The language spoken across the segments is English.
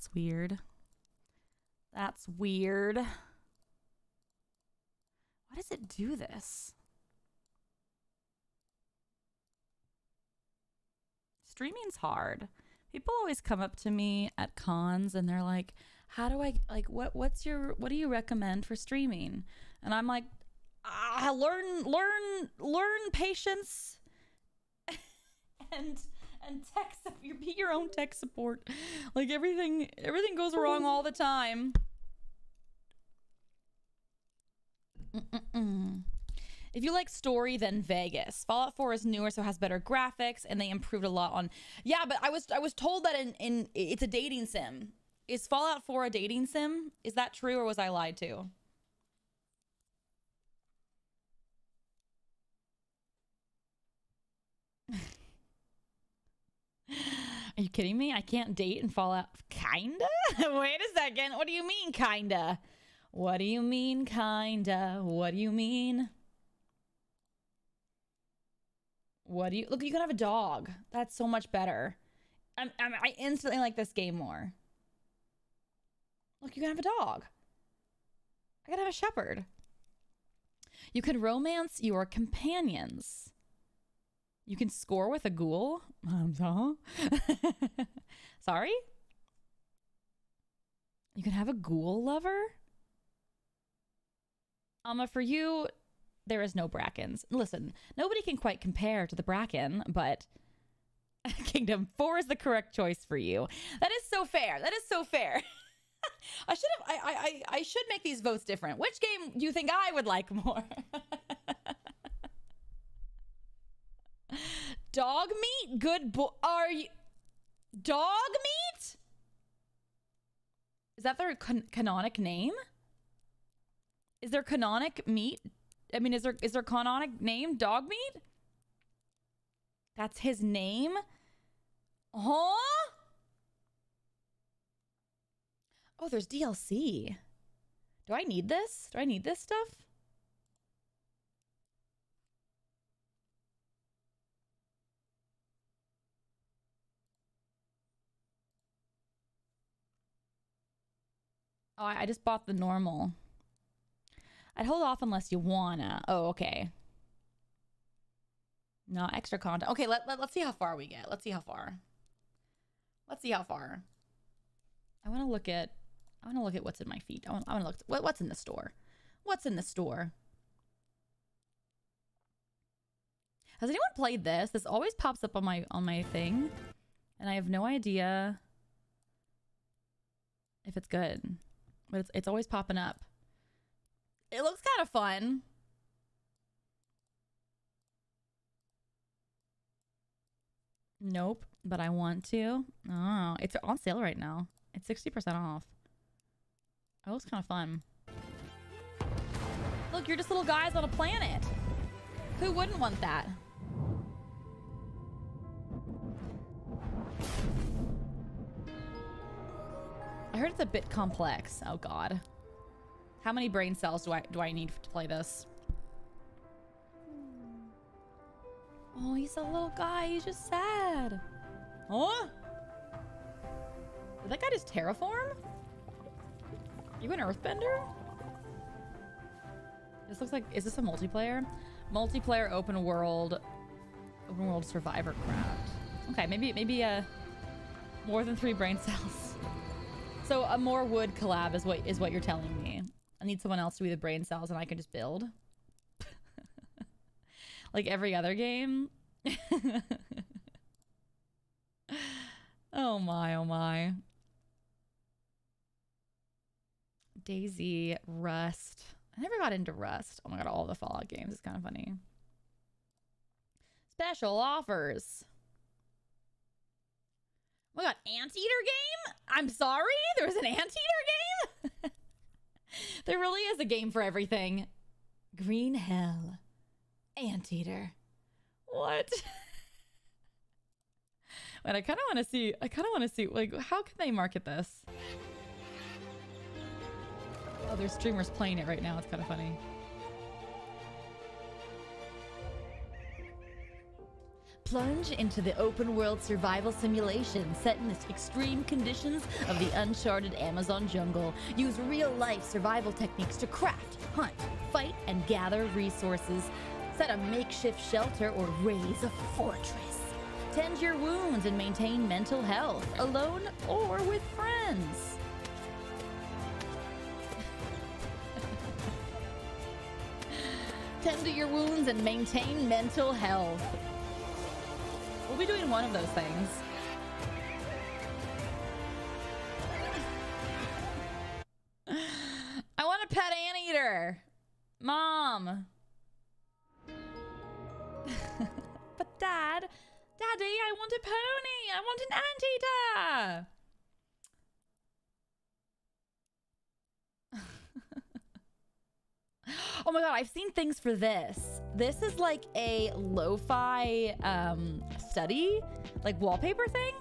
That's weird. That's weird. Why does it do this? Streaming's hard. People always come up to me at cons and they're like, "How do I like what what's your what do you recommend for streaming?" And I'm like, ah, "Learn learn learn patience and and tech sup- you be your own tech support. Like everything everything goes wrong all the time. Mm-mm-mm. If you like story, then Vegas. Fallout 4 is newer, so has better graphics, and they improved a lot on. Yeah, but I was I was told that in in it's a dating sim. Is Fallout 4 a dating sim? Is that true, or was I lied to? Are you kidding me? I can't date and Fallout. Kinda? Wait a second. What do you mean, kinda? What do you mean, kinda? What do you mean? What do you look? You can have a dog. That's so much better. I'm, I'm, I instantly like this game more. Look, you can have a dog. I gotta have a shepherd. You can romance your companions. You can score with a ghoul. Um, so? Sorry? You can have a ghoul lover? Alma, for you, there is no Brackens. Listen, nobody can quite compare to the Bracken, but Kingdom 4 is the correct choice for you. That is so fair. That is so fair. I should have I, I I should make these votes different. Which game do you think I would like more? Dogmeat? Good boy. Are you dog meat? Is that their can- canonic name? Is there canonic meat? I mean, is there is there canonic name dog meat? That's his name? Huh? Oh, there's DLC. Do I need this? Do I need this stuff? Oh, I just bought the normal. I'd hold off unless you wanna. Oh, okay. No, extra content. Okay, let, let, let's see how far we get. Let's see how far. Let's see how far. I want to look at I want to look at what's in my feet. I want, I want to look what, what's in the store. What's in the store? Has anyone played this? This always pops up on my on my thing, and I have no idea if it's good. But it's it's always popping up. It looks kind of fun. Nope, but I want to. Oh, it's on sale right now. It's 60% off. Oh, it's kind of fun. Look, you're just little guys on a planet. Who wouldn't want that? Heard it's a bit complex. Oh god. How many brain cells do I do I need to play this? Oh, he's a little guy. He's just sad. Huh? Did that guy just terraform? You an earthbender? This looks like, is this a multiplayer? Multiplayer open world, open world survivor craft. Okay, maybe, maybe a more than three brain cells. So a more wood collab is what, is what you're telling me. I need someone else to be the brain cells and I can just build. like every other game. oh my, oh my. DayZ, Rust. I never got into Rust. Oh my god, all the Fallout games. It's kind of funny. Special offers. Oh my god, Anteater game? I'm sorry? There was an Anteater game? there really is a game for everything. Green Hell. Anteater. What? but I kind of want to see, I kind of want to see, like, how can they market this? Oh, there's streamers playing it right now. It's kind of funny. Plunge into the open world survival simulation set in the extreme conditions of the uncharted Amazon jungle. Use real life survival techniques to craft, hunt, fight, and gather resources. Set a makeshift shelter or raise a fortress. Tend your wounds and maintain mental health, alone or with friends. Tend to your wounds and maintain mental health. Be doing one of those things. I want a pet anteater. Mom. but dad, daddy, I want a pony. I want an anteater. oh my god, I've seen things for this. This is like a lo-fi um, study, like wallpaper thing.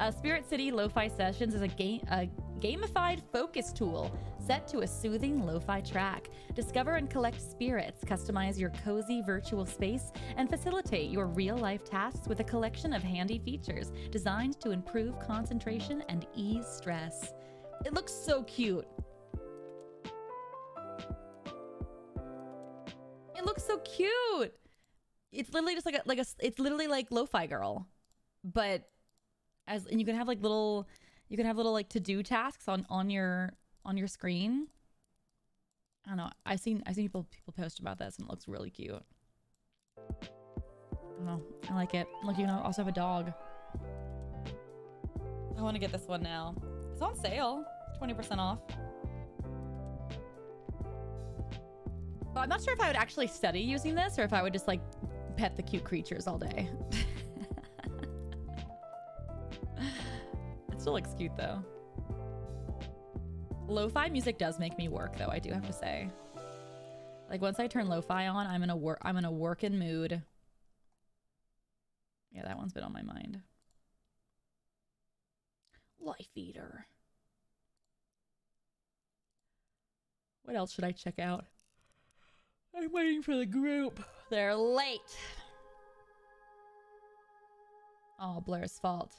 Uh, Spirit City Lo-Fi Sessions is a game a gamified focus tool set to a soothing lo-fi track. Discover and collect spirits, customize your cozy virtual space, and facilitate your real-life tasks with a collection of handy features designed to improve concentration and ease stress. It looks so cute. It looks so cute. It's literally just like a like a it's literally like lo-fi girl. But as and you can have like little you can have little like to-do tasks on on your on your screen. I don't know. I've seen I've seen people people post about this and it looks really cute. Know. I like it. Look, you know, also have a dog. I want to get this one now. It's on sale. 20% off. I'm not sure if I would actually study using this or if I would just like pet the cute creatures all day. it still looks cute though. Lo-fi music does make me work though, I do have to say. Like once I turn lo-fi on, I'm in a work I'm in a working mood. Yeah, that one's been on my mind. Life Eater. What else should I check out? I'm waiting for the group. They're late. All Blair's fault.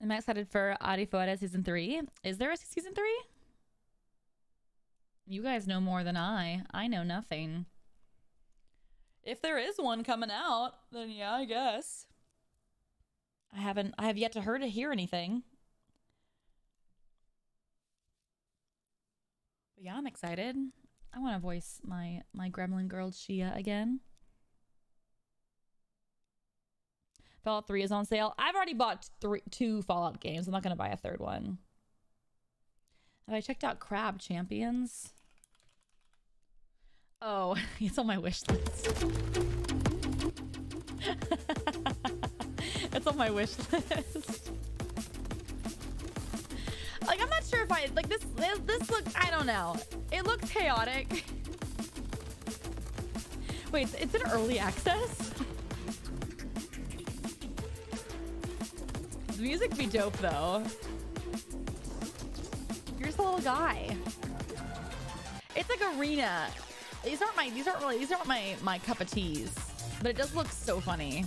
I'm excited for Arifureta season three. Is there a season three? You guys know more than I. I know nothing. If there is one coming out, then yeah, I guess. I haven't I have yet to hear to hear anything. Yeah, I'm excited. I want to voice my my gremlin girl Shea again. Fallout 3 is on sale. I've already bought three, two Fallout games. I'm not going to buy a third one. Have I checked out Crab Champions? Oh, it's on my wish list. it's on my wish list. Like, I'm not sure if I, like, this, this, looks, I don't know. It looks chaotic. Wait, it's, in early access? the music be dope, though. You're a little guy. It's like arena. These aren't my, these aren't really, these aren't my, my cup of teas. But it does look so funny.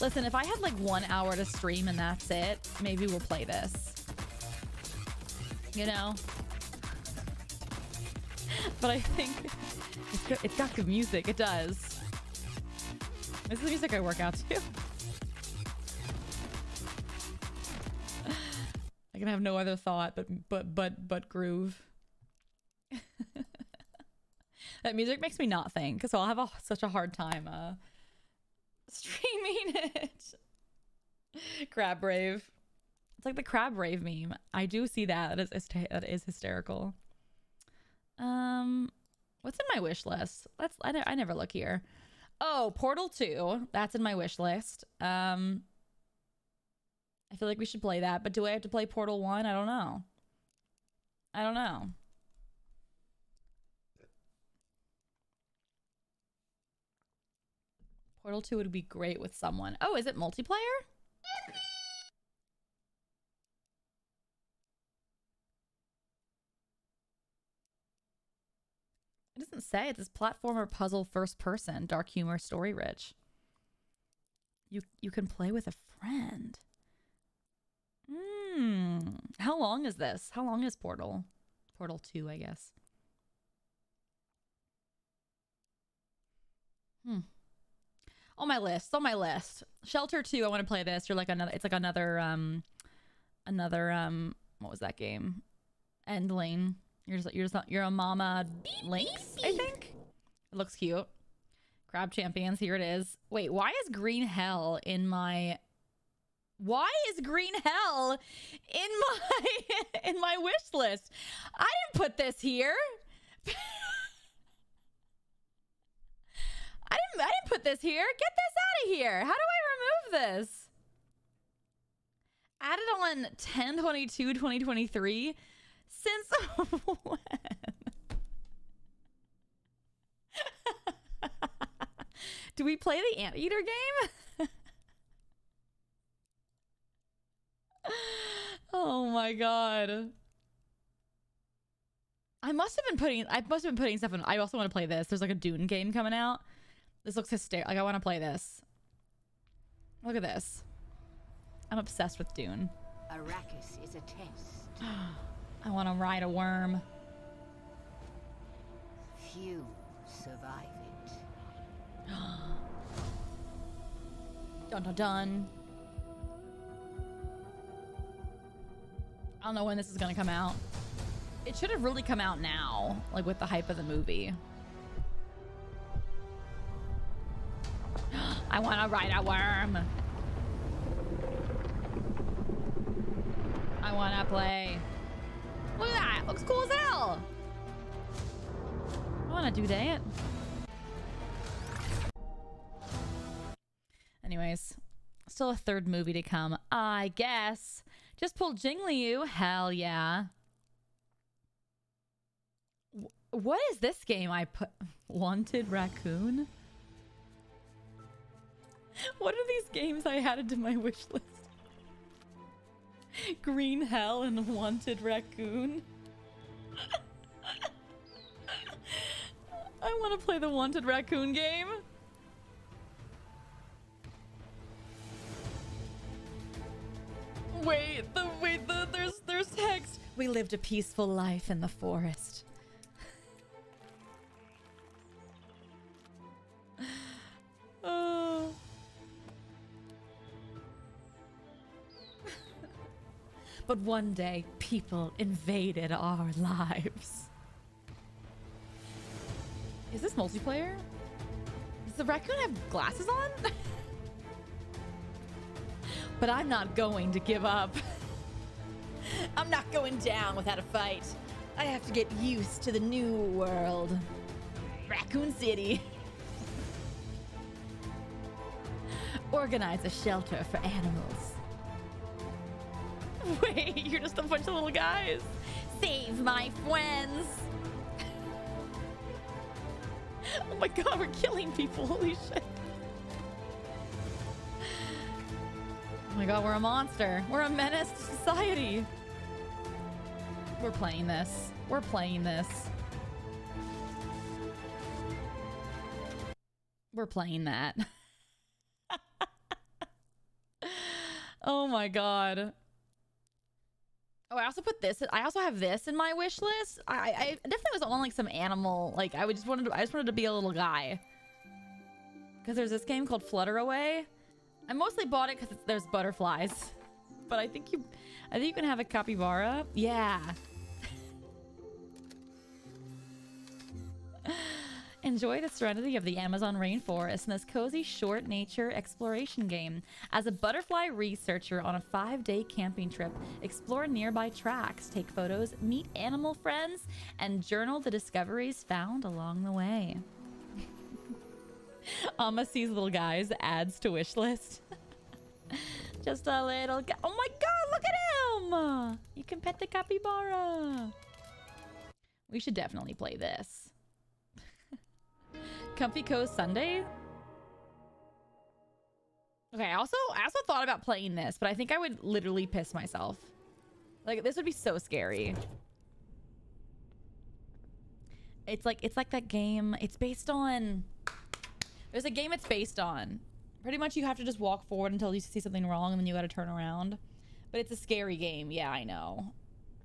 Listen, if I had like one hour to stream and that's it, maybe we'll play this you know? But I think it's, good, it's got good music. It does. This is the music I work out to. I can have no other thought but but but but groove. that music makes me not think, so I'll have a, such a hard time uh, streaming it. Crab Brave. It's like the crab rave meme. I do see that. That is, that is hysterical. Um, what's in my wish list? Let's. I, I never look here. Oh, Portal Two. That's in my wish list. Um, I feel like we should play that, but do I have to play Portal One? I don't know. I don't know. Portal 2 would be great with someone. Oh, is it multiplayer? It doesn't say. It's this platformer puzzle first person, dark humor, story rich. You you can play with a friend. Hmm. How long is this? How long is Portal? Portal 2, I guess. Hmm. On my list, on my list. Shelter 2, I want to play this. You're like another it's like another um another um what was that game? Endling. You're just you're just you're a mama lynx, I think. It looks cute. Crab champions, here it is. Wait, why is green hell in my why is green hell in my in my wish list? I didn't put this here. I didn't I didn't put this here. Get this out of here. How do I remove this? Added on 10 22 2023 since when? Do we play the anteater game? oh my god. I must have been putting I must have been putting stuff in I also want to play this. There's like a Dune game coming out. This looks hysterical. Like I want to play this. Look at this. I'm obsessed with Dune. Arrakis is a test. I want to ride a worm. Few survive it. Dun dun dun. I don't know when this is gonna come out. It should have really come out now, like with the hype of the movie. I want to ride a worm. I want to play. Look at that. Looks cool as hell. I want to do that. Anyways, still a third movie to come, I guess. Just pulled Jingliu. Hell yeah. Wh- What is this game I put? Wanted Raccoon? What are these games I added to my wish list? Green Hell and Wanted Raccoon. I want to play the Wanted Raccoon game. Wait, the wait, the there's there's text. We lived a peaceful life in the forest. oh. but one day, people invaded our lives. Is this multiplayer? Does the raccoon have glasses on? but I'm not going to give up. I'm not going down without a fight. I have to get used to the new world. Raccoon City. Organize a shelter for animals. Wait, you're just a bunch of little guys. Save my friends. oh my god, we're killing people. Holy shit. Oh my god, we're a monster. We're a menace to society. We're playing this. We're playing this. We're playing that. oh my god. Oh, I also put this. I also have this in my wish list. I, I definitely was on like some animal. Like I would just wanted. To, I just wanted to be a little guy. Because there's this game called Flutter Away. I mostly bought it because there's butterflies. But I think you, I think you can have a capybara. Yeah. Enjoy the serenity of the Amazon rainforest in this cozy short nature exploration game. As a butterfly researcher on a five day camping trip, explore nearby tracks, take photos, meet animal friends, and journal the discoveries found along the way. Amma sees little guys, adds to wish list. Just a little guy. Oh my god, look at him! You can pet the capybara. We should definitely play this. Comfy Coast Sunday. Okay, I also I also thought about playing this, but I think I would literally piss myself. Like this would be so scary. It's like it's like that game. It's based on. There's a game it's based on. Pretty much, you have to just walk forward until you see something wrong, and then you got to turn around. But it's a scary game. Yeah, I know.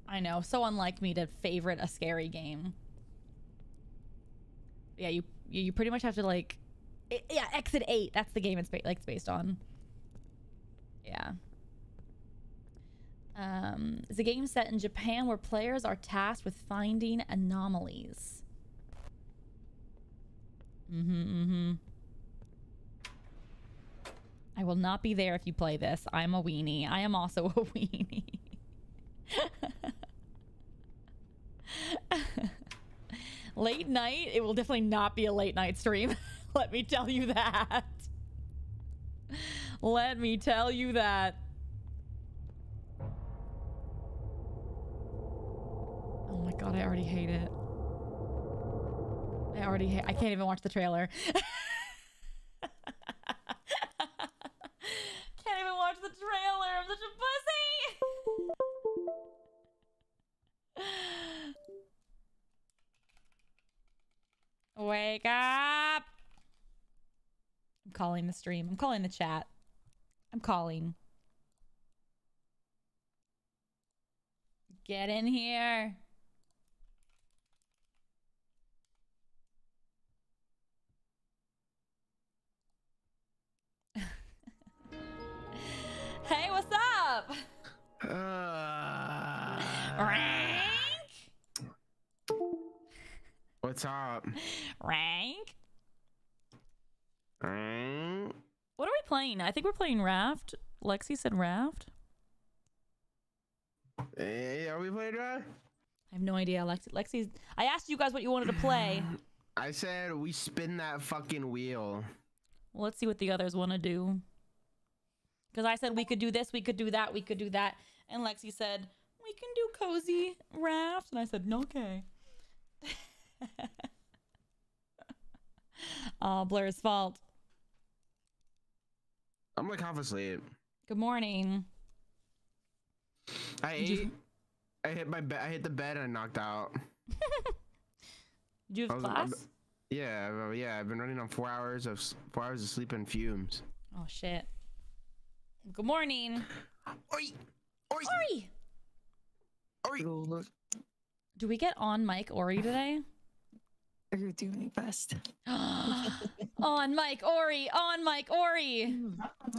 I know. So unlike me to favorite a scary game. Yeah, you you pretty much have to like, it, yeah, Exit Eight. That's the game it's ba- like it's based on. Yeah. Um, it's a game set in Japan where players are tasked with finding anomalies. Mm-hmm, mm-hmm. I will not be there if you play this. I'm a weenie. I am also a weenie. late night, it will definitely not be a late night stream. Let me tell you that. Let me tell you that. Oh my god, I already hate it. I already hate I can't even watch the trailer. can't even watch the trailer. I'm such a pussy. Calling the stream. I'm calling the chat. I'm calling. Get in here. hey, what's up? Uh, Rank? what's up? Rank? What are we playing? I think we're playing Raft. Lexi said Raft. Hey, are we playing Raft? I have no idea. Lexi, Lexi's. I asked you guys what you wanted to play. I said we spin that fucking wheel. Well, let's see what the others want to do. Because I said we could do this, we could do that, we could do that. And Lexi said, we can do cozy raft. And I said, no, okay. oh, Blair's fault. I'm like half asleep. Good morning. I Did you- I hit my bed. I hit the bed and I knocked out. Do you have was- class? I'm- Yeah, well, yeah. I've been running on four hours of four hours of sleep and fumes. Oh, shit. Good morning. Oi, oi, Ori! oi. Do we get on Mike Ori today? I will do my best. on Mike Ori! On Mike Ori!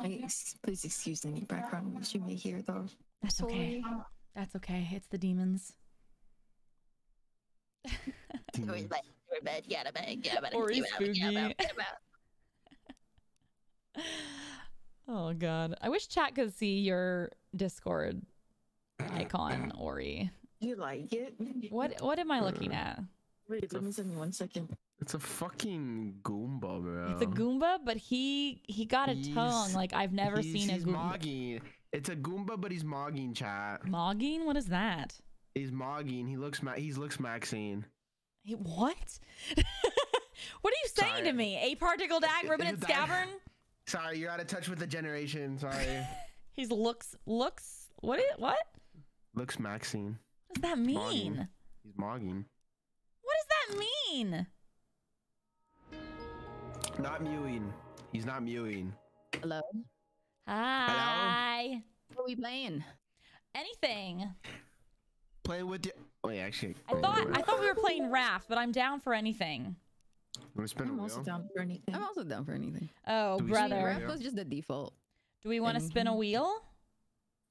I, ex- please excuse any background noise you may hear, though. That's okay. That's okay. It's the demons. Demons. Or is spooky. oh god. I wish chat could see your Discord icon, Ori. You like it? What what am I looking at? Wait, let me send you one second. It's a fucking Goomba, bro. It's a Goomba, but he he got a tongue like I've never he's, seen a he's Goomba. mogging. It's a Goomba, but he's mogging, chat. Mogging? What is that? He's mogging. He looks. Ma- he looks Maxine. He, what? what are you saying to me? A particle dag, It- ribbon and a di- scabbern? Sorry, you're out of touch with the generation. Sorry. He's looks looks what is what? looks Maxine. What does that Mogging. mean? He's mogging. What does that mean? Not mewing. He's not mewing. Hello. Hi. Hello? What are we playing? Anything. Play with oh, your. Wait, actually. I thought I thought we were playing Raft, but I'm down for anything. Want to spin a I'm wheel? also down for anything. I'm also down for anything. Oh, Do we I mean, Brother. brother. rap was just the default. Do we want to spin a wheel?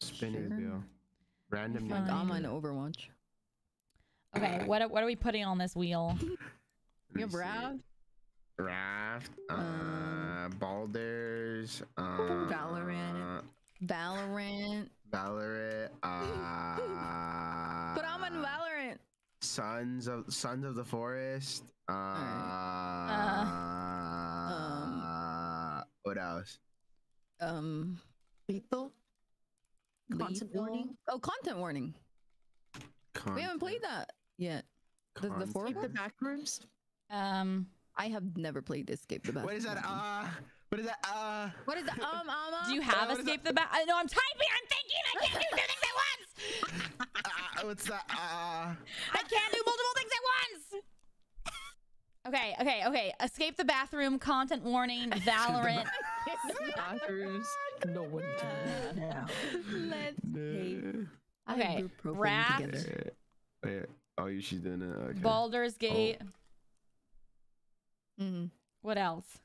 Spinning Sure. wheel. Random. Like. I'm on Overwatch. Okay, what what are we putting on this wheel? Let You me have see. Raft? Raft. Uh, Um, Baldur's. Uh, Valorant. Valorant. Valorant. Uh, But I'm on Valorant. Sons of Sons of the Forest. Uh, Um, what else? Um. Lethal? Content Lethal- warning? Oh, content warning. We haven't played that yet. The, the four of the back rooms? Um, I have never played Escape the What is that? Bathroom. Uh, what is that? Uh, What is that? Um, um, do you um, have what is escape the back? I know I'm typing. I'm thinking. I can't do two things at once. uh, what's that? Uh, I can't do multiple things at once. Okay, okay, okay. Escape the bathroom. Content warning. Valorant. Bathrooms. No one can now. Let's hate Okay. ibuprofen Raft. Wait, wait. Oh, you she's doing it. Okay. Baldur's Gate. Mhm. What else?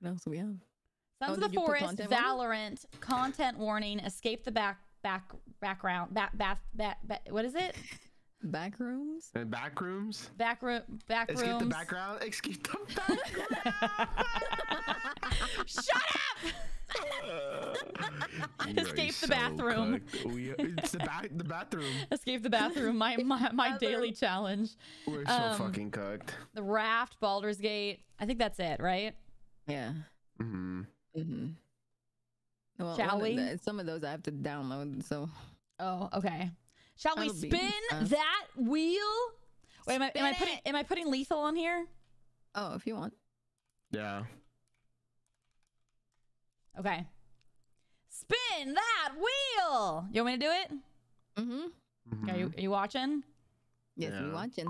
What else do we have? Sons Oh, of the Forest. content warning? Valorant. Content warning. Escape the back back background. Back bath back, back what is it? Back rooms? And back rooms. Back room. Back Escape rooms. the background. Escape the background. Shut up! You Escape the so bathroom. We, it's the back. The bathroom. Escape the bathroom. My my, my daily challenge. We're so Um, fucking cooked. The raft. Baldur's Gate. I think that's it, right? Yeah. Mm-hmm. Mm-hmm. Well, Shall one of we? the- some of those I have to download, so Oh, okay. Shall we spin fun. that wheel? Wait, am I, am I putting am I putting lethal on here? oh, if you want. Yeah. Okay. Spin that wheel. You want me to do it? Mm-hmm. Are you are you watching? Yes, we Yeah. watching.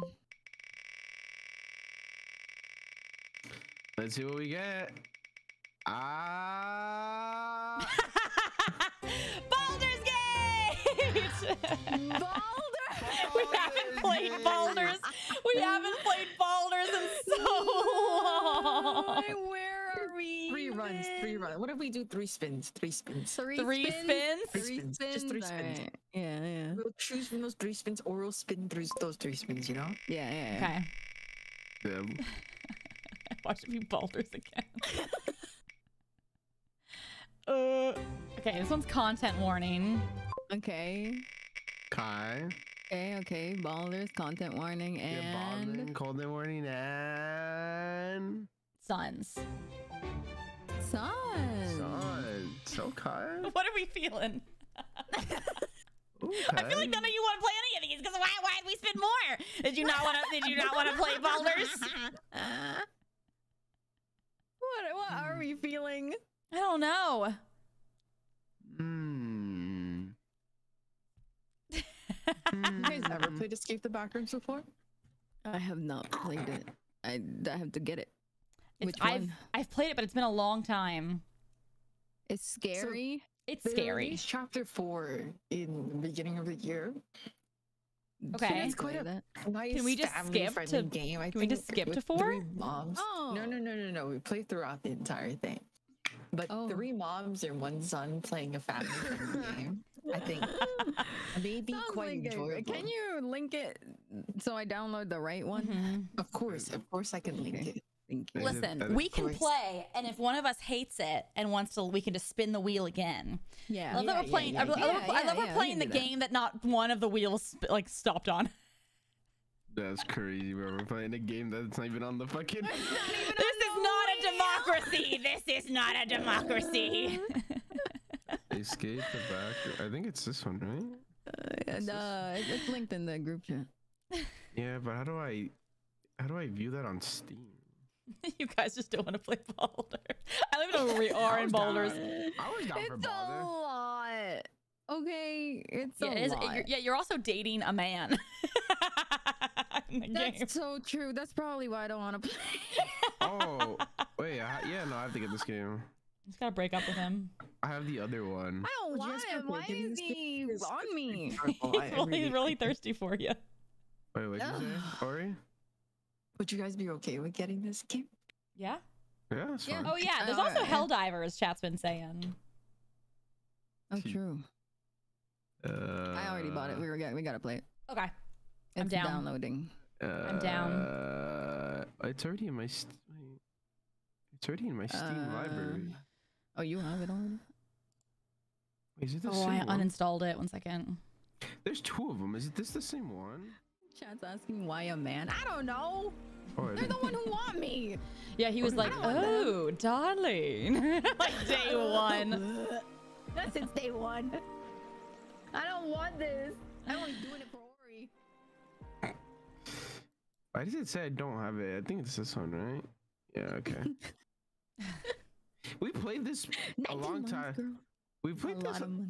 Let's see what we get. Ah. Baldur's we haven't played Baldur's. We haven't played Baldur's in so long. Where are we? Three runs, three runs. What if we do three spins? Three spins. Three, Three spins? Three Three spins. spins, just three spins. Alright. Yeah, yeah, We'll choose from those three spins, or we'll spin through those three spins. You know. yeah, yeah. yeah. Okay. Yeah. Watch me Baldur's again. uh, okay, this one's content warning. Okay. Kai. Okay, okay. Baldur's content warning Yeah, and Baldwin, Golden Warning, and Sons. Sun. Son. So Kai. What are we feeling? Okay. I feel like none of you want to play any of these because why? Why did we spend more? Did you not want to? Did you not want to play Baldur's? What what are we feeling? I don't know. You guys ever mm. played Escape the Backrooms before? I have not played it. I, I have to get it. It's, Which I've one? I've played it, but it's been a long time. It's scary. It's scary. chapter four in the beginning of the year. Okay. Should I quite a- that? Nice we just skip family-friendly to- game. I can we just skip to with four? Three moms. Oh. No, no, no, no, no. We play throughout the entire thing. But Oh. three moms and one son playing a family-friendly game. I think maybe Sounds quite like a- enjoyable. Can you link it so I download the right one? Mhm. Of course, of course, I can link Okay. it. Thank you. Listen, are we can course. play, and if one of us hates it and wants to, we can just spin the wheel again. Yeah. I love that we're yeah, playing. I, yeah, I yeah. love, I Yeah, love we're playing can the do that. game that not one of the wheels like stopped on. That's crazy, bro. We're playing a game that's not even on the fucking. this is not a democracy. This is not a democracy. Escape the back. I think it's this one, right? And, uh, it's it's linked in the group chat. Yeah, but how do I, how do I view that on Steam? you guys just don't want to play Baldur's. I don't even know where we are in was down- Baldur's. I was down for It's a lot. Okay, it's Yeah, a it is, lot. you're, yeah, you're also dating a man. in the That's game. so true. That's probably why I don't want to play. Oh, wait. I, yeah, no, I have to get this game. Just gotta break up with him. I have the other one. I don't want guys him. Why is he on me? He's really, really- really thirsty for you. Wait, what did you say, Ori? Would you guys be okay with getting this game? Yeah. Yeah, Yeah. Oh yeah. There's also yeah. Helldivers. Chat's been saying. Oh, true. Uh, I already bought it. We were get, we gotta play it. Okay. I'm It's down. downloading. I'm down. Uh, it's already in my. St- it's already in my Steam library. Oh, you have it already? Is it the Oh, I one? uninstalled it. One second. There's two of them. Is this the same one? Chat's asking why a man. I don't know. Oh, it They're the one who want me. Yeah, he was like, don't want them. "Oh, darling," like day one. That's since day one. I don't want this. I'm only doing it for Ori. Why does it say I don't have it? I think it's this one, right? Yeah. Okay. we played this a long months, time. girl. We A played this lot of money.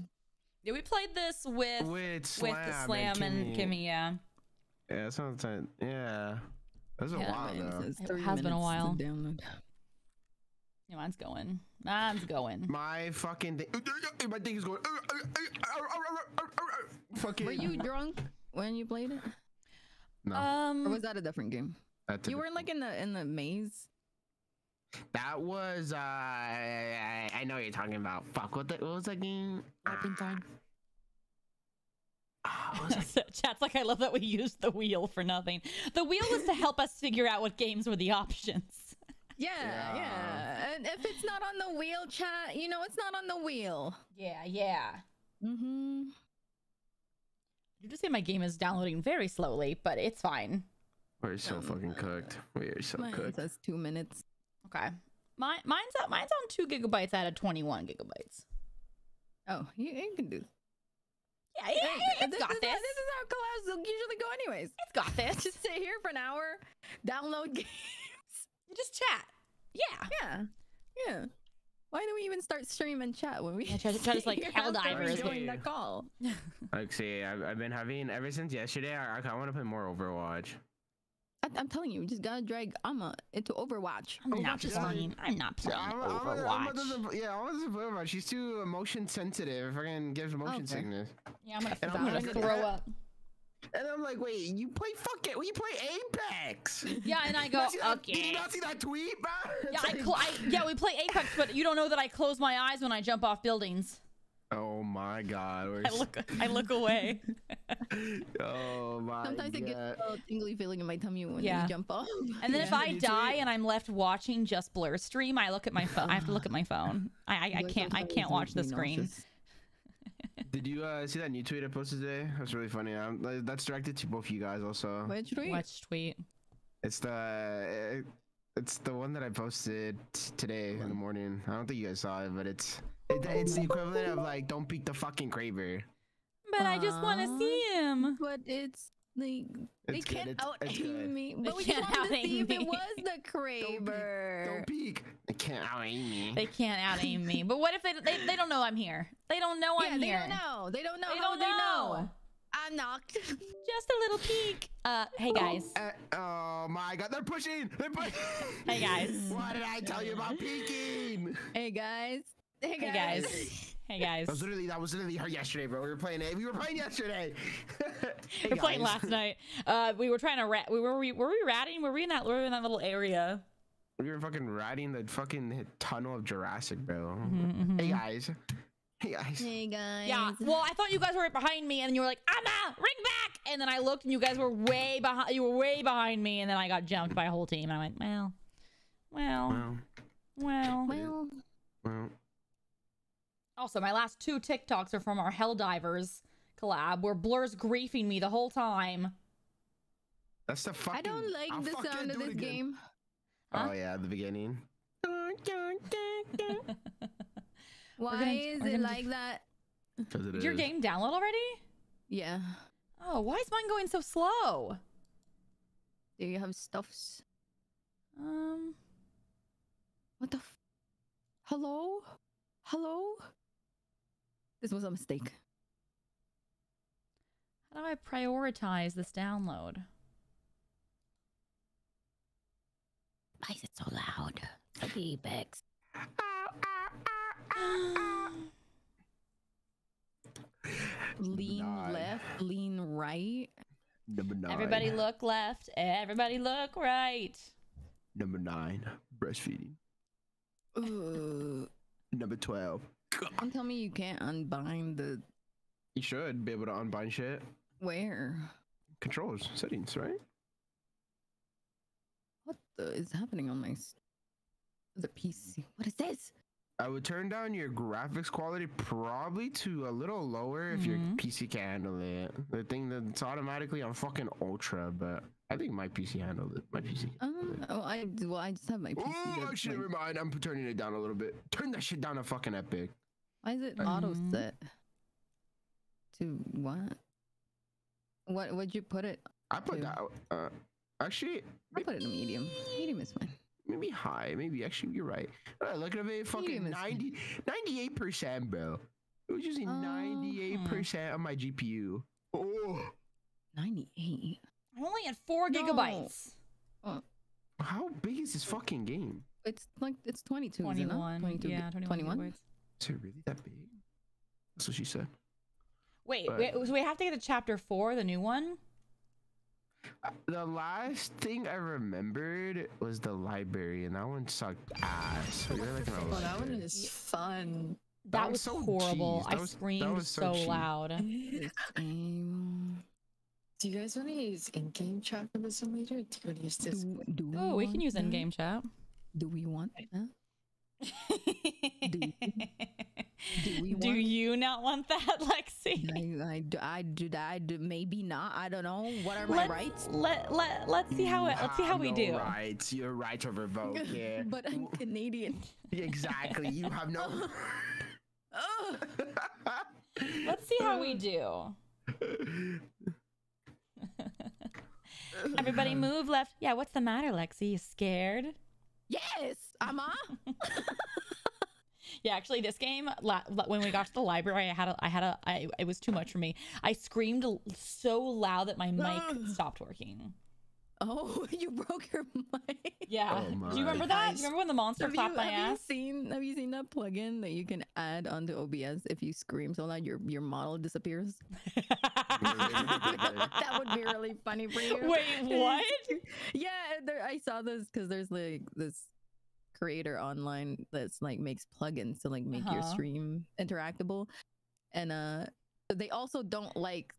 Yeah, we played this with with, with Slam, the Slam and Kimmy. Yeah. Yeah, sometimes. Yeah. That was a Yeah, while though. says it has been a while. Download. Yeah, mine's going. Mine's going. My fucking thing. My thing is going. Fucking. Were you drunk when you played it, No. or Um, was that a different game? You weren't like in the in the maze. That was. uh I, I know what you're talking about. Fuck. What the? What was that game? Turpentine. Ah, what was that? Chat's like, I love that we used the wheel for nothing. The wheel was to help us figure out what games were the options. Yeah, Yeah. yeah. And if it's not on the wheel, chat, you know it's not on the wheel. Yeah, yeah. Mm-hmm. You just say my game is downloading very slowly, but it's fine. We're so Um, fucking cooked. We are so Mine cooked. says two minutes. Okay. Mine, mine's at, mine's on two gigabytes out of twenty one gigabytes. Oh, you, you can do. Yeah, yeah, yeah, it's this got is, this. This is how collabs usually go, anyways. It's got this. Just sit here for an hour, download games. You just chat. Yeah. Yeah, yeah. Why do we even start stream and chat when we Yeah, chat- chat is like You're Helldivers, doing the call? Like, see, I've, I've been having ever since yesterday. I, I want to play more Overwatch. I, I'm telling you, we just gotta drag Amma into Overwatch. I'm not Overwatch is on- playing. I'm not playing Yeah, Alma- Alma- Alma Overwatch. doesn't- yeah, Alma doesn't play Overwatch. She's too emotion sensitive. Fucking gives motion Okay. sickness. Yeah, I'm gonna, And I'm I'm gonna throw "Uh, up. And I'm like, wait, you play fuck it? Well, you play Apex. Yeah, and I go, Not see that- Did you not see that tweet, bro? Yeah, It's I, like- cl- I yeah we play Apex, but you don't know that I close my eyes when I jump off buildings. Oh my god. We're I look I look away. Oh my Sometimes I get god. a tingly feeling in my tummy when Yeah. you jump off. And then if I die too. and I'm left watching just Blurr stream, I look at my phone. I have to look at my phone. I I, I can't I can't watch the screen. Did you uh, see that new tweet I posted today? That's really funny. Um, like, that's directed to both of you guys also. Which tweet? Which tweet? It's the it's the one that I posted t- today in the morning. I don't think you guys saw it, but it's it, it's the equivalent of like don't peek the fucking Kraber. But I just want to see him. But it's like they It's good, can't out aim me. They But we can't just wanted to see if it was the Kraber. Don't peek. They can't out aim me. They can't out aim me. But what if they, they they don't know I'm here? They don't know yeah, I'm they here. don't know. They don't know. They don't would they know. know. I'm knocked. Just a little peek. Uh, hey guys. Uh, oh my god, they're pushing. They're pushing. Hey, guys. Why did I tell you about peeking? hey guys. Hey Hey guys. guys. Hey guys. That was literally that was literally her yesterday, bro. We were playing it. We were playing yesterday. Hey, we were playing last night. Uh, we were trying to rat. We were we were we ratting? Were we in that? Were we in that little area? We were fucking riding the fucking tunnel of Jurassic, bro. Mm-hmm, Hey guys. Hey guys. Hey guys. Yeah. Well, I thought you guys were right behind me, and then you were like, "I'm out, ring back!" And then I looked, and you guys were way behind. You were way behind me, and then I got jumped by a whole team. And I went, "Well, well, Well, well." Well, well. Also, my last two TikToks are from our Helldivers collab, where Blurr's griefing me the whole time. That's the fucking. I don't like I'll the sound of this game. Huh? Oh yeah, the beginning. Why gonna- is it like that? Because it Did your game download already? Yeah. Oh, why is mine going so slow? Do you have stuffs? Um, What the? F- Hello? Hello? This was a mistake. how do I prioritize this download? Why is it so loud? Apex. Lean Nine. left, lean right. Number nine. Everybody look left. Everybody look right. Number nine. Breastfeeding. Ugh. Number twelve. Don't tell me you can't unbind the You should be able to unbind shit. where. Controls, settings, right? What the is happening on my the PC? What is this? I would turn down your graphics quality probably to a little lower if your Mhm. PC can handle it. The thing that's automatically on fucking ultra, but I think my PC handled it. My PC. Um, it. oh, I well, I just have my PC. Oh, that's actually, like- never mind. I'm turning it down a little bit. Turn that shit down to fucking epic. Why is it auto Mhm. set? To what? What would you put it? I put Two. that. Uh, actually, I put it in medium. Medium is fine. maybe high. Maybe actually, you're right. Uh, look at it, fucking Medium 90, 98 percent, bro. It was using Uh-huh. 98 percent of my GPU. Oh. 98. I'm only at four No. gigabytes. How big is this fucking game? It's like it's 22. 21. 21. 22 yeah, 21. 21. Gigabytes. Is it really that big? That's what she said. Wait, But- wait, so we have to get to chapter four, the new one? Uh, The last thing I remembered was the library, and that one sucked ass. We were like in Oh, that one is fun. That, was was, so horrible. That I was- screamed was so so, loud. This. Do you guys want to use in-game chat for this one later? Or do you want to use this? Do, do Oh, we can use in-game chat. Do we want that? Do we Do want- you not want that, Lexi? I, I, do, I, do, I do, maybe not. I don't know. What are my Let's, rights? let let let's see how it let's see how we no do. Rights. Your right to revoke. Yeah. but I'm Canadian. exactly. You have no. Ugh. Let's see how we do. Everybody move left. Yeah, what's the matter, Lexi? You scared? yes, I'm on. Yeah, actually, this game la- la- when we got to the library, I had a, I had a, I, it was too much for me. I screamed so loud that my mic stopped working. Oh, you broke your mic. Yeah, Oh do you remember that? Do you remember when the monster Have you, clapped my have you seen have you seen that plugin that you can add onto OBS if you scream so loud your your model disappears? that would be really funny for you. Wait, what? yeah, there, I saw this because there's like this creator online that's like makes plugins to like make your Uh-huh. stream interactable, and uh, they also don't like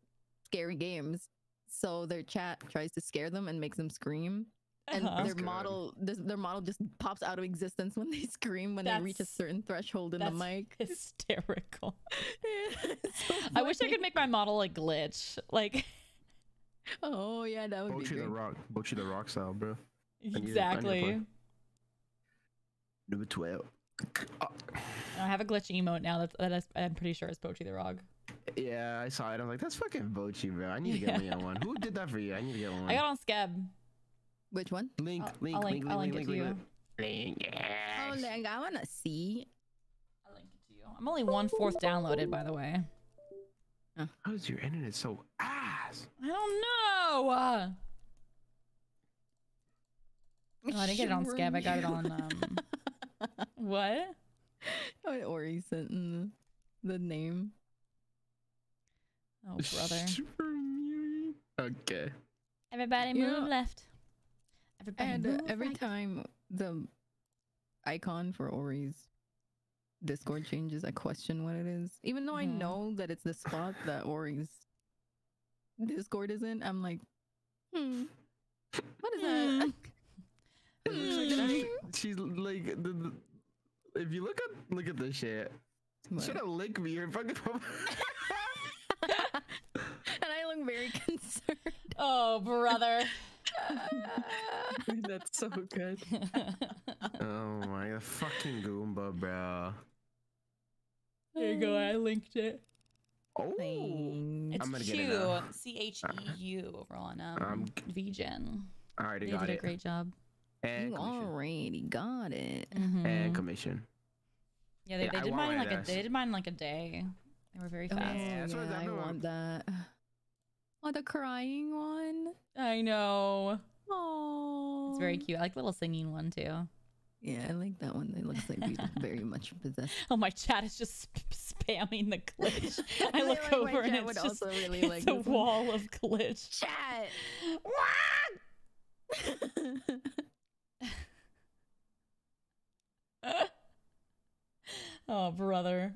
scary games, so their chat tries to scare them and makes them scream. And Uh-huh. their That's model, this, their model just pops out of existence when they scream when they reach a certain threshold in the mic. hysterical. It's so I wish I could make my model like glitch. Like Oh yeah, that would be great. the rock. Bocchi the Rock style, bro. need I need to exactly. Play. Number twelve. Oh, I have a glitch emote now. That's that is, I'm pretty sure it's Pochi the Rog. yeah, I saw it. I'm like, that's fucking Bocchi, bro. I need to get me on one. Who did that for you? I need to get one. I got on Skeb. Which one? link, I'll- link, I'll link, link- I'll link, link link, it to link, link. Link, Oh, yes. I wanna see. I'll link it to you. I'm only one fourth downloaded, by the way. How is your internet so ass? I don't know. Uh, oh, I didn't get it on Skeb. I got it on. Um, what? Oh, Ori sent in the, the name. Oh, brother. okay. Everybody You move know- left. Everybody And uh, move every right. time the icon for Ori's Discord changes, I question what it is. Even though I Mhm. know that it's the spot that Ori's Discord is in, I'm like, hmm, what is that? It looks Hmm. like she, she's like the, the, if you look at look at this shit. What? Should have licked me or fucking and I look very concerned. Oh, brother. That's so good. Oh my god, fucking Goomba, bro. there you go. I linked it. Oh, Thanks. It's I'm gonna get it now. C H E U over on um, Um, VGen. I already They got did a great job. And you commission. already got it. Mhm. And commission. Yeah, they, they I did mine like of a they did mine like a day. They were very Oh, fast. Yeah, that's what yeah, I want that. Oh, the crying one. I know. Oh, It's very cute. I like the little singing one too. Yeah, I like that one. It looks like we very much possessed. Oh, my chat is just sp- spamming the glitch. I look like over and it's just really it's like a this one. wall of glitch. Chat. oh, brother.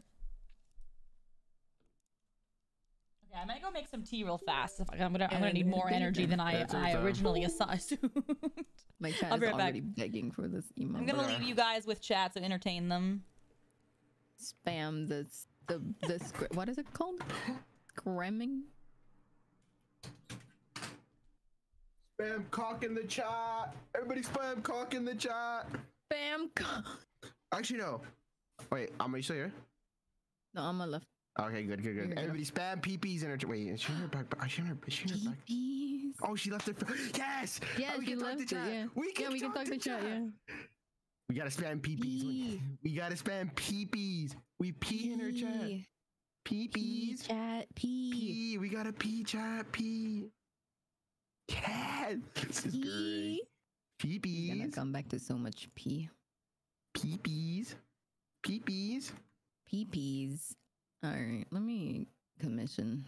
Okay, I might go make some tea real fast. If I, I'm gonna, I'm gonna need more energy than I, I originally assumed. My chat I'll is be right back. already begging for this email. I'm gonna leave you guys with chat to entertain them. spam this the this what is it called? Scremming. Spam cock in the chat. Everybody spam cock in the chat. Spam. co- Actually, no. Wait, am I still here? No, I'm a left. Okay, good, good, good. Everybody spam peepees in her. Chat. Wait, is she in her back? Is she in her? Is she in her back? Peepees. Oh, she left it. Yes. Yeah, Oh, we can talk to it, chat. yeah. We can yeah, we can talk to chat. Yeah. We gotta spam peepees. We, Pee. we gotta spam peepees. We pee in her chat. Pee. Pee Peepees. chat. Pee. Pee. We gotta pee chat. Pee. Cat. This is. Pee. Gonna come back to so much pee. Peepees. Peepees. PPs. All right, let me commission.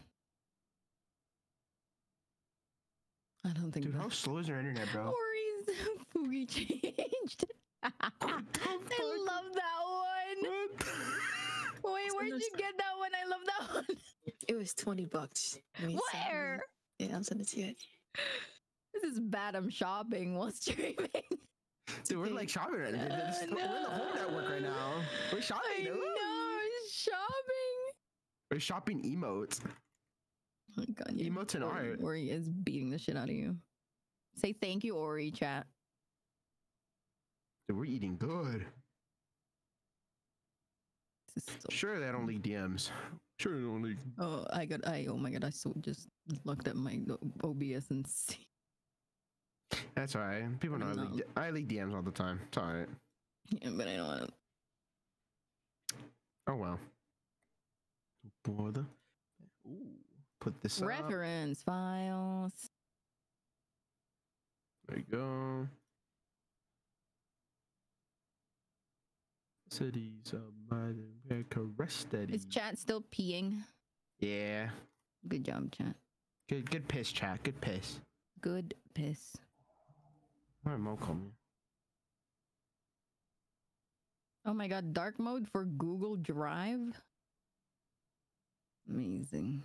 I don't think Dude, that- how slow is your internet, bro? Ori's Fugi changed. I love that one. Wait, where'd you get that one? I love that one. It was 20 bucks. Let me send Where? Yeah, I'll send it to you. This is bad. I'm shopping while streaming. Dude, we're like shopping right now. Uh, We're in the whole network right now. We're shopping. I know, shopping. We're shopping emotes. Oh my god, yeah. Emotes and Ori, art. Ori is beating the shit out of you. Say thank you, Ori, chat. Dude, we're eating good. This is so- Sure, they don't leak DMs. Sure, they don't leak. Oh, I got. I oh my god, I so just looked at my OBS and see. That's all right. People know I leak, No. D- I leak DMs all the time. It's all right. Yeah, but I don't want to. Oh well. Bother. Ooh. Put this up. Reference files. There you go. Cities of Mother America arrested. Is chat still peeing? Yeah. Good job, chat. Good good piss, chat. Good piss. Good piss. Why Mo call me? Oh my god, dark mode for Google Drive? Amazing.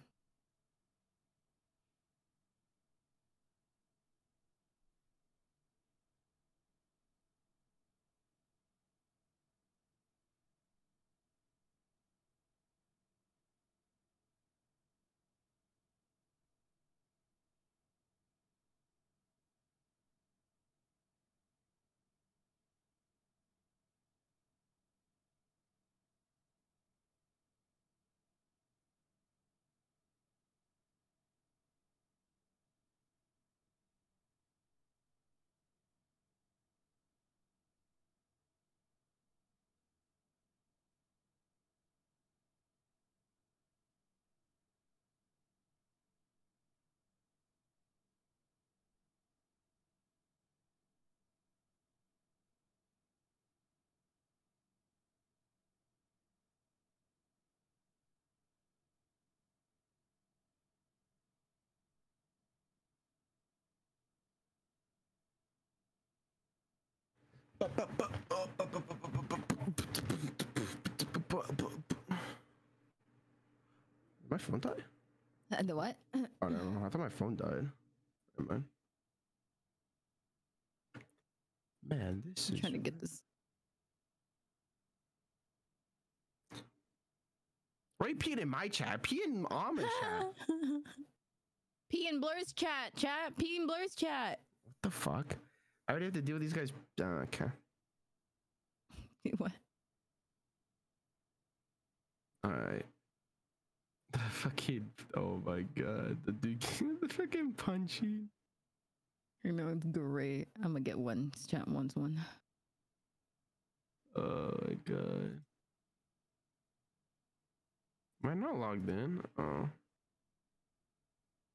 My phone died? Uh, the what? Oh no, I thought my phone died. Never mind. Man, this I'm is trying to get this. Are you in my chat? Pee in Amish chat. P and Blurr's chat, chat. P and Blurr's chat. What the fuck? I already have to deal with these guys. Uh, okay. what? Alright. The fucking. Oh my god. The dude. the fucking punchy. You know, it's great. I'm gonna get one. Chat wants one. Oh my god. Am I not logged in? Oh.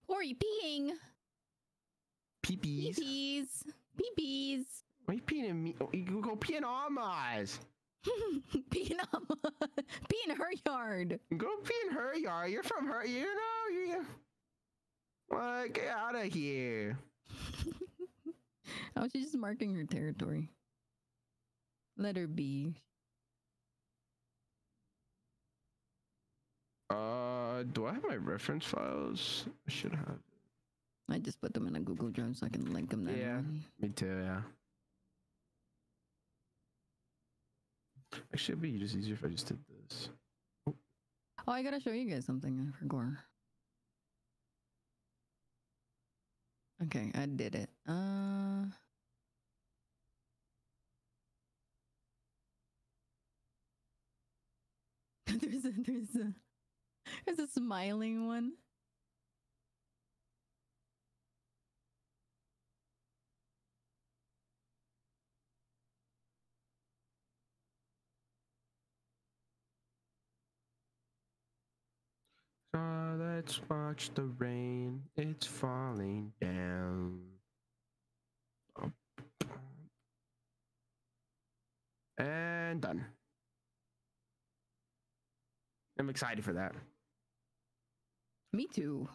Or you peeing? Peepees. Peepees. Peepees. Why are you peeing in me? Oh, you go pee in Alma's. peeing on pee in her yard. Go pee in her yard. You're from her. You know. You. What? Get out of here. How is she just marking her territory? Let her be. Uh, do I have my reference files? I should have. I just put them in a Google Drive so I can link them. There. Yeah. Me too. Yeah. Actually, it'd be just easier if I just did this. Oh, I gotta show you guys something for Gore. Okay, I did it. Uh. there's a there's a there's a smiling one. car, let's watch the rain. It's falling down. And done. I'm excited for that. Me too.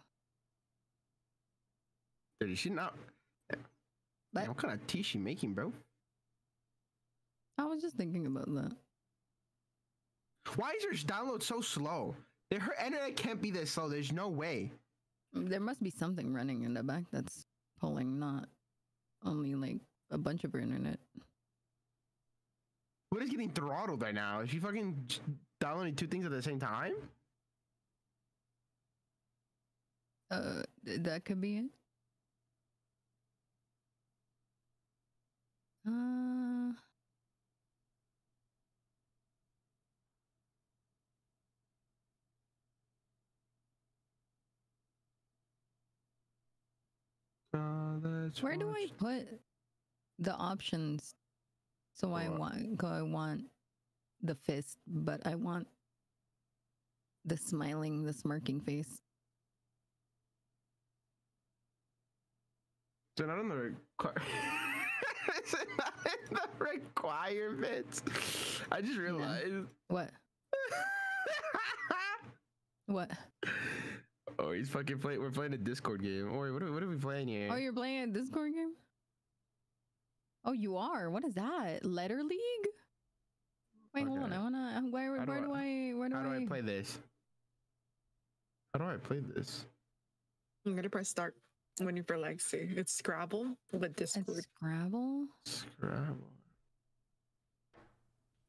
Dude, is she not? But, what kind of tea she making, bro? I was just thinking about that. Why is her download so slow? Her internet can't be this slow. There's no way. There must be something running in the back that's pulling, not only like a bunch of her internet. What is getting throttled right now? Is she fucking downloading two things at the same time? Uh, th- that could be it. Uh, where do I put the options? So I want, go, I want the fist, but I want the smiling, the smirking face. Is it not in the require? Not in the requirements? I just realized. What? What? Oh, he's fucking playing. We're playing a Discord game. Or what? Are, what are we playing here? Oh, you're playing a Discord game? Oh, you are. What is that? Letter League? Wait, hold on. I wanna. Where, where, How do where do I? Where do How do I? I play this? How do I play this? I'm gonna press start when you for Lexi. It's Scrabble with It's Discord. Scrabble. Scrabble.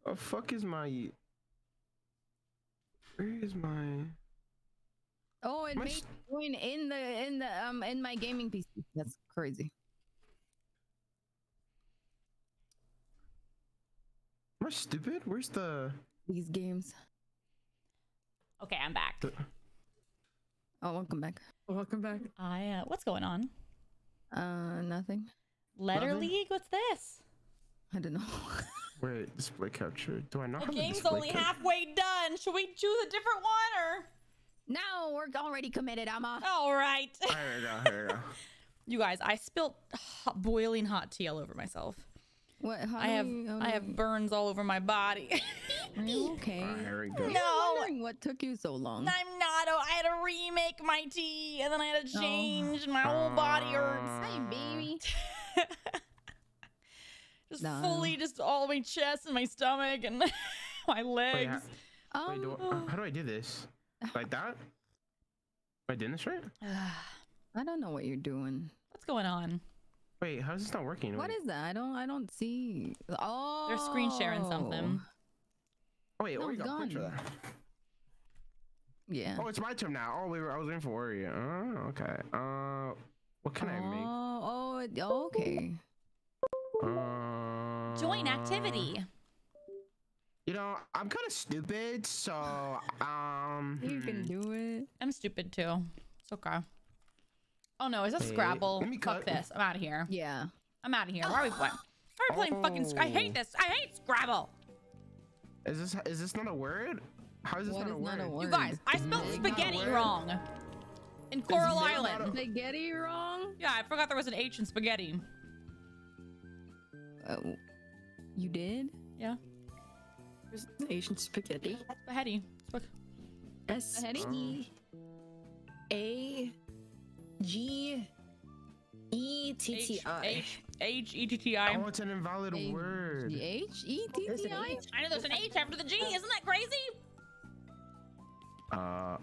Oh fuck is my? Where is my? Oh, it My made s- join in the in the um in my gaming PC. That's crazy. Am I stupid? Where's the? These games. Okay, I'm back. the Oh, welcome back. Welcome back. I uh, what's going on? Uh, nothing. Letter Nothing? League. What's this? I don't know. wait display capture? Do I not The have game's display only cap- halfway done. Should we choose a different one or? No, we're already committed. I'm. All right. There we go. There we go. You guys, I spilt hot, boiling hot tea all over myself. What? How I have we- how I have we- burns all over my body. Are you okay? Alright, here we go. No. I'm wondering what took you so long. I'm not. Oh, I had to remake my tea, and then I had to Oh. change. and My whole body hurts. Hi, baby. just No. fully, just all my chest and my stomach and my legs. ha- Um, Wait, do I, how do I do this? Like that? Am I doing this right? I don't know what you're doing. What's going on? Wait, how is this not working? What Wait. is that? I don't. I don't see. Oh, They're screen sharing something. Oh wait, No, Ori it's got a picture of gone. that. Yeah. Oh, it's my turn now. Oh, we were, I was waiting for Ori. Oh, okay. Uh, what can I make? Oh, oh, oh, okay. Uh, Join activity. You know, I'm kind of stupid, so um. You can hmm. do it. I'm stupid too. It's okay. Oh no, is this Wait, Scrabble? let me Fuck cut- this. I'm out of here. Yeah. I'm out of here. Why are we playing? Why are we playing fucking? Sc- I hate Oh. this. I hate Scrabble. Is this is this not a word? How is this not, is a not word? a word? You guys, I spelled Meg? spaghetti wrong. In Coral Island. Spaghetti wrong? Yeah, I forgot there was an H in spaghetti. Uh, you did? Yeah, There's Asian spaghetti. spaghetti. Spag- S Spaghetti? P A G E T T H I. H H E T T I. Oh, it's an invalid A- word. The H E T There's an I? H. I know there's an H after the G. Isn't that crazy? Uh.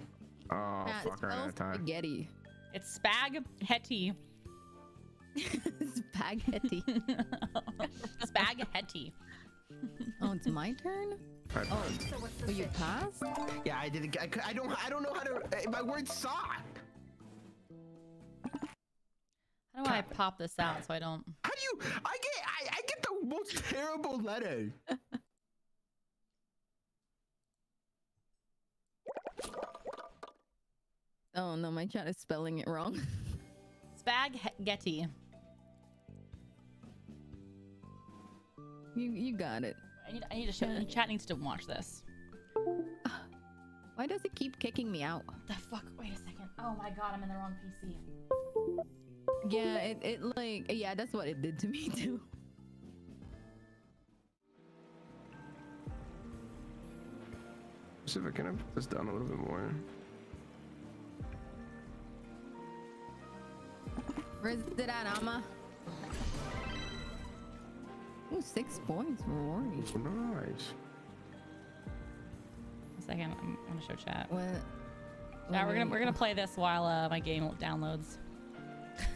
Oh Yeah, fuck! I ran out of time. spaghetti. It's spaghetti. spaghetti. spaghetti. oh, it's my turn? Alright, Oh, fine. oh you passed? Yeah, I didn't. I, I don't. I don't know how to. uh, My words suck. How do I pop this out so I don't? How do you? I get. I, I get the most terrible letter. Oh no, my chat is spelling it wrong. Spaghetti. You you got it. I need, I need to show. The chat needs to watch this. Why does it keep kicking me out? The fuck? Wait a second. Oh my god, I'm in the wrong PC. Yeah, it, it like yeah, that's what it did to me too. See if I can put this down a little bit more. Where's it at, Amma? Ooh, six points for Rory. Nice. A second, I'm gonna show chat. What? Yeah, we're gonna what- we're gonna play this while uh, my game downloads.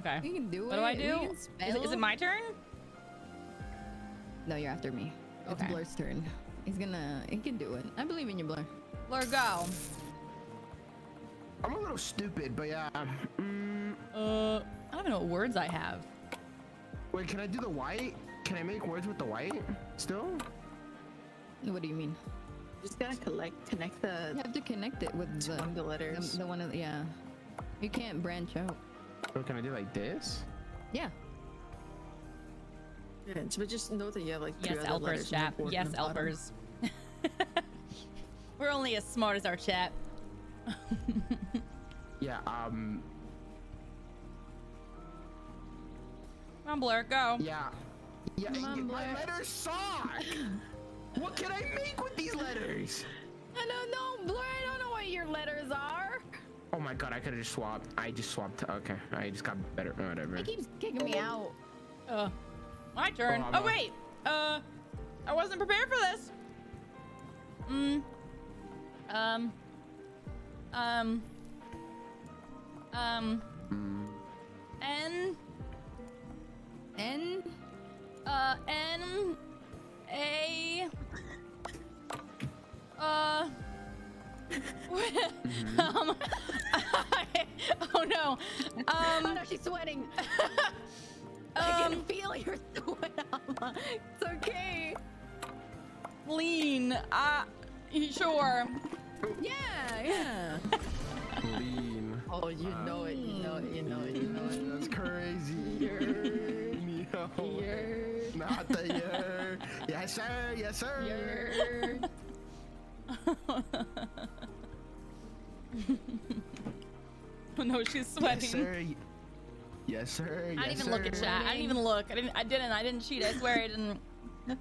okay. We can do What it. do I do? Is it, is it my turn? No, you're after me. It's Okay. Blurr's turn. He's gonna. He can do it. I believe in you, Blurr. Blurr, go. I'm a little stupid, but yeah. Mm, Uh, I don't even know what words I have. Wait, can I do the white? Can I make words with the white still? What do you mean? Just gotta collect, connect the. You have to connect it with the the the, letters. the one. Of, yeah. You can't branch out. Or can I do like this? Yeah. Yeah, but just know that you have like three Yes, other letters Elpers, on the chat. Yes, on the bottom. Elpers. We're only as smart as our chat. Yeah. Um. On, Blurr, go. Yeah. Yeah. Come on, my Blair. letters suck. what can I make with these letters? I don't know, Blurr. I don't know what your letters are. Oh my god, I could have just swapped. I just swapped. Okay, I just got better. Whatever. He keeps kicking me out. Uh, my turn. Oh, Oh, wait. Uh, I wasn't prepared for this. Mm. Um. Um. Um. Mm. N. N. Uh. N. A. Uh. um, oh no. oh Um, no, she's sweating. I um, can feel your sweat, Amma. It's okay. lean. Uh, sure. Yeah, yeah. Lean. Oh, you know it. You know it. You know it. You know it. That's crazy. Yo. Yer, Not the year. Yes, sir. Yes, sir. Oh no, she's sweating. Yes, sweating. sir. Yes, sir. I didn't yes, even look at sir. chat. I didn't even look. I didn't. I didn't. I didn't cheat. I swear I didn't.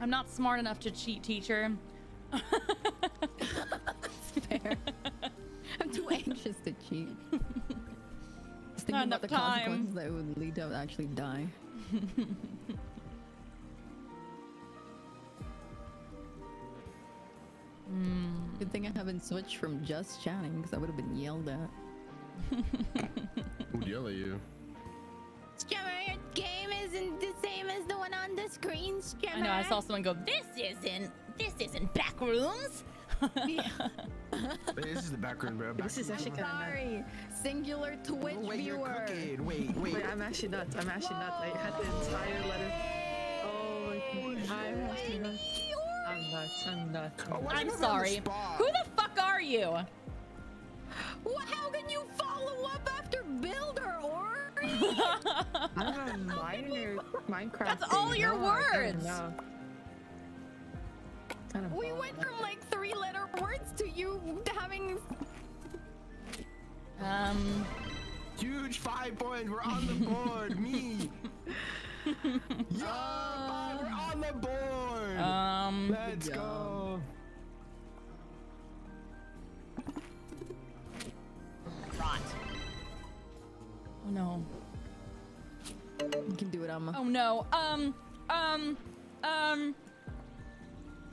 I'm not smart enough to cheat, teacher. Fair. I'm too anxious to cheat. Just thinking Not about the time. consequences that it would lead to actually die. Hmm. Good thing I haven't switched from just chatting because I would have been yelled at. Who'd yell at you? Strummer, your game isn't the same as the one on the screen, Strummer. I know. I saw someone go. This isn't. This isn't back rooms. Hey, this is the background, room, bro. Back This is room. actually kind of Sorry, singular Twitch Oh, wait, you're viewer. cooking. Wait, wait. Wait, I'm actually nuts. I'm actually nuts. I had the entire letter. Oh, my God. I'm actually nuts. I'm nuts. I'm nuts. Oh, I'm am I on the sorry. spot? Who the fuck are you? Wha- How can you follow up after Builder, Ori? I'm a minor Minecraft. That's all your oh No, I don't words. Know. Kind of we went from like three letter words to you having. Um. Huge five points. We're on the board. Me. Yo, five, we're on the board. Um. Let's go. Rot. Oh no. You can do it, Amma. Oh no. Um. Um. Um.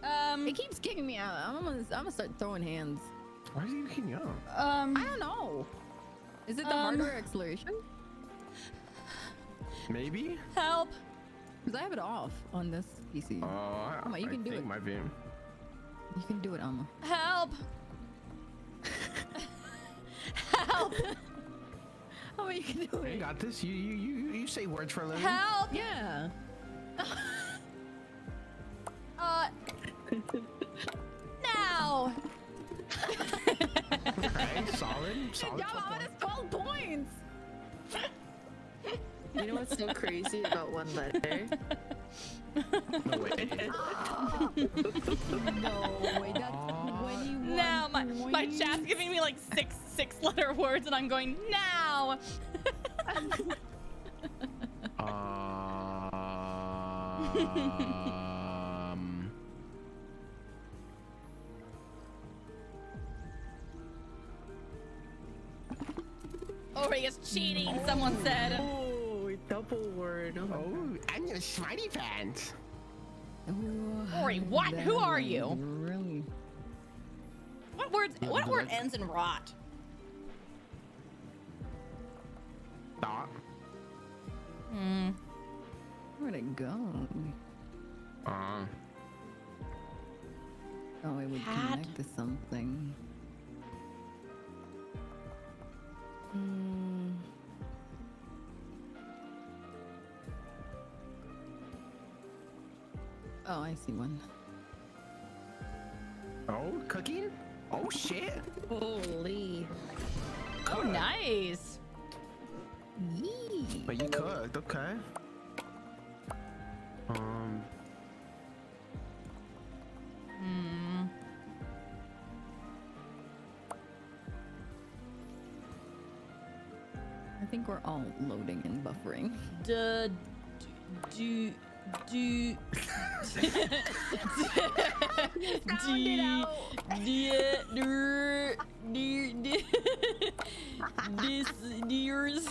Um. It keeps kicking me out. I'm gonna, I'm gonna start throwing hands. Why is he looking up? Um. I don't know. Is it the Um, hardware acceleration? Maybe. Help. Because I have it off on this PC. Oh, I, Come on, you I can do think it. Might be. You can do it, Alma. Help. Help. Oh, you can do it. You got this. You you you you say words for a living. Help. Yeah. Uh. Now. Okay, solid, solid. Y'all, Amma has 12 points. You know what's so crazy about one letter? No way. No way, that's 21 Now my my chat's giving me like six six letter words, and I'm going now. Uh, Ori is cheating, someone said. Oh, double word. Oh, my Oh, I'm your smarty pants. Ooh, Ori, what? Who are you? Really? What words? What word ends in rot? Dot. Hmm. Where'd it go? Uh, Oh, it would Hat. connect to something. Hmm. Oh, I see one. oh, cooking? Oh shit. Holy. Oh, nice. Yee. But you cooked, okay. Um, Hmm. I think we're all loading and buffering. Duh. Do. Do. This deers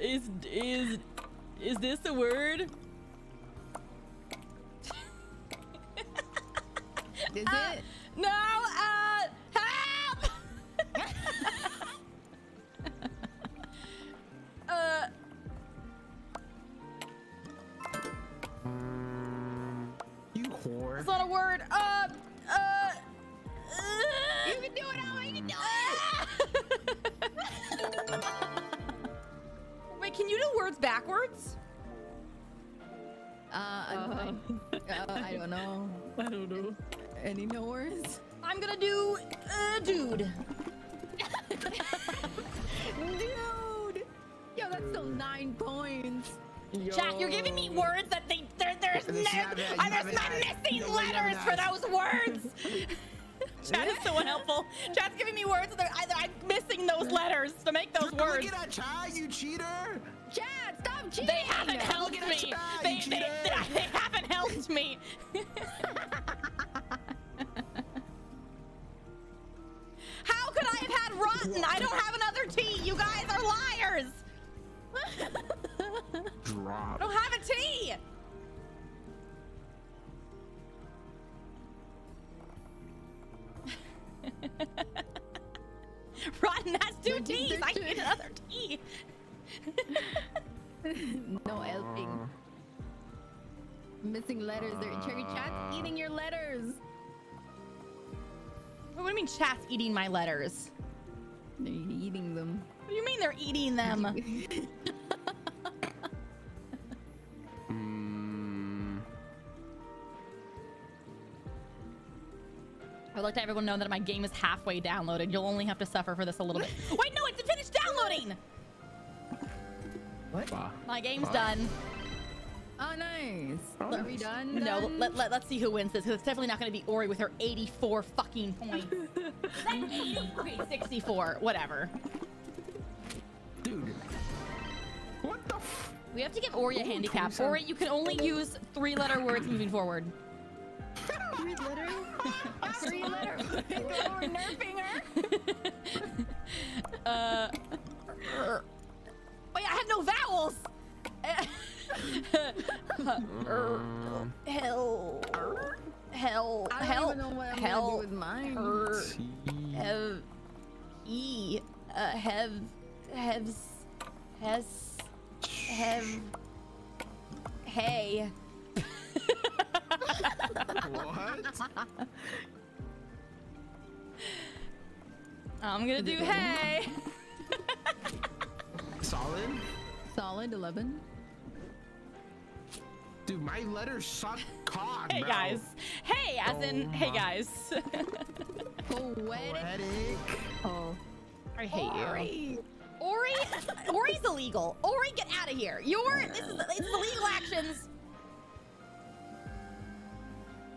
is is is this a word? Is Uh, it? No, uh, uh, you whore. it's not a word. Uh, uh, You can do it, Al. You can do it. Wait, can you do words backwards? Uh, I, I, uh, I don't know. I don't know. Any no words? I'm gonna do, uh, dude. Dude! Yo, that's still nine points. Chat, you're giving me words that they there, there's no, This you have it, you have there's not missing it, letters for those words. Chat is so unhelpful. Chat's giving me words that are, I'm missing those letters to make those You're words. looking at chat, you cheater. Chad, stop cheating! They haven't helped me. chat, They, they, they, they haven't helped me. How could I have had rotten? I don't have another T. You guys are liars. I don't have a T. Rotten has two Where'd you T's. I need another T. no helping. Uh. Missing letters. There, Cherry Chat's uh. eating your letters. What do you mean chat's eating my letters? They're eating them. What do you mean they're eating them? Mm, I'd like to everyone know that my game is halfway downloaded. You'll only have to suffer for this a little bit. Wait, no, it's finished downloading. bah. My game's Wow. done. Oh, nice. Oh, Are we done? No, then? let, let, let's see who wins this because it's definitely not going to be Ori with her 84 fucking points. 80 okay, 64, whatever. Dude. What the f- We have to give Ori a Ooh, handicap. 27. Ori, you can only use three letter words moving forward. Three-letter? Three letters? We're nerfing her? Uh, wait, I have no vowels. Um, hell, hell, I don't hell, even know what I'm hell, gonna do with mine. her, T. have, e, uh, have, haves, has, have, hey. What? I'm gonna do hey. Solid? Solid 11. Dude, my letters suck cock, Hey bro. guys. Hey, as in Oh hey guys. Poetic. Poetic. Oh. I hate you. Ori. Ori, Ori's illegal. Ori, get out of here. You're this is it's illegal actions.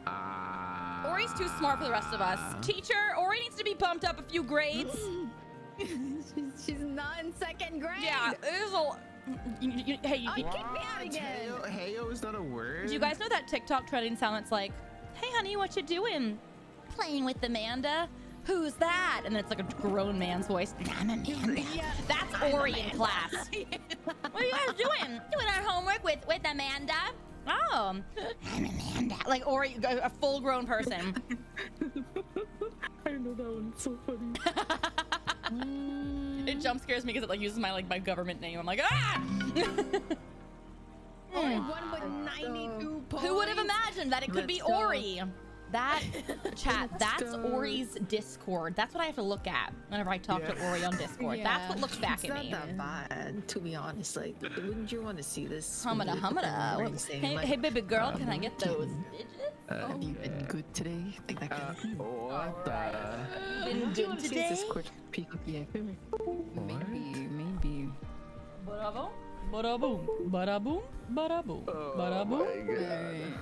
Uh, Ori's too smart for the rest of us. Teacher, Ori needs to be bumped up a few grades. she's, she's not in second grade. yeah, it is a. You, you, hey, you, Oh, you you- kicked me out What? again. Heyo, heyo is not a word. do you guys know that TikTok trending sound that's like, "Hey, honey, what you doing? Playing with Amanda." Who's that? And then it's like a grown man's voice. I'm Amanda. That's Ori in class. what are you guys doing? Doing our homework with with Amanda. Oh, I'm Amanda. Like Ori, a a full-grown person. I know that one. It's so funny. It jump scares me because it like uses my like my government name. I'm like, ah! Only one with 92 points. Who would have imagined that it could be Let's go. Ori? That chat, that's go. Ori's Discord. That's what I have to look at whenever I talk to Ori on Discord. That's what looks back it's at not me. that bad, to be honest. Like, wouldn't you want to see this? Humada smooth humada. and everything? Hey, Like, hey, baby girl, can I get those digits? Have you been good today? Like that kind Uh, of thing. what the? Been Would you good see today? this quick peek of the equipment? Maybe, maybe. Bada boom, bada boom, bada boom, bada boom, bada boom. Alright.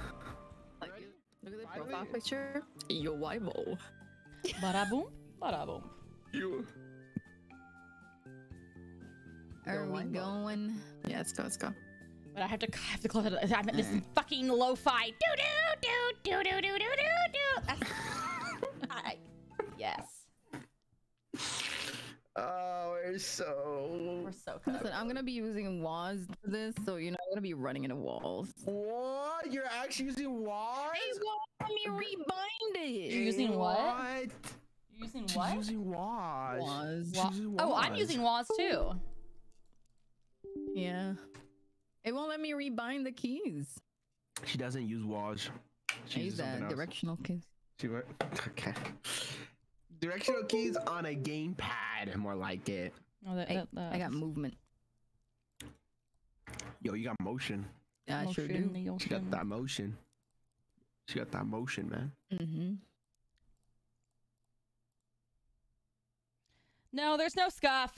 Like, look at the profile picture. Yo, Weibo. Bada boom, bada boom. You. Are we why going? Yeah, let's go, let's go. But I have to, I have to close it. I'm this is fucking lo-fi. Do do do do do do do do do. That's- I- Yes, Oh, we're so. we're so close. Listen, I'm gonna be using WAS for this, so you're not gonna be running into walls. What? You're actually using WAS? let me rebind it. You're using what? What? You're using She's what? using WAS. WAS. Wa- oh, I'm using WAS too. Yeah. It won't let me rebind the keys. She doesn't use WAS. She I use uses something directional keys. She what? Okay. Directional keys on a gamepad, more like it. Oh, that, I, that, that, I got movement. Yo, you got motion. Yeah, I sure do. She got ocean. that motion. She got that motion, man. Mm-hmm. No, there's no scuff.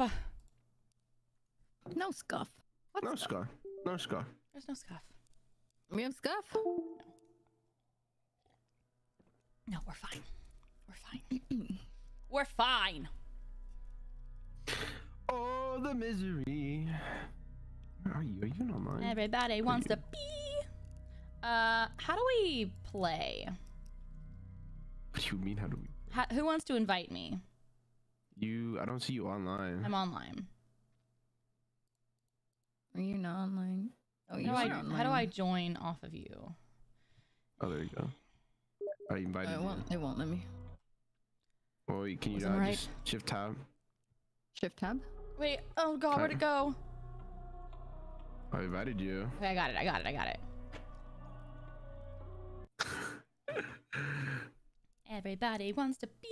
No scuff. What No scuff? scar. No scar. There's no scuff. We have scuff. No, we're fine. We're fine. we're fine. Oh, the misery. Where are you? Are you even online? Everybody wants to be. Uh, how do we play? What do you mean? How do we? How, who wants to invite me? You? I don't see you online. I'm online. Are you not online? Oh, How you do, are I, online. how do I join off of you? Oh, there you go. I invited Oh, it you. won't. It won't let me. Well, you- can you Wasn't uh, right. just shift tab? Shift tab. Wait. Oh God, where'd it go? I invited you. Okay, I got it. I got it. I got it. Everybody wants to be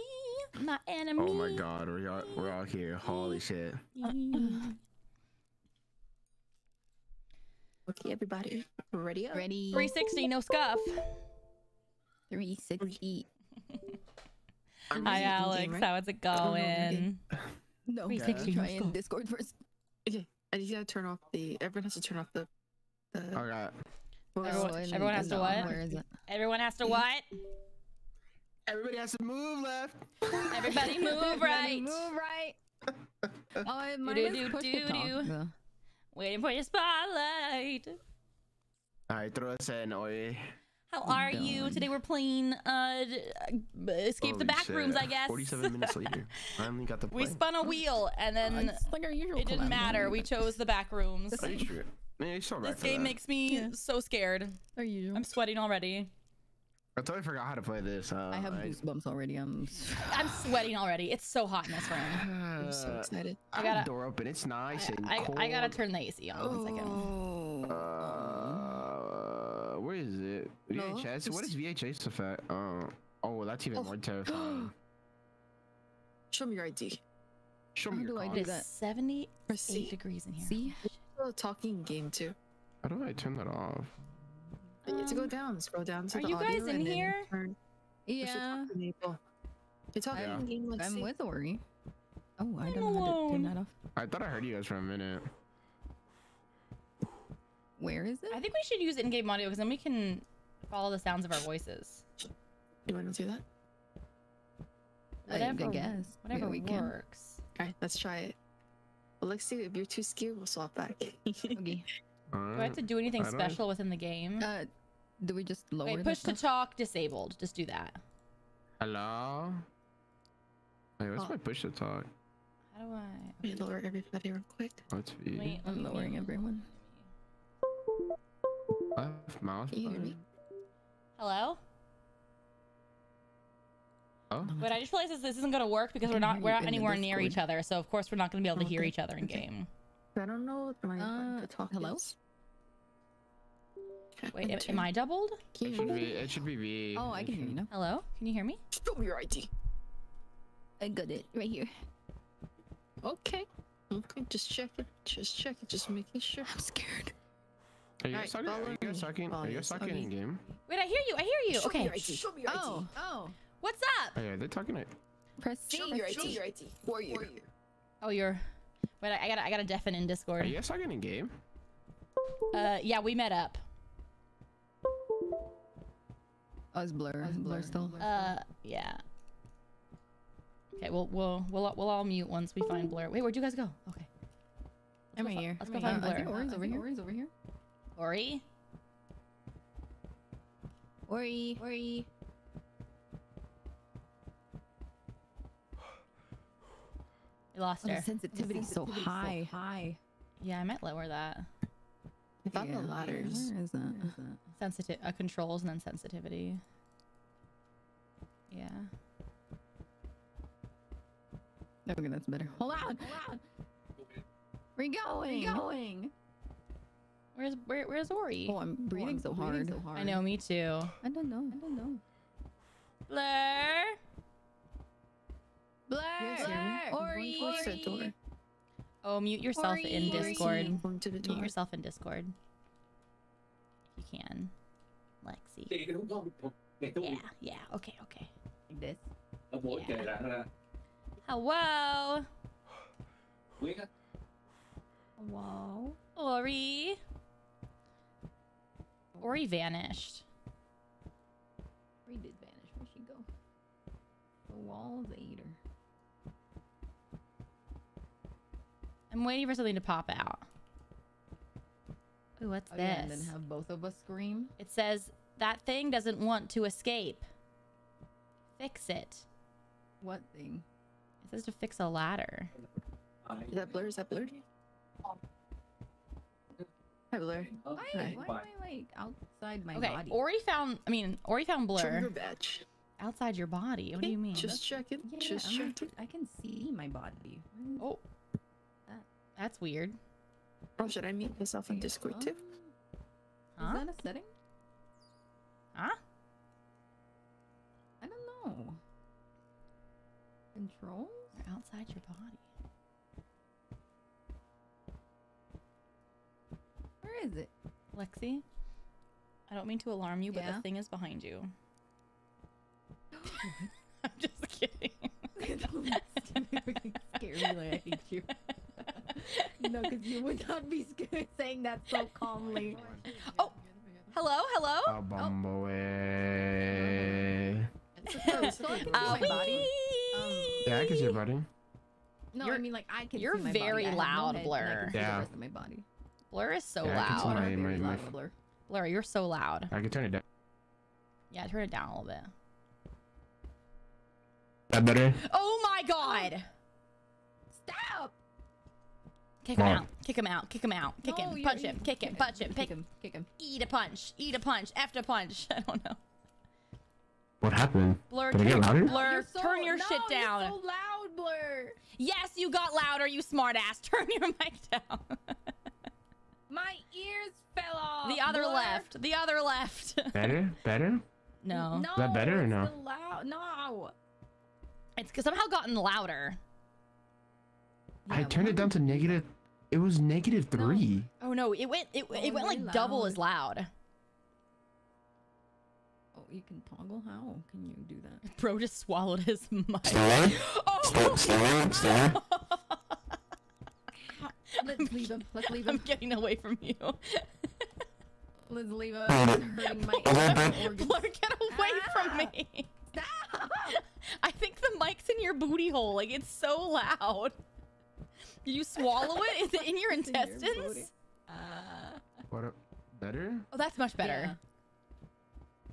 my enemy. Oh my god, we're all, we're all here. Holy shit. Okay, everybody, ready up. Ready. 360, no scuff. 360. I'm Hi, using in-game, Alex. right? How's it Oh, no, you're going? No. 360 Try no in scuff. Discord first. Okay, I just gotta turn off the. Everyone has to turn off the. the I got. voice Everyone- everyone has to what? Where is it? Everyone has to what? Everybody has to move left. Everybody move Everybody right. Move right. Oh, mine Do, is do, push to do, talk, do. though. Waiting for your spotlight. Alright, throw us in, oye. How are you? Today we're playing uh d- escape the Holy back rooms. I guess. 47 minutes later. Finally got the we spun a wheel and Uh, then it's like our usual. it didn't matter. We chose the back rooms. Are you true? Man, you're so right This game that. makes me Yeah. so scared. Our usual. I'm sweating already. I totally forgot how to play this. Uh, I have goosebumps already. I'm. I'm sweating already. It's so hot in this room. I'm so Uh, excited. I, I got gotta- the door open. It's nice and I, cold. I gotta turn the AC on. One second. Oh. Uh, where is it? No, VHS. What is VHS effect? Uh, oh, that's even Oh. more terrifying. Show me your ID. Show How me do your I card. do that? 78 Press degrees in here. See? It's a talking game too. How do I turn that off? You have to go Um, down. Scroll down to are the you guys in here? Turn, push the Yeah. talk. You're talking Yeah. game. Let's I'm see. with Ori. Oh, I I'm don't know how to alone. turn that off. I thought I heard you guys for a minute. Where is it? I think we should use in-game audio because then we can follow the sounds of our voices. You want to do that? I, I guess. Whatever yeah, we can. works. All right, let's try it. Alexi, if you're too scared, we'll swap back. Okay. Do I have to do anything I don't- special within the game? Uh, do we just lower Wait, push to talk disabled. Just do that. Hello? Hey, what's Oh. my push to talk? How do I? Let me lower everybody real quick. Oh, it's V. Wait, I'm lowering everyone. Left mouse Can you hear me? Hello. Oh, Wait, I just realized this, this isn't gonna work because we're not we're not anywhere near each other. So of course we're not gonna be able to hear each other in game. I don't know what my Uh, talk hello? is. Wait, am, am I doubled? Can it should be. It should be V. Oh, I can hear you now. Hello, can you hear me? Show me your ID. I got it right here. Okay. Okay, just check it. Just check it. Just making sure. I'm scared. Are you Alright, guys talking? Are you guys me. talking? Are you me. guys talking in game? Wait, I hear you. I hear you. Show me Okay. your ID. Show me your ID. Oh, oh. What's up? Oh yeah, they're talking. Like, Press C. Show me your press ID. C. Your ID. Warrior. Oh, you're. Wait, I, I gotta I gotta deafen in Discord. are Discord. you guys talking in game? Uh, yeah, we met up. Oh, it's Blurr. It's Blurr still. Uh, yeah. Okay, we'll we'll we'll we'll all mute once we find Blurr. Wait, where'd you guys go? Okay. I'm go right here. let's I'm go find here. Uh, I Blurr. think Ori's over here. Ori's over here. Ori. Ori. Ori. We lost Oh, her. the sensitivity's so high. High. Yeah, I might lower that. I found the Yeah, ladders. Where is that? Sensitive uh, controls and then sensitivity. Yeah. Okay, that's better. Hold on. Hold on. Where you going? Where you going? Where's where, where's Ori? Oh, I'm breathing, so, hard. I know, me too. I don't know. I don't know. Blurr. Blurr. Yes, hear me? Ori. What's? Oh, mute yourself in Discord. I'm going to the Mute yourself in Discord. If you can. Lexi. Yeah, yeah. Okay, okay. Like this. Yeah. Hello. Wow. Ori. Ori vanished. Ori did vanish. Where'd she go? The walls ate her. I'm waiting for something to pop out. Ooh, what's Oh, this? yeah, and then have both of us scream. It says that thing doesn't want to escape. Fix it. What thing? It says to fix a ladder. Is that Blurr? Is that blurred? Um, Hi, Blurr. Why, Hi. why am I like outside my okay, body? Ori found. I mean, Ori found Show Blurr your badge. outside your body. What do you mean? Just check it. yeah, Just I'm check it. I can see my body. Oh, that? that's weird. Oh, should I mute myself on Discord too? Huh? Is that a setting? Huh? I don't know. Control? They're outside your body. Is it? Lexi, I don't mean to alarm you, but Yeah? the thing is behind you. I'm just kidding. Scary, like I hate you. no, because you would not be scared saying that so calmly. Oh, hello, hello. A bumbleway. So I can see Uh, my body. Yeah, I can see your body. No, You're- I mean like I can. you're see my very body. I have no loud, head, and I Blurr. can see Yeah. the rest of my body. Blurr is so Yeah, I can see loud. my- Very my- my- Blurr. Blurr, you're so loud. I can turn it down. Yeah, turn it down a little bit. That better? Oh my god! Stop! Kick him on. out. Kick him out. Kick him out. Kick No, him. Punch him. Kick him. Punch him. Kick Pick him. Kick him. Eat a punch. Eat a punch. After punch. I don't know. What happened? Blurr, Did I get louder? Blurr, so- turn your no, shit down. You're so loud, Blurr. Yes, you got louder, you smartass. Turn your mic down. My ears fell off. the other Blurr. left. The other left. Better? Better? no. No. that better or it's no? loud. No. It's 'cause somehow gotten louder. I turned it down to negative. It was negative three. Oh no, it went it, Oh, it went like really double as loud. Oh, you can toggle. How can you do that? Bro just swallowed his mic. Still Oh. Let's leave him. Let's leave I'm getting away from you. Let's leave him. Hold It's hurting my Hold it. organs. Blurr, get away from Ah. me. Stop! I think the mic's in your booty hole. Like it's so loud. Did you swallow it? Is it in your It's in your intestines? Uh, What? up? Better? Oh, that's much better. Oh,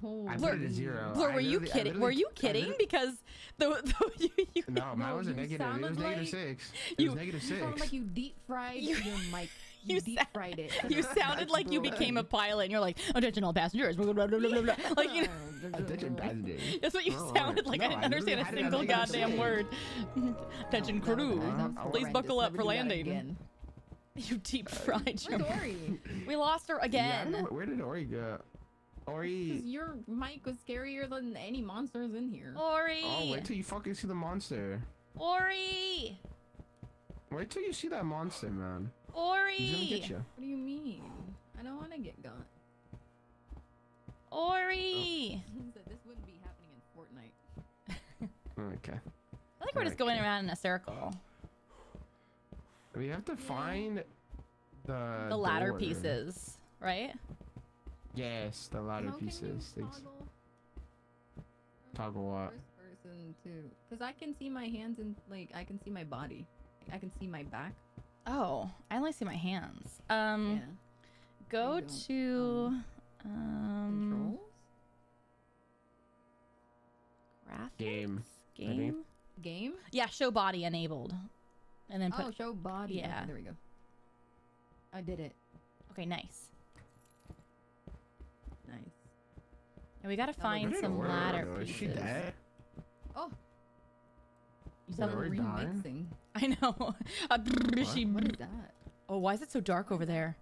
I Blurr- put it at zero. Blurr, were you kidding? Were you kidding? Because the, the you, you, No, mine wasn't you negative. It was sounded like- six. It You- was negative You six. sounded like you deep fried You- your mic. you You deep fried it. you sounded like you became a pilot and you're like, attention all passengers. Blah, blah, blah, blah, blah. Like, you know, Attention, passengers. that's what you Oh, sounded like. no, I didn't I understand a literally had it single goddamn six. word. Attention oh, No, crew. that was Please buckle up for landing. You deep uh, fried your. Where's Ori? We lost her again. where did Ori go? Ori. Because your mic was scarier than any monsters in here. Ori. Oh, wait till you fucking see the monster. Ori. Wait till you see that monster, man. Ori. He's gonna Ori. get you. What do you mean? I don't want to get got. Ori. Oh. He said this wouldn't be happening in Fortnite. Okay. I think we're just going around in a circle. We have to find the The ladder door. pieces, right? Yes, the ladder How can you pieces. Thanks. toggle Toggle what? First person too, because I can see my hands and like I can see my body. I can see my back. Oh, I only see my hands. Um, yeah. go to um Controls. graphics Game. I think. game. Game. Yeah, show body enabled, and then put. Oh, show body. Okay, Yeah. there we go. I did it. Okay, nice. Nice. And we gotta find some Ori ladder go? Is she dead? Oh, You Is sound- dying? remixing. I know. She- What is that? Oh, why is it so dark over there?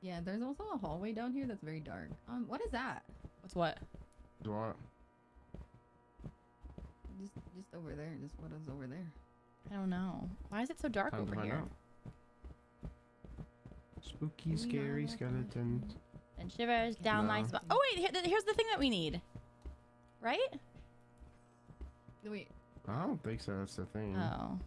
Yeah, there's also a hallway down here that's very dark. Um, what is that? What's what? What? Just, just over there. Just what is over there? I don't know. Why is it so dark Time over here? out. Spooky, scary are skeletons. And shivers down my No. spine. Oh wait, here, here's the thing that we need. Right? Wait. I don't think so. That's the thing. Oh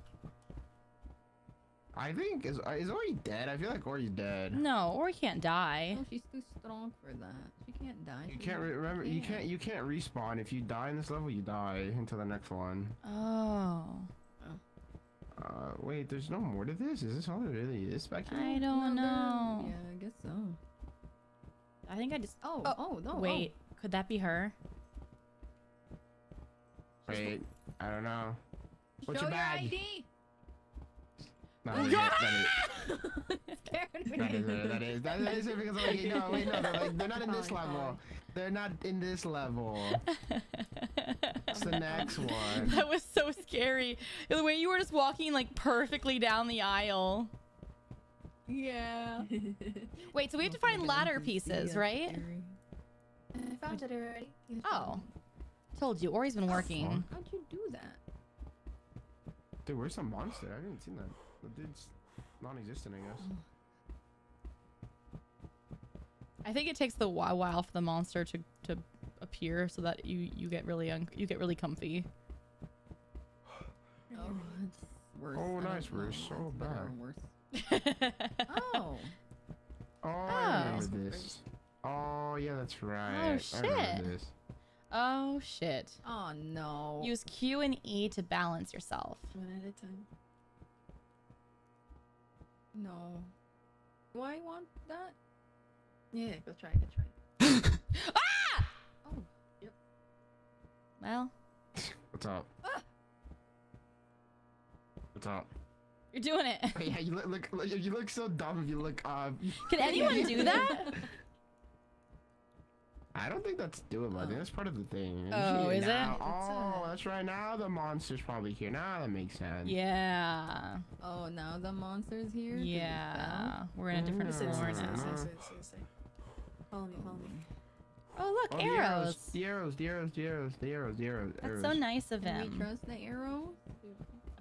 I think is uh, is Ori dead? I feel like Ori's dead. no, or he can't die. No, she's too strong for that. She can't die. You can't a re- remember. You can't. You can't respawn. If you die in this level, you die until the next one. Oh, Uh, wait. There's no more to this. Is this all there really is back here? I don't No, know. Yeah, I guess so. I think I just. Oh, Oh, oh, no. Oh. Wait, could that be her? Wait. I don't know. Oh. What's Show your your bag? ID. No, that is it, Scared me. that is, that is it. That is. That is it because I'm like, no, wait, no, they're, like, they're not in this oh Fine, level. They're not in this level. It's the next one. That was so scary. The way you were just walking like perfectly down the aisle. Yeah. Wait, so we have to find ladder pieces, right? I found it already. Oh, told you. Ori's been working. How'd you do that? Dude, where's the monster? I haven't seen that. The dude's non-existent, I guess. I think it takes the whi- while for the monster to to appear so that you you get really un- you get really comfy. Oh, it's worse. Oh, nice, we're so It's better or bad. worse. Oh. Oh, I Oh. remember this. Oh, yeah, that's right. Oh, shit. remember this. oh shit. Oh no. Use Q and E to balance yourself. One at a time. No. Do I want that? Yeah, go try it. Go try it. Ah! Oh. Yep. Well, What's up? Ah! What's up? You're doing it. Oh, yeah, you look, look, look, you look so dumb if you look up. Can anyone do that? I don't think that's doable. I think that's part of the thing. Oh, is it? now- It's, Oh, uh, that's right. Now the monster's probably here. Now that makes sense. Yeah. Oh, now the monster's here. 'cause it Yeah. We're in a different Mm. Floor sit, sit, now. Follow me, follow me. Oh look, Oh, arrows. The arrows, the arrows, the arrows, the arrows, the arrows. That's arrows. so nice of fell. Can we trust the arrow?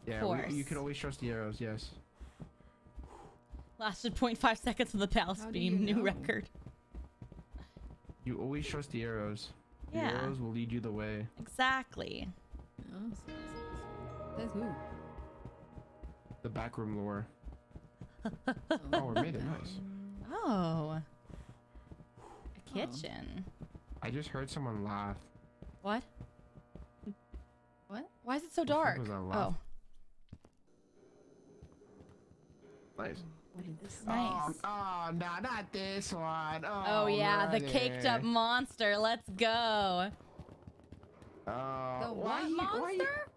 Of Yeah, course. we, you can always trust the arrows. Yes. Lasted 0.5 seconds on the palace How beam. you New know? record. You always trust the arrows. The Yeah. arrows will lead you the way. Exactly. Oh. Says who? The backroom lore. Oh, Oh, we made it nice. Oh. A Oh. kitchen. I just heard someone laugh. What? What? Why is it so dark? was that Oh. laugh? Nice. What is this? Nice. Oh, oh no, not this one. Oh, Oh yeah, the caked up monster. Let's go. Uh, The why what he- why he- monster?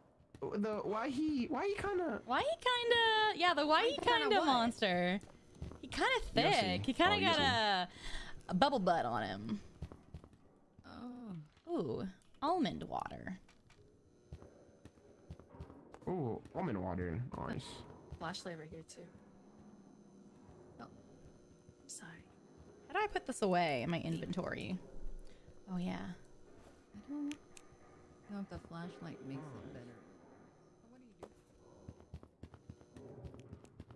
the why he why he kind of Why he kinda yeah, the why he kinda kinda monster. He kinda thick. He kinda Oh, got a, a bubble butt on him. Oh. Ooh, almond water. oh almond water. Nice. Flashlight right here too. Oh. Sorry. How do I put this away in my inventory? Oh yeah. I don't know if the flashlight makes it better.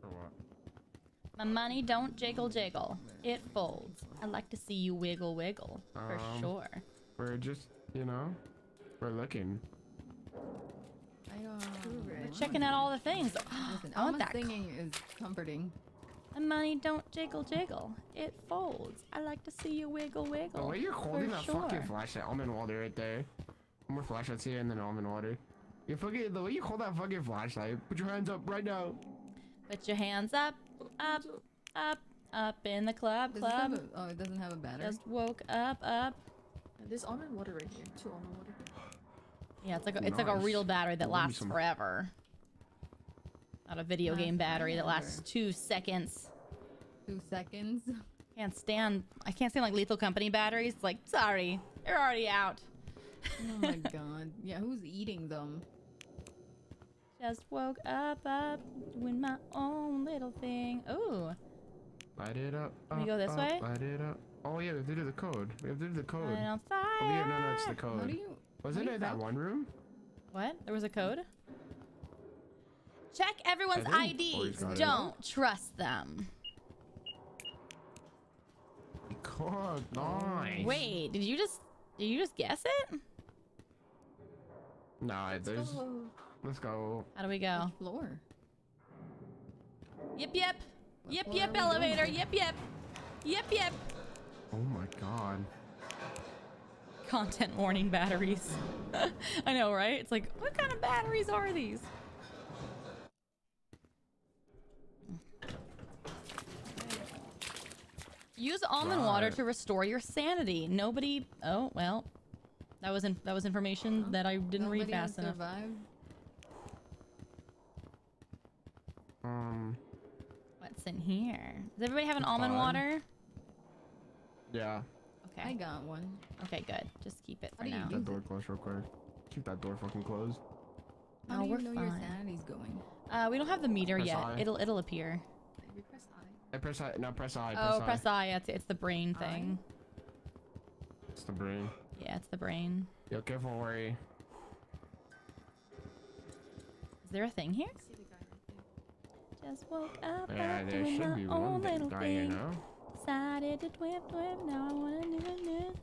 Or what? My money don't jiggle jiggle. It folds. I like to see you wiggle wiggle. For Um, sure. We're just you know, we're looking. I don't. We're Checking out all the things. Listen, I want that. singing is comforting. My money don't jiggle jiggle. It folds. I like to see you wiggle The wiggle. way you're holding for that fucking sure. flashlight, almond water right there. One More flashlights here and then almond water. You fucking the way you hold that fucking flashlight. Put your hands up right now. Put your hands up, up, up, up in the club, Does this have club. a, oh, it doesn't have a battery. Just woke up, up. And There's almond water right here. Two almond water. Yeah, it's like a, it's like a real battery that lasts some- forever. Not a video Lasts game battery that lasts two seconds. Two seconds. Can't stand. I can't stand like Lethal Company batteries. It's like sorry, they're already out. Oh my god. Yeah, who's eating them? Just woke up, up, doing my own little thing. Ooh, Light it up. Can we go this up, way? Light it up. Oh yeah, we have to do the code. We have to do the code. light on Oh yeah, no, no, it's the fire. How code. do you? Wasn't how do it you that one room? What? There was a code? Check everyone's I think Corey's IDs. Don't trust them. Code, nice. Wait, did you just did you just guess it? Nah, there's. Oh, Let's go. How do we go? Which floor? Yep, yep. Yep, floor yep, are we going elevator. to? Yep, yep. Yep, yep. Oh my god. Content warning batteries. I know, right? It's like, what kind of batteries are these? Use almond water to restore your sanity. Nobody. Oh well, that was in, that was information that I didn't read Nobody has fast enough. survived? Um. What's in here? Does everybody have an almond fine. water? Yeah. Okay. I got one. Okay, good. Just keep it How for do you now. do That door closed real quick. Keep that door fucking closed. How Oh, do you we're know your fine. sanity's going? Uh, we don't have the meter Press yet. I. It'll it'll appear. We press I. I press I. No, press I. oh, I. press I. It's it's the brain thing. It's the brain. Yeah, it's the brain. Yo, careful, worry. Is there a thing here? I see the guy right there. Just woke up, Yeah, up there doing should my be own one little guy here thing. Decided to twip twip. Now I wanna do it.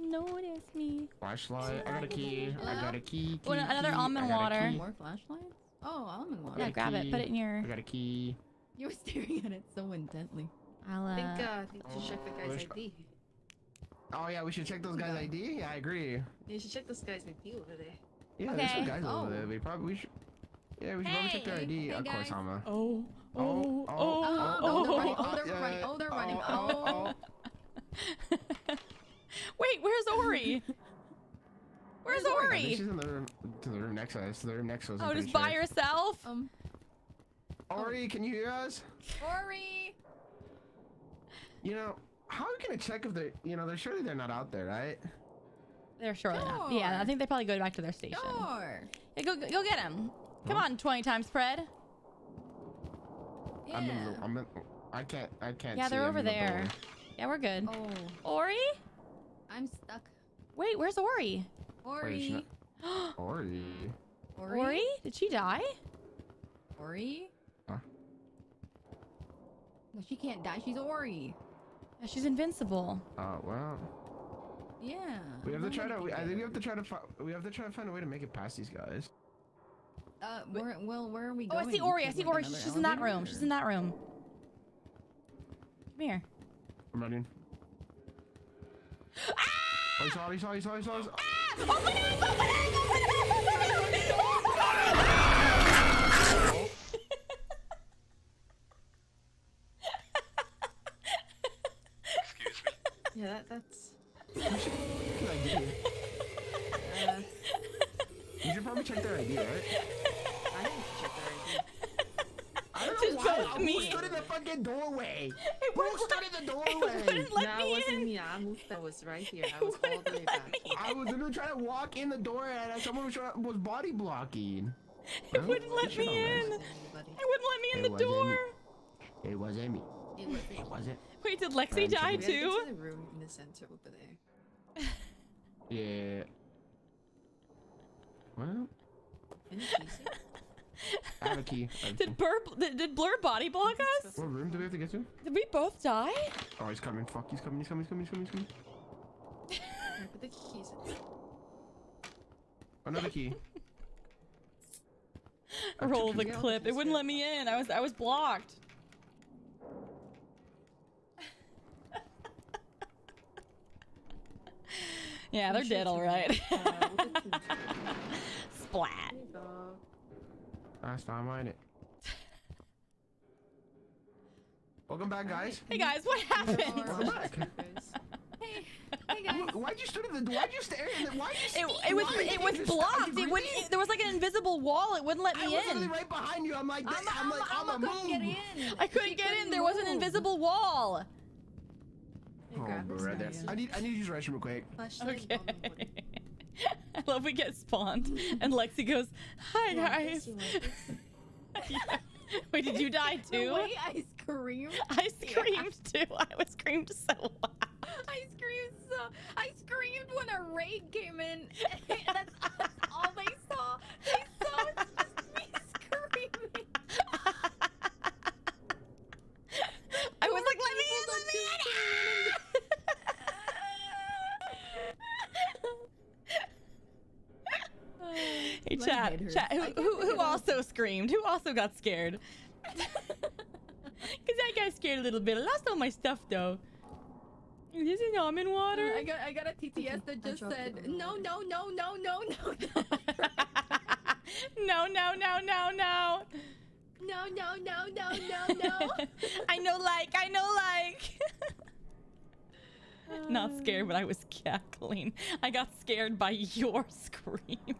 Notice me. Flashlight. I got a key. I got a key. key Oh, no, another almond I got a water. key. More flashlights? Oh, almond water. Yeah, a grab it. Put it in your. I got a key. You were staring at it so intently. I'll I uh. think uh, you should check the guy's there's- ID. Oh yeah, we should check those guys' ID. Yeah, I agree. You should check those guy's ID over there. Yeah, there's some guys Oh. over there. We probably we should. Yeah, we should probably check their ID. hey, of course. Hama. Oh. Oh, Oh. oh, Oh, Oh. they're running. Oh. Oh, they're running. Oh, they're running. Oh, Oh. Wait, where's Ori? Where's I think Ori? she's in the room, to the room next to us. The room next to us. I'm Oh, pretty just by sure. herself? Um, Ori, oh. can you hear us? Ori! You know, how are we gonna check if they're, you know, they're surely they're not out there, right? They're surely not. Yeah, I think they probably go back to their station. Sure. Yeah, go go get them. Come Huh? on, 20 times spread. Yeah. I'm in the, I'm in, I can't, I can't. Yeah, see, they're over in the there. Yeah, we're good. Oh, Ori? I'm stuck. Wait, where's Ori? Ori. she's not- Ori. Ori. Ori? Did she die? Ori. Huh? No, she can't die. She's Ori. Yeah, she's invincible. Uh, well, Yeah. we have to try to. We, I think we have to try to. Fi- we have to try to find a way to make it past these guys. her. Uh, where, well, where are we going? Oh, going? I see Ori. I see Ori. another She's in that room. She's in that room. Come here. I'm running. Ah! Oh, he saw, he saw, he saw, he saw. he saw. Open up! Open up! Open up! Yeah, that, that's. Good idea. Uh, You should probably check their ID, right? I need to check their ID. I don't Just know why. vote Who me. stood in the fucking doorway? It Who wouldn't stood in the doorway? wouldn't let that me wasn't in. me. I moved. That was right here. I was all the way back. I was literally trying to walk in the door and someone was, trying, was body blocking. It wouldn't let me in. Wasn't anybody. It wouldn't let me in It the wasn't door. It wasn't me. It was It wasn't. Wait, did Lexi kidding. die We gotta too? to the room in the center over there. Yeah. Well, Any keys here? I have a key. I have a key. Did Blurr did, did Blurr body block us? What room do we have to get to? Did we both die? Oh, he's coming. Fuck, he's coming. He's coming. He's coming. He's coming. He's coming. Here, put the keys in. Another key. Roll the clip. It wouldn't let me in. I was I was blocked. Yeah, they're You dead, all right. Uh, we'll get two. Splat. There you go. Last time I it. Welcome back, guys. Hey guys, what happened? Welcome back. Hey, hey guys. Why'd you stand in the? Why'd you stare? Why'd you? It, stand- it was why? it was just- blocked. It wouldn't. really- There was like an invisible wall. It wouldn't let me in. I me was literally in. right behind you. I'm like, I'm, I'm, I'm, like, I'm, I'm, gonna get in. I couldn't She get in. couldn't There was an invisible wall. Hey, Oh, this brother. guy. I need, I need to use the restroom real quick. Okay. on the body. I love we get spawned and Lexi goes, "Hi You guys." this? You want this? Yeah. Wait, did you die The too? way I screamed. I screamed too. I was screamed so loud. I screamed so. I screamed when a raid came in. that's, that's all they saw. They saw just me screaming. I was like, "Let me in! Let me in!" hey, My chat, chat. Who, who, who also screamed? Who also got scared? Cause I got scared a little bit. I lost all my stuff though. Is this an almond water? I got I got a TTS that just said it on the no floor. no no no no no no, no, no, no, no. no no no no no no. I know, like, I know, like. Not scared, but I was cackling. I got scared by your scream.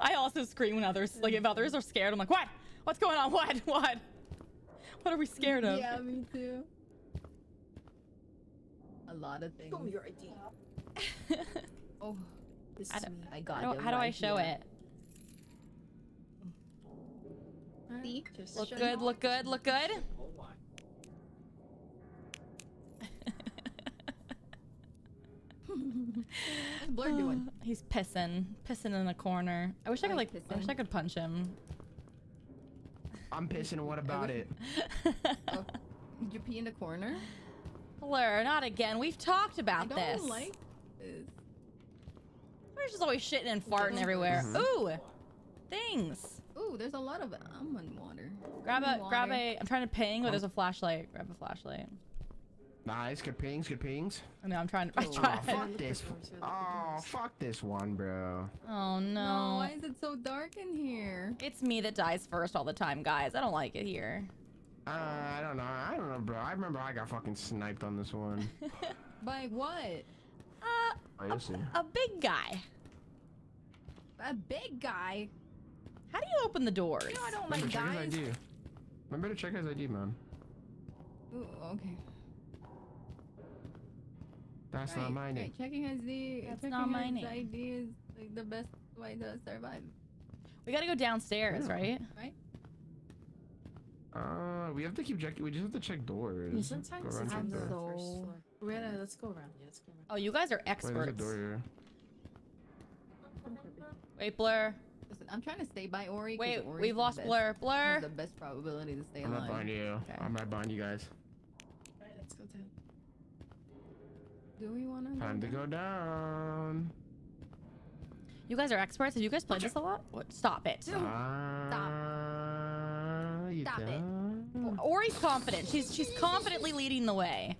I also scream when others, like, if others are scared, I'm like, what? What's going on? What? What? What are we scared of? Yeah, me too. A lot of things. Show me your ID. Oh, This I is me. I got How do, it how do I show here. it? See? Just Look good, look good, look good. What's Blurr doing? He's pissing, pissing in the corner. I wish I could Like like, I wish? I could punch him. I'm pissing. What about it? Oh, you pee in the corner? Blurr, not again. We've talked about I about don't this. like this. We're just always shitting and farting everywhere. Mhm. Ooh, things. Ooh, there's a lot of almond water. Grab a, Almond grab a. I'm trying to ping, but there's a flashlight. Grab a flashlight. Nice. Good pings. Good pings. I know I'm trying to. I Oh, Oh, fuck this. doors, yeah, look at Oh, fuck this one, bro. Oh No, no. why is it so dark in here? It's me that dies first all the time, guys. I don't like it here. Uh, I don't know. I don't know, bro. I remember I got fucking sniped on this one. By what? Uh, Oh, a big guy. A big guy. How do you open the doors? You know I don't Remember, like check his guys. ID. Remember to check his ID, man. Ooh, okay. That's Right, not my name. right, Checking his ID. That's checking not my his name. ID is like the best way to survive, We gotta go downstairs, Yeah. right? right? Uh, we have to keep checking. We just have to check doors. Yeah, sometimes around it's check on the doors. so- first floor. Wait, uh, let's go around. Yeah, let's go around. Oh, you guys are Wait, there's a experts. door here. Wait, Blurr. Listen, I'm trying to stay by Ori. Wait, Ori's we've lost best- Blurr. Blurr. the best probability to stay I'm right alive. behind you. Okay. I'm not behind you guys. Alright, let's go down. Do we want to? Time to go down. You guys are experts. Have you guys played this a lot? What? Stop it. Uh, you Stop it. done? Ori's confident. She's she's confidently leading the way.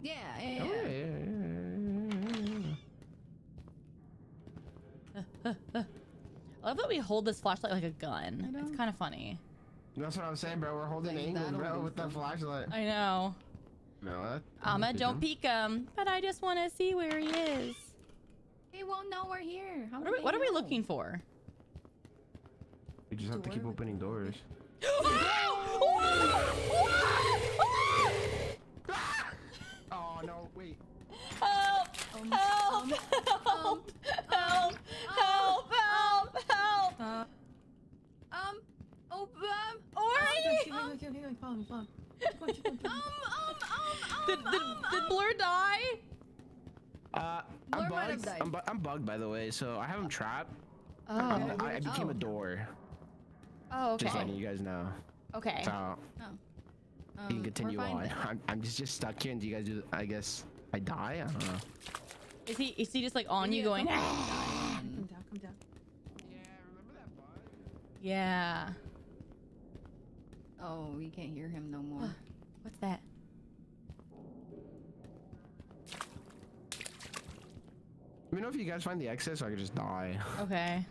Yeah, Oh, yeah, yeah, yeah. yeah, yeah, yeah, yeah. I love that we hold this flashlight like a gun. I It's know. kind of funny. That's what I'm saying, bro. We're holding Like, England, that'll bro, do with that something. flashlight. I know. No, that. Ama, don't peek him. But I just want to see where he is. They won't know we're here. How What are we, what are we looking for? We just have to keep opening doors. Oh no! Wait. Help! Um, Help! um, Help! Help! Help! Help! Help! uh, Um. Oh, um. Ori! Keep going, keep going, keep follow me, follow me. Um. Um. Um. Did, did, did Blurr die? Uh, I'm bugged. I'm, bu- I'm bugged, by the way. So I have him trapped. Oh. I, I became a Oh. door. Oh, okay. Just letting you guys know. Okay. So um, you can continue on. I'm, I'm just just stuck here. And do you guys do? I guess I die. I don't know. Is he is he just like on Maybe you going? "Ah." Come down, come down. Yeah, remember that bug? Yeah. And- Oh, we can't hear him no more. What's that? Let me know if you guys find the exit, so I can just die. Okay.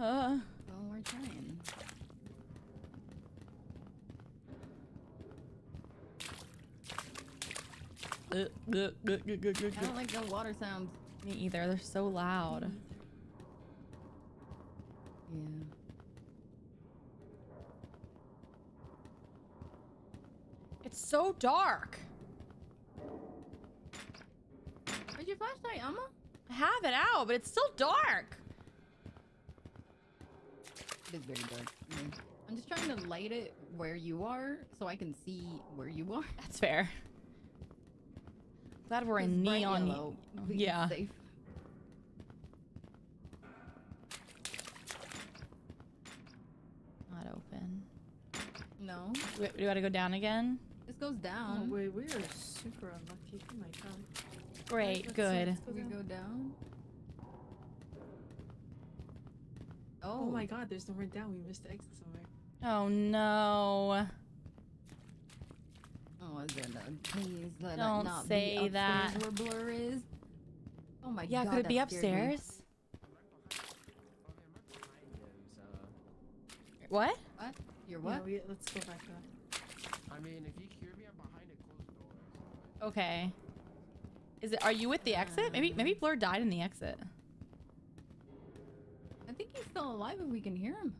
Uh. Well, we're trying. I don't like the water sounds. Me either. They're so loud. Yeah. It's so dark. Where's your flashlight, Ama? I have it out, but it's still dark. It is very dark. Yeah. I'm just trying to light it where you are so I can see where you are. That's fair. Glad we're in neon. yellow. Yeah. Safe. Not open. No. We, we gotta go down again. This goes Oh, down. wait, we are super unlucky. Oh my god. Great, Let's- good. go we go down. Oh, Oh my god, there's no way down. We missed the exit somewhere. Oh no. Oh, is it a, please let Don't it not say be upstairs that. where Blurr is. Oh my Yeah, god. Yeah, could it be that me. upstairs? What? What? You're Yeah, what? we, let's go back up. I mean, if you hear me, I'm behind a closed door. Okay. Is it? Are you with the exit? Maybe maybe um. Blurr died in the exit. I think he's still alive if we can hear him.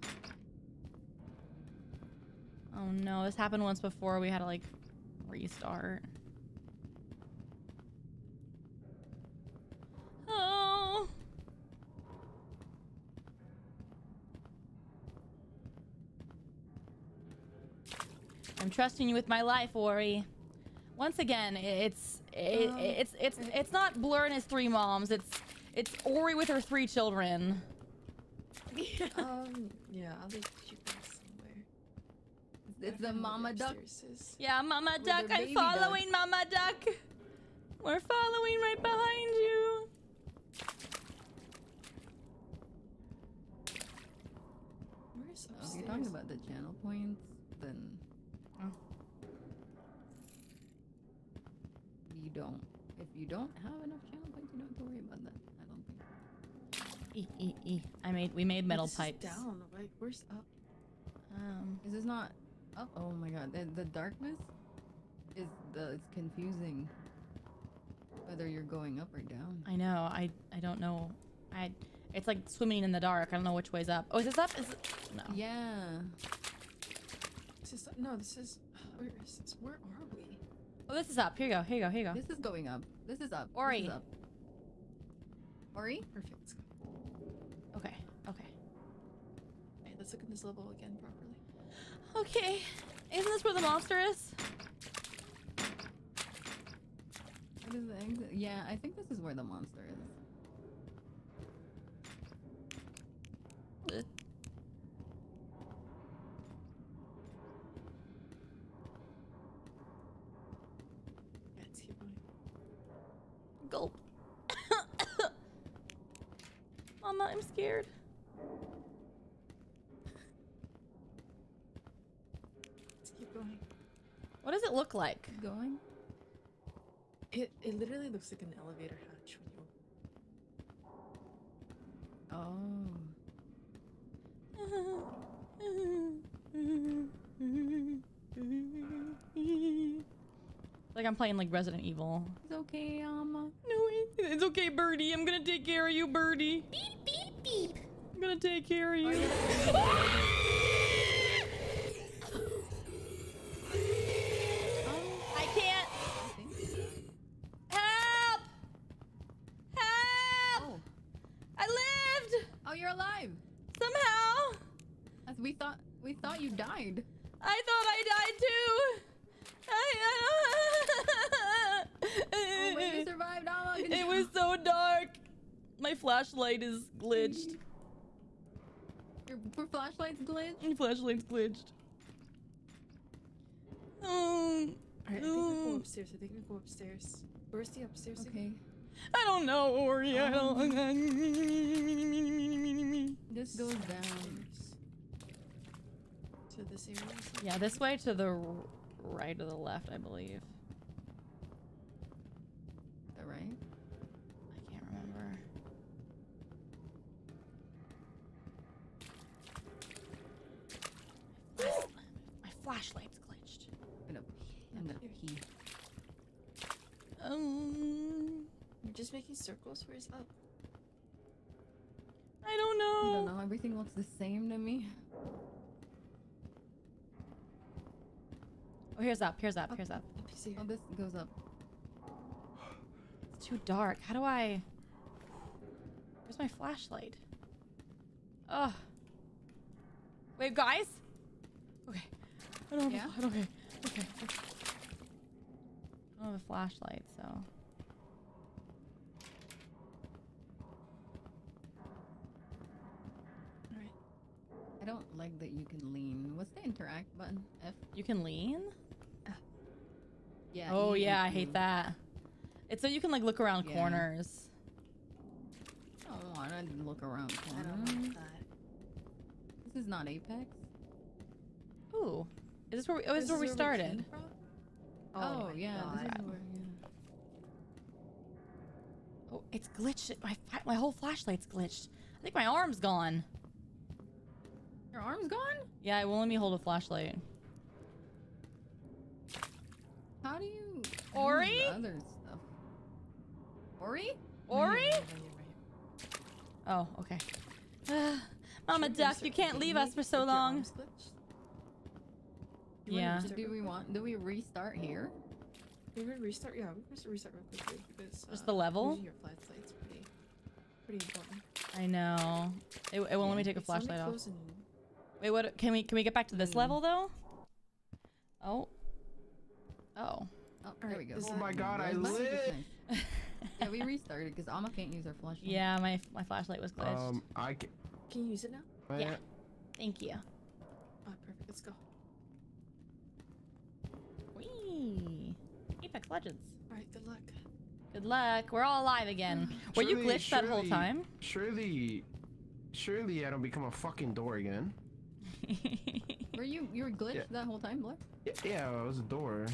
Oh no, this happened once before. We had to like restart. Oh. I'm trusting you with my life, Ori. Once again, it's it, Um, it's it's it's not Blurr and his three moms. It's it's Ori with her three children. um, yeah, I'll just shoot them somewhere. It's the don't know where mama duck. Yeah, Mama With Duck, I'm following ducks. Mama Duck. We're following right behind you. Where's Oh, if you're talking about the channel points, then Oh. you don't. If you don't have enough channel points, you don't have to worry about that. I don't think. E, e, e. I made we made metal This pipes. down. Like, where's up? Um, Is this not up? Oh my god, the, the darkness is the it's confusing whether you're going up or down. I know. I I don't know. I it's like swimming in the dark. I don't know which way's up. Oh, is this up? Is it? No. Yeah. This is no. This is. Where is this? Where are we? Oh, this is up. Here you go. Here you go. Here you go. This is going up. This is up. Ori. This is up. Ori? Perfect. Okay. Okay. Okay, let's look at this level again properly. Okay. Isn't this where the monster is? What is the exit? Yeah, I think this is where the monster is. scared. Let's keep going. What does it look like? Keep going? It it literally looks like an elevator hatch when you Oh. Like I'm playing like Resident Evil. It's okay, um. No, it's okay, Birdie. I'm gonna take care of you, Birdie. Beep, beep beep. I'm gonna take care of you. I can't. Help! Help! Oh. I lived Oh, you're alive. somehow. As we thought, we thought you died. I thought I died too. I, My flashlight is glitched. Your, your flashlight's glitched. My flashlight's glitched. Um, oh, Alright, I think we go um. upstairs. I think we go upstairs. Where's the upstairs? again? Okay. I don't know, Ori. I don't. This goes down. Upstairs. To this area. or something? Yeah, this way to the r- right or the left, I believe. All right. I can't remember. My flashlight's glitched. I'm gonna, I'm gonna. Um, You're just making circles. Where's up? I don't know. I don't know. Everything looks the same to me. Oh, here's up. Here's up. Here's up. Up here. Oh, this goes up. It's too dark. How do I? Where's my flashlight? Ugh. Wait, guys. Okay. I don't. Have a, I don't. Okay. Okay. okay. I don't have a flashlight, so. Alright. I don't like that you can lean. What's the interact button? F. You can lean. Ah. Yeah. oh E yeah, I hate Q. that. It's so you can like look around Yeah. corners. I don't want to look around I don't corners. like that. This is not Apex. Ooh. Is this where we, oh, this is where we started? from? Oh, oh, my yeah. This is where, yeah. Oh, it's glitched. My my whole flashlight's glitched. I think my arm's gone. Your arm's gone? Yeah, it won't let me hold a flashlight. How do you Ori? other stuff? Ori? Ori? Yeah, you're right. Oh, okay. Mama Duck, you can't leave us for if so your long. Arm's glitched? You wanna Yeah. restart Do we want? Do we restart here? We would restart. Yeah, we could restart real quickly because Just uh, the level? Your flashlight's pretty, pretty important. I know. It, it won't let me take a flashlight off. Wait, what? Can we can we get back to this Hmm. level though? Oh. Oh. Oh, there we go. Oh my god, I Where's my lit! yeah, we restarted because Ama can't use her flashlight. Yeah, my my flashlight was glitched. Um, I can. Can you use it now? Yeah. Thank you. Oh, perfect. Let's go. Whee! Apex Legends. All right. Good luck. Good luck. We're all alive again. Were you Surely- glitched that whole time? Surely, surely I don't become a fucking door again. Were you you were glitched Yeah. that whole time, Blair? Yeah, yeah, it was a door.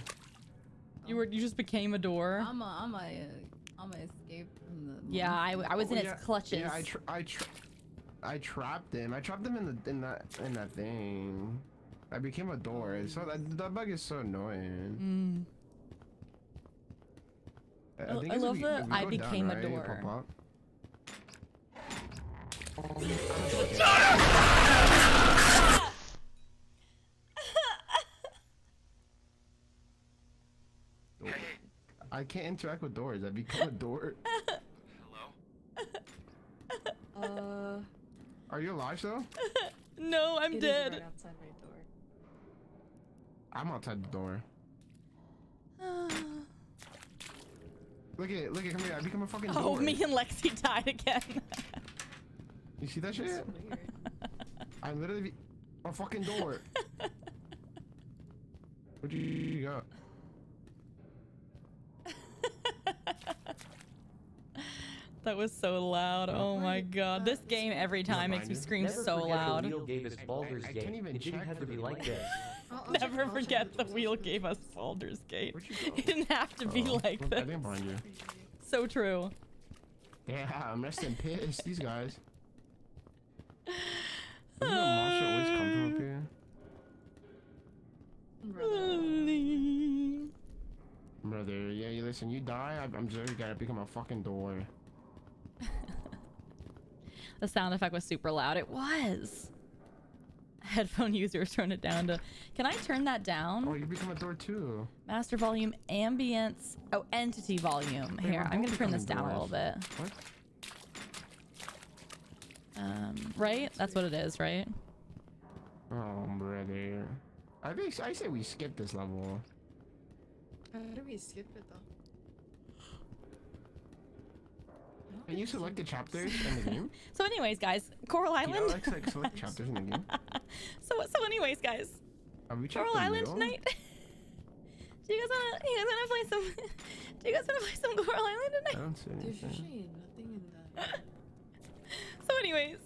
you were you just became a door. I'm a I'm a uh, I'm a escape from the. yeah, I, I was Oh, in yeah, its clutches. Yeah, I tra- I tra- I trapped him. I trapped him in the in that in that thing. I became a door. It's so that that bug is so annoying. Mm. I, I- think I love we- the I go became a right, door. pop up. I can't interact with doors. I become a door. Hello? Uh, Are you alive though? No, I'm it is dead. right outside my door. I'm outside the door. Look at look at come here. I become a fucking oh, door. me and Lexi died again. You see that shit? That's weird. I literally be- a fucking door. Where'd you go? that was so loud. Oh my god. uh, This game every time makes me scream so loud. The gave us Baldur's I Gate. can't even it didn't have to be like this. I'll- I'll check- Never forget the wheel gave us Baldur's Gate. Where'd you go? It didn't have to be Oh, like I this. think behind you. So true. Yeah, I'm resting pissed. These guys. Doesn't the monster always come from up here? Brother. Brother. this and you die, I- I'm just gonna become a fucking door. The sound effect was super loud. It was. Headphone users turn it down to. Can I turn that down? Oh, you become a door too. Master volume, ambience. Oh, entity volume. Wait, Here, I'm gonna turn this becoming down a little bit. What? Um, right? That's what it is, right? Oh, brother. I think I say we skip this level. How do we skip it though? I don't Can get you to select the see- chapters in the game? So, anyways, guys, Coral Can you Island. like, like select chapters in the game? so, so, anyways, guys, Are we checked Coral Island middle? tonight. do you guys wanna? You guys wanna play some? do you guys wanna play some Coral Island I tonight? don't see There's anything. usually nothing in that. So, anyways.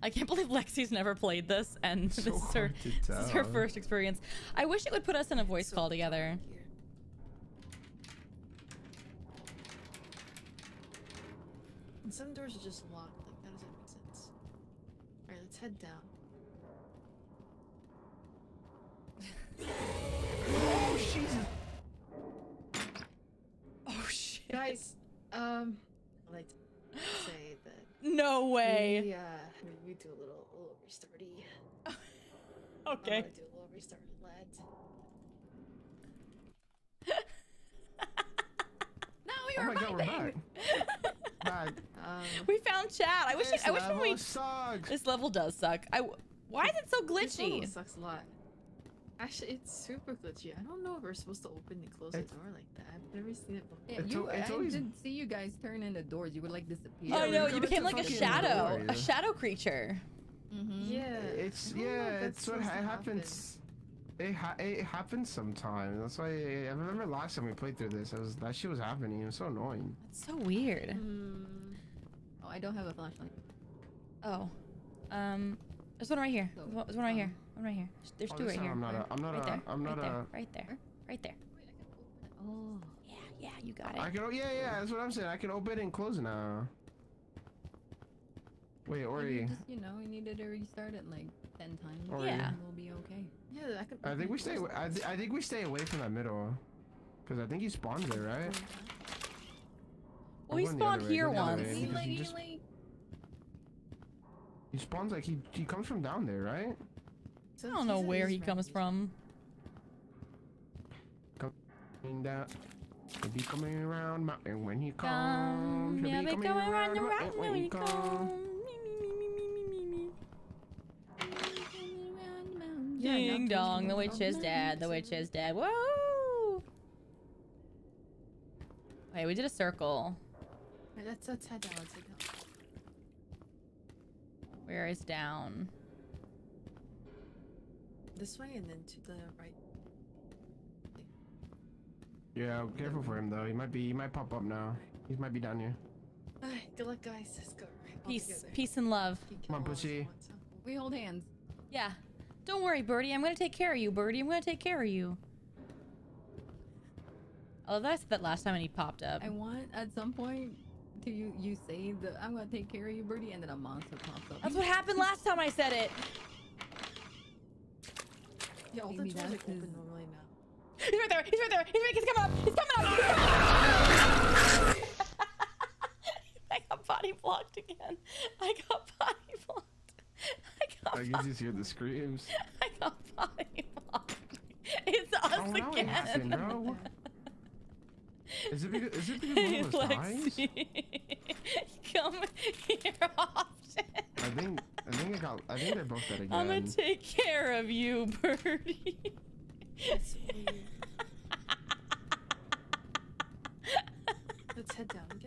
I can't believe Lexi's never played this, and So this is her, this is her first experience. I wish it would put us in a voice So call dark together. here. And some doors are just locked. Like that doesn't make sense. Alright, let's head down. Oh, Jesus. Oh shit! Guys, um, I'd like to say that No way. we, uh, we, we do a little, a little restarty. Okay. I wanna do a little restart, lads. No, we Oh were my god, we're back. vibing. Um, We found chat. I wish. This I wish when we. sucks. This level does suck. I. Why is it so this level glitchy? sucks a lot. Actually, it's super glitchy. I don't know if we're supposed to open and close It's- the door like that. I've never seen it before. Yeah, It's you, it's I always- did see you guys turn into doors. You would like disappear. Yeah, I we know you became like a shadow, door, a shadow creature. Mm-hmm. Yeah. It's I don't know yeah, it's what supposed ha- to happen. Happens. It ha- it happens sometimes. That's why I remember last time we played through this. I was that shit was happening. It was so annoying. It's so weird. Mm, Oh, I don't have a flashlight. Oh, um, there's one right here. There's one, there's one right here. um, One right here. There's Oh, two right time here. I'm not a. I'm not right a. there. I'm not right a. there. Right there. Right there. Oh. Yeah, yeah, you got it. I can. o- Yeah, yeah. That's what I'm saying. I can open it and close it now. Wait, Maybe Ori. Just, you know, we needed to restart it like 10 times. Ori. Yeah. and We'll be okay. yeah, I could. I think we stay. I, th- I think we stay away from that middle. Cause I think he spawns there, right? Well, he Or going spawned here go the other once. way, because he just- He spawns like he he comes from down there, right? I don't know where he comes from. Coming down. He'll be coming around mountain when he comes. He'll yeah, be we coming around around the mountain when when he we comes. come. Me, me, me, me, me, me, me. Yeah, Ding dong, the witch is oh, dead. The witch is dead. Whoa! Wait, we did a circle. Right, let's let's head down. Let's head down. Where is down? This way and then to the right. Yeah, careful for him though. He might be. He might pop up now. He might be down here. Alright, good luck, guys. Let's go. all Peace, together. peace and love. Come on, kill all of us at pussy. We hold hands. Yeah. Don't worry, Birdie. I'm gonna take care of you, Birdie. I'm gonna take care of you. Oh, I love that I said that last time and he popped up. I want at some point to you you say the I'm gonna take care of you, Birdie, and then a monster pops up. That's what happened last time I said it. Yeah, all the doors that's like open normally now. He's right there. He's right there. He's right. He's coming up. He's coming up. I got body blocked again. I got body blocked. I got. I guess you hear the screams. I got body blocked. It's us Oh, now what again. happened, bro? Is it because? Is it because one of us dies? Lexi, come here often. I think. I think I got. I think they're both dead again. I'm gonna take care of you, Birdie. That's. Let's head down again.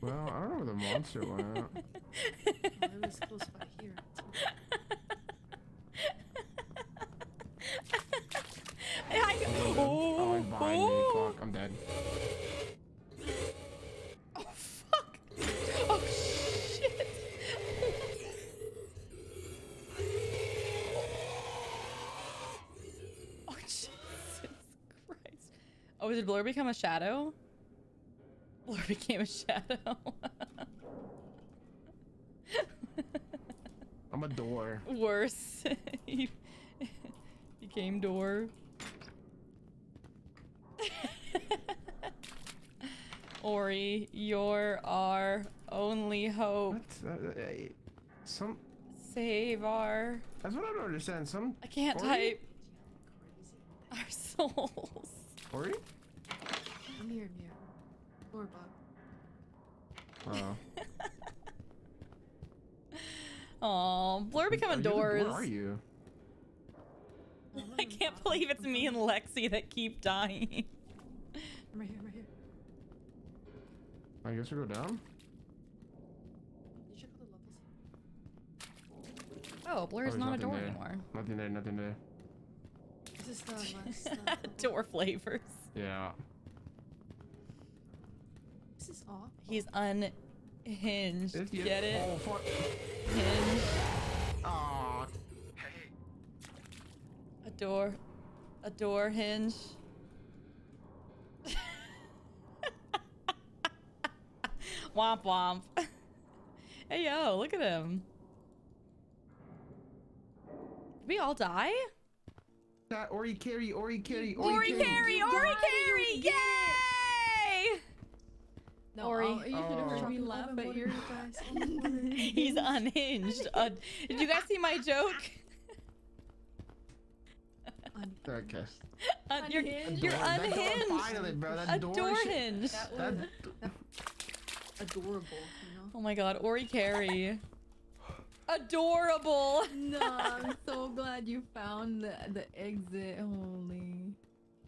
Well, I don't know where the monster went. Oh, it was close by here. I, Oh, he's behind me. oh, Fuck, oh. I'm dead. oh, fuck. Oh, shit. Oh, Jesus Christ. Oh, did Blurr become a shadow? floor became a shadow. I'm a door. Worse. became door. Ori, you're our only hope. Uh, uh, some save our. That's what I don't understand. Some. I can't Ori? type. Our souls. Ori. I'm here. Or bug. Oh. Aw, Blurr becoming Are you doors. Where are you? I can't believe it's me and Lexi that keep dying. I'm right here, I'm right here. I guess we go down. You check out the levels. Oh, Blurr's there's not a door there. anymore. Nothing there. Nothing there. This is the last. Uh, door flavors. Yeah. This is off. He's unhinged. If you- Get it? Oh fuck. Hinge. Aw. A door. A door hinge. womp womp. hey yo, look at him. Did we all die? That Ori carry. Ori carry. Ori carry! You Ori got it, carry! did Yay! No, Ori. I'll- you should have heard Oh. me laugh at your. guys. He's unhinged. Uh, did you guys see my joke? Okay. Uh, you're Unhinged? you're Door- that door- unhinged. Finally, bro. That A door. door hinge. That That. was adorable, you know? Oh my god, Ori Carey. Adorable. No, I'm so glad you found the, the exit. Holy.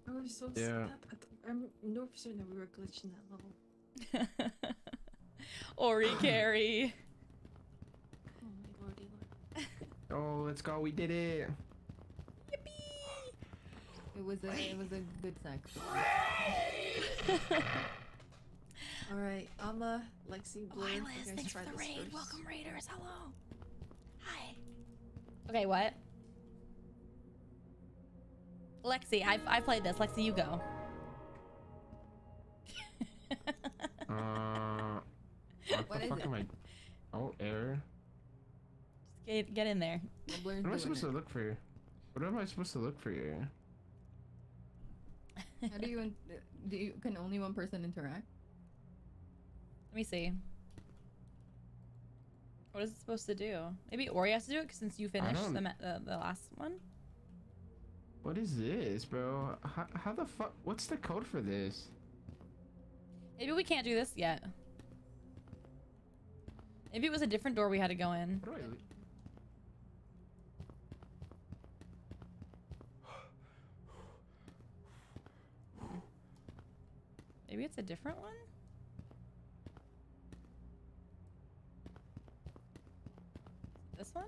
I was so Yeah. sad. I th- I'm no for certain that we were glitching that level. Ori carry. Oh my lordy lord. Oh, let's go. We did it. Yippee! It was a it was a good sex. Alright, Ama, Lexi, oh, Blurr, you guys try this first. Welcome raiders. Hello. Hi. Okay, what? Lexi, I've I played this. Lexi, you go. What, What the fuck it? am I? Oh, error. Just get, get in there. What am I supposed it. to look for? What am I supposed to look for here? How do you in- do you can only one person interact? Let me see. What is it supposed to do? Maybe Ori has to do it since you finished the, ma- the the last one. What is this, bro? How, how the fuck? What's the code for this? Maybe we can't do this yet. Maybe it was a different door we had to go in. What do I? Maybe it's a different one? This one?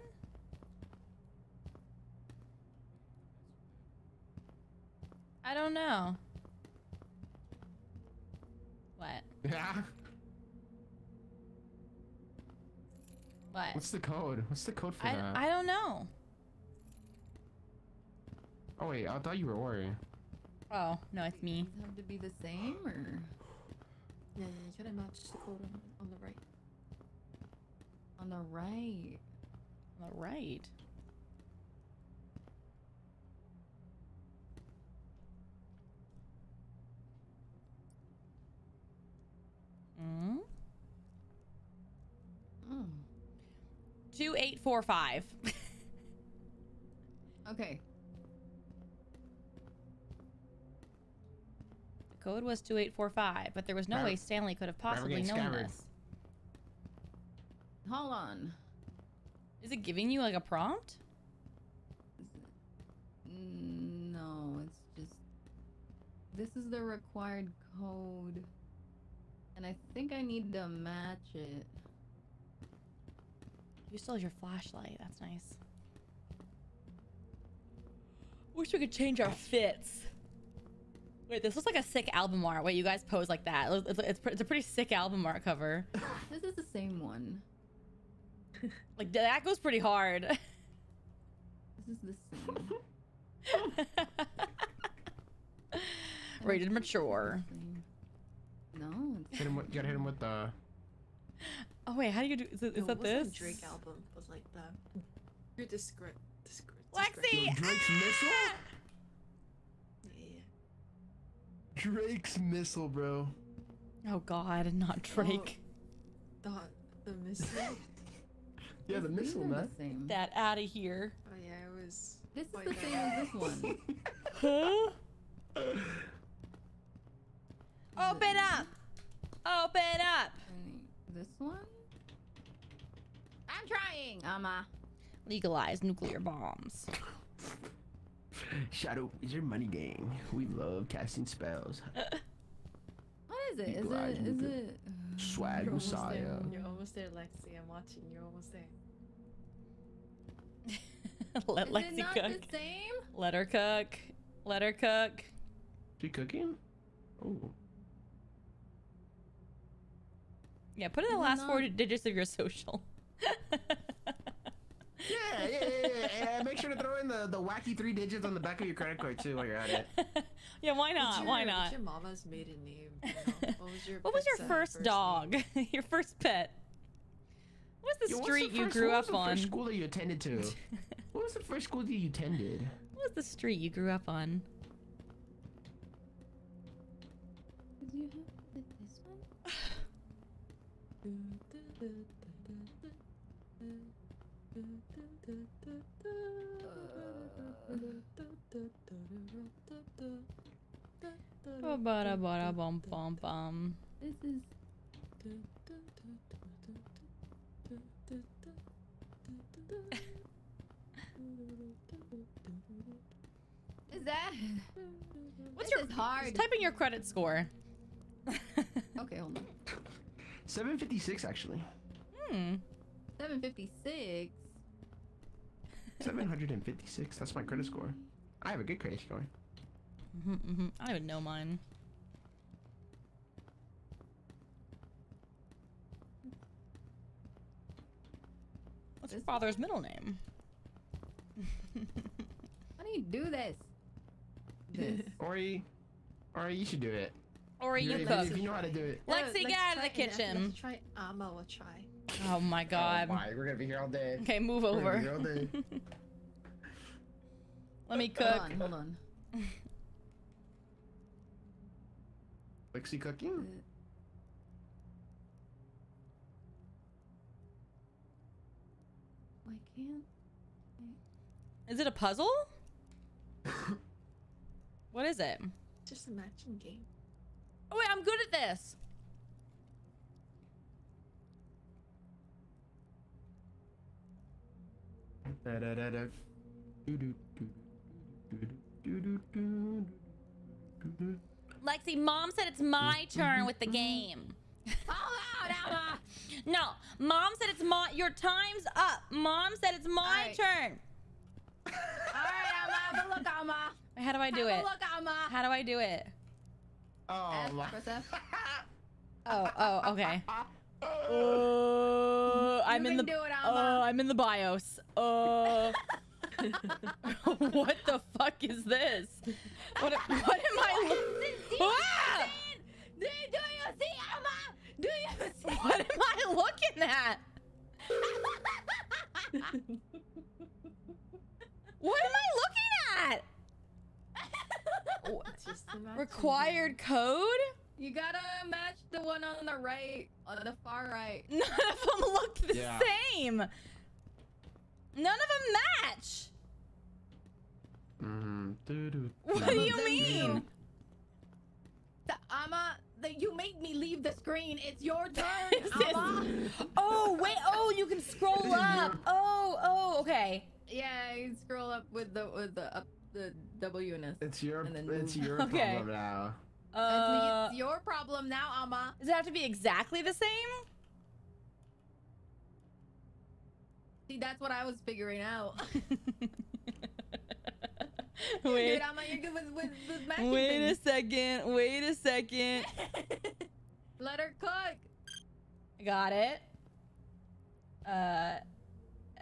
I don't know. What? Yeah. What? What's the code? What's the code for I, that? I don't know. Oh wait, I thought you were Ori. Oh, no, it's me. Does it have to be the same or Yeah, yeah, you gotta match the code on, the right. on the right. on the right? All right. Mm? Mm. 2845. Okay. The code was 2845, but there was no Forever- way Stanley could have possibly known scammered. this. Hold on. Is it giving you like a prompt? No, it's just this is the required code, and I think I need to match it. You still have your flashlight. That's nice. Wish we could change our fits. Wait, this looks like a sick album art. Wait, you guys pose like that. It's, it's, it's, it's a pretty sick album art cover. This is the same one. Like that goes pretty hard. This is the same. Rated mature. Same. No, Hit him with, you gotta hit him with the. Oh wait, how do you do? Is, it, is No, that what's this? Drake album was like that. You're discret. Discret. Lexi! Yo, Drake's missile. Yeah, yeah, yeah. Drake's missile, bro. Oh God, not oh, Drake. The the missile. Yeah, the missile, These are man. the same. That out of here. Oh yeah, it was. This is the bad. same as this one. Huh? Open up! Open up! This one? I'm trying, Ama. Uh, Legalize nuclear bombs. Shadow is your money gang. We love casting spells. what is it? Is it, is it? Swag You're almost Messiah. there. You're almost there, Lexi. I'm watching. You're almost there. Let Is it not cook. the same? Let her cook. Let her cook. She cooking? Oh. Yeah, put in the Is it last four digits of your social. Yeah, yeah, yeah, yeah, yeah. Make sure to throw in the, the wacky three digits on the back of your credit card too while you're at it. yeah, why not? your, Why What's not? your mama's maiden name? You know? What was your What was your pet's, uh, first dog? your first pet? What was the Yo, street the you first- grew what was up the on? First school that you attended to? what was the first school that you attended? What was the street you grew up on? Did you have this one? Ba ba ba bum bum bum. This is. Is that? What's This your is hard? Type in your credit score. Okay, hold on. 756 actually. hmm. 756. 756. That's my credit score. I have a good credit score. Hmm hmm I don't even know mine. What's your father's middle name? How do you do this? This. Ori, Ori, you should do it. Or You you know- cook. If you know how to do it. Lexi, let's get out of the try- yeah, kitchen. Let's try Ama. We'll try. Oh my god. Oh my, we're gonna be here all day. Okay, move We're gonna be over. here all day. Let me Hold cook. on, hold on. Lexi cooking? Eh, why can't? Is it a puzzle? what is it? Just a matching game. Oh wait, I'm good at this. Da, da, da, da. Do, do, do, do, do, do, do, do, do, do. Lexi, mom said it's my turn with the game. Hold on, Alma. No, mom said it's my your time's up. Mom said it's my Alright. turn. All right, Alma. Have a look, Alma. How do I do have it? a look, Alma. How do I do it? Oh F, my. press F. Oh, oh, okay. Uh, I'm in the do it, uh, I'm in the BIOS. Uh, what the fuck is this? What, what am I? Lo- ah! Do, do you see, Alma? Do you see? What am I looking at? What am I looking at? It's just a matching Required code? You gotta match the one on the right, on the far right. None of them look the Yeah. same. None of them match. Mhm. Do, do, What do, do you mean? you- The, Alma, the, you made me leave the screen. It's your turn, This is- Oh wait! Oh, you can scroll up. Oh, oh, okay. Yeah, you scroll up with the with the up the W and S. It's your And then it's move. your Okay. problem now. Uh, it's your problem now, Alma. does it have to be exactly the same? See, that's what I was figuring out. wait, Dude, Alma, you're good with with, with matching wait a second. Wait a second. Let her cook. Got it. Uh,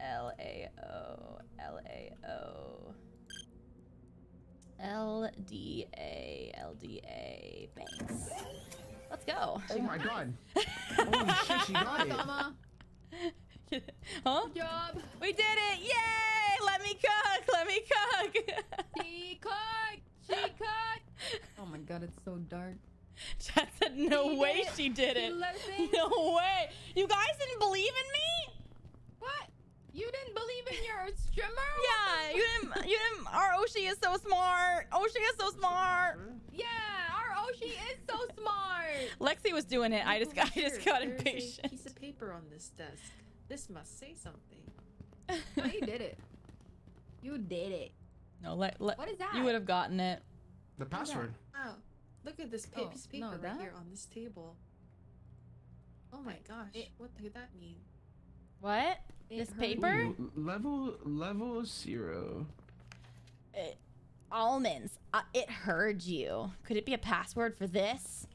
L A O L A O L D A L D A Banks. Let's go. Oh my god. Holy shit, she got it. Alma, huh? good job. We did it! Yay! Let me cook! Let me cook! She cooked. She cooked. Oh my god, it's so dark. Chad said no He way did she did He it. let us in. No way. You guys didn't believe in me? What? You didn't believe in your streamer? Yeah, you didn't. You didn't. Our Oshi is so smart. Oshi is so smart. Yeah, our Oshi is so smart. Lexi was doing it. I just got. I just got there's a impatient. piece of paper on this desk. This must say something. No, you did it. You did it. No, let, let, What is that? You would have gotten it. The password. Oh, look at this pa- Oh, piece of no, paper right that? here on this table. Oh my gosh, it- what could that mean? What? It This hurt. paper? Ooh, level level zero. It, almonds. Uh, it heard you. Could it be a password for this?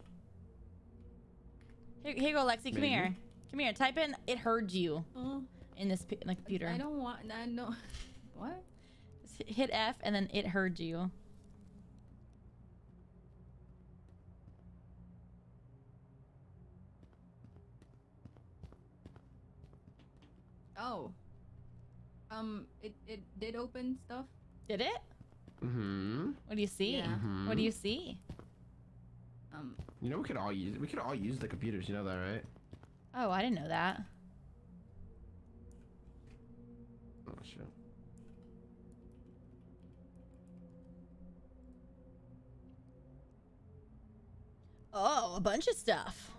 Here, here you go, Lexi. Come Maybe. here. Come here. Type in "it heard you" Oh, in this in the computer. I don't want. I know. What? Just hit- hit F and then "it heard you." Oh. Um. It it did open stuff. Did it? Mm-hmm. What do you see? Yeah. What do you see? Um. You know we could all use we could all use the computers. You know that, right? Oh, I didn't know that. Oh shit. Oh, a bunch of stuff.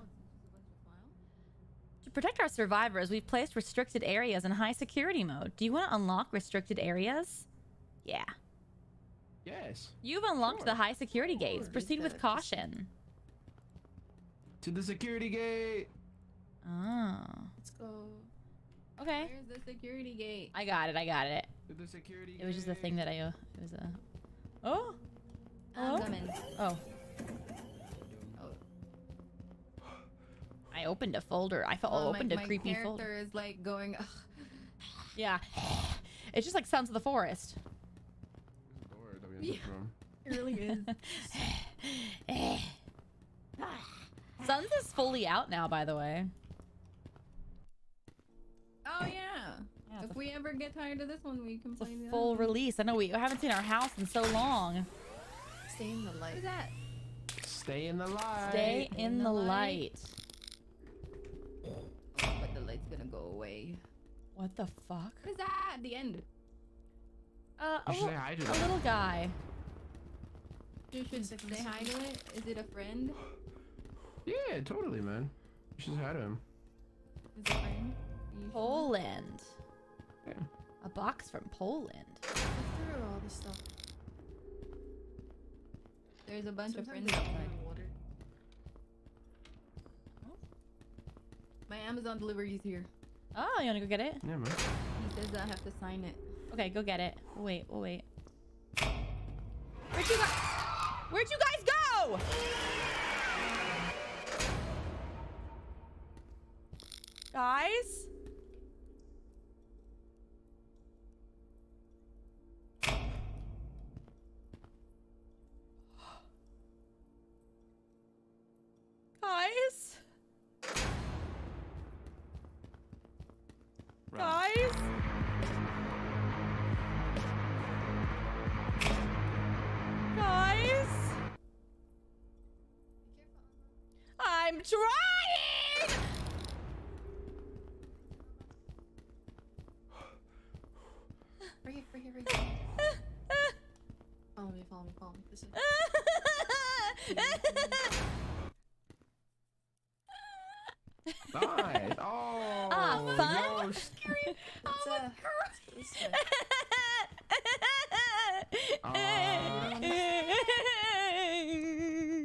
To protect our survivors, we've placed restricted areas in high security mode. Do you want to unlock restricted areas? Yeah. Yes. You've unlocked Sure. the high security gates. Proceed with caution. To the security gate. Oh. Let's go. Okay. Where's the security gate? I got it. I got it. To the security. It was just a thing that I. Uh, it was a. Oh. I'm Oh. coming. Oh. Oh. I opened a folder. I felt Oh, my- opened a my creepy character folder. is like going. Ugh. Yeah. It's just like Sons of the Forest. There's a door that we Yeah. from. It really is. Sons is fully out now, by the way. Oh yeah. Yeah, if we ever get tired of this one, we can play the full other one. release. I know we haven't seen our house in so long. Stay in the light. is that? Stay in the light. Stay in the light. Oh, but the light's gonna go away. What the fuck? What is that at the end? Uh, a, You say hi to a little guy. You should Second, say hi to it. Is it a friend? Yeah, totally, man. You should say hi to him. Is it a friend? Are? Poland. Yeah. A box from Poland. Look through all this stuff. There's a bunch of friends they don't outside. have water. My Amazon delivery is here. Oh, you wanna go get it? Yeah, man. He says I have to sign it. Okay, go get it. We'll wait. We'll wait. Where'd you guys? Where'd you guys go? Guys? Guys? Trying! Right here, right here, right here. Follow me, follow me, follow me. This way. Nice. Oh. Ah, fun? Ghost. It's, uh, this way.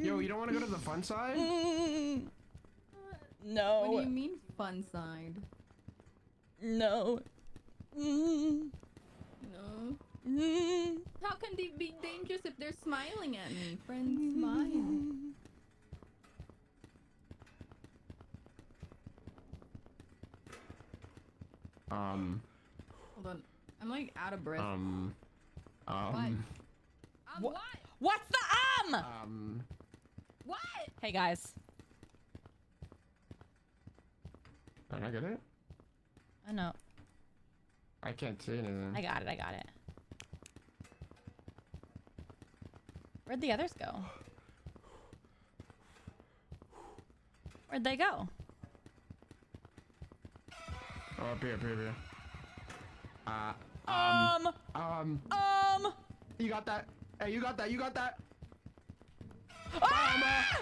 Yo, you don't want to go to the fun side? No. What do you mean fun side? No. Mm. No. Mm. How can they be dangerous if they're smiling at me? Friends smile. Um. Hold on. I'm like out of breath. Um. Um. Um, what? What's the um? Um. What? Hey guys. Did I get it? I know. I can't see anything. I got it. I got it. Where'd the others go? Where'd they go? Oh, up here, up here, up here. Uh, um, Um, um, um. you got that? Hey, you got that? You got that? Ah!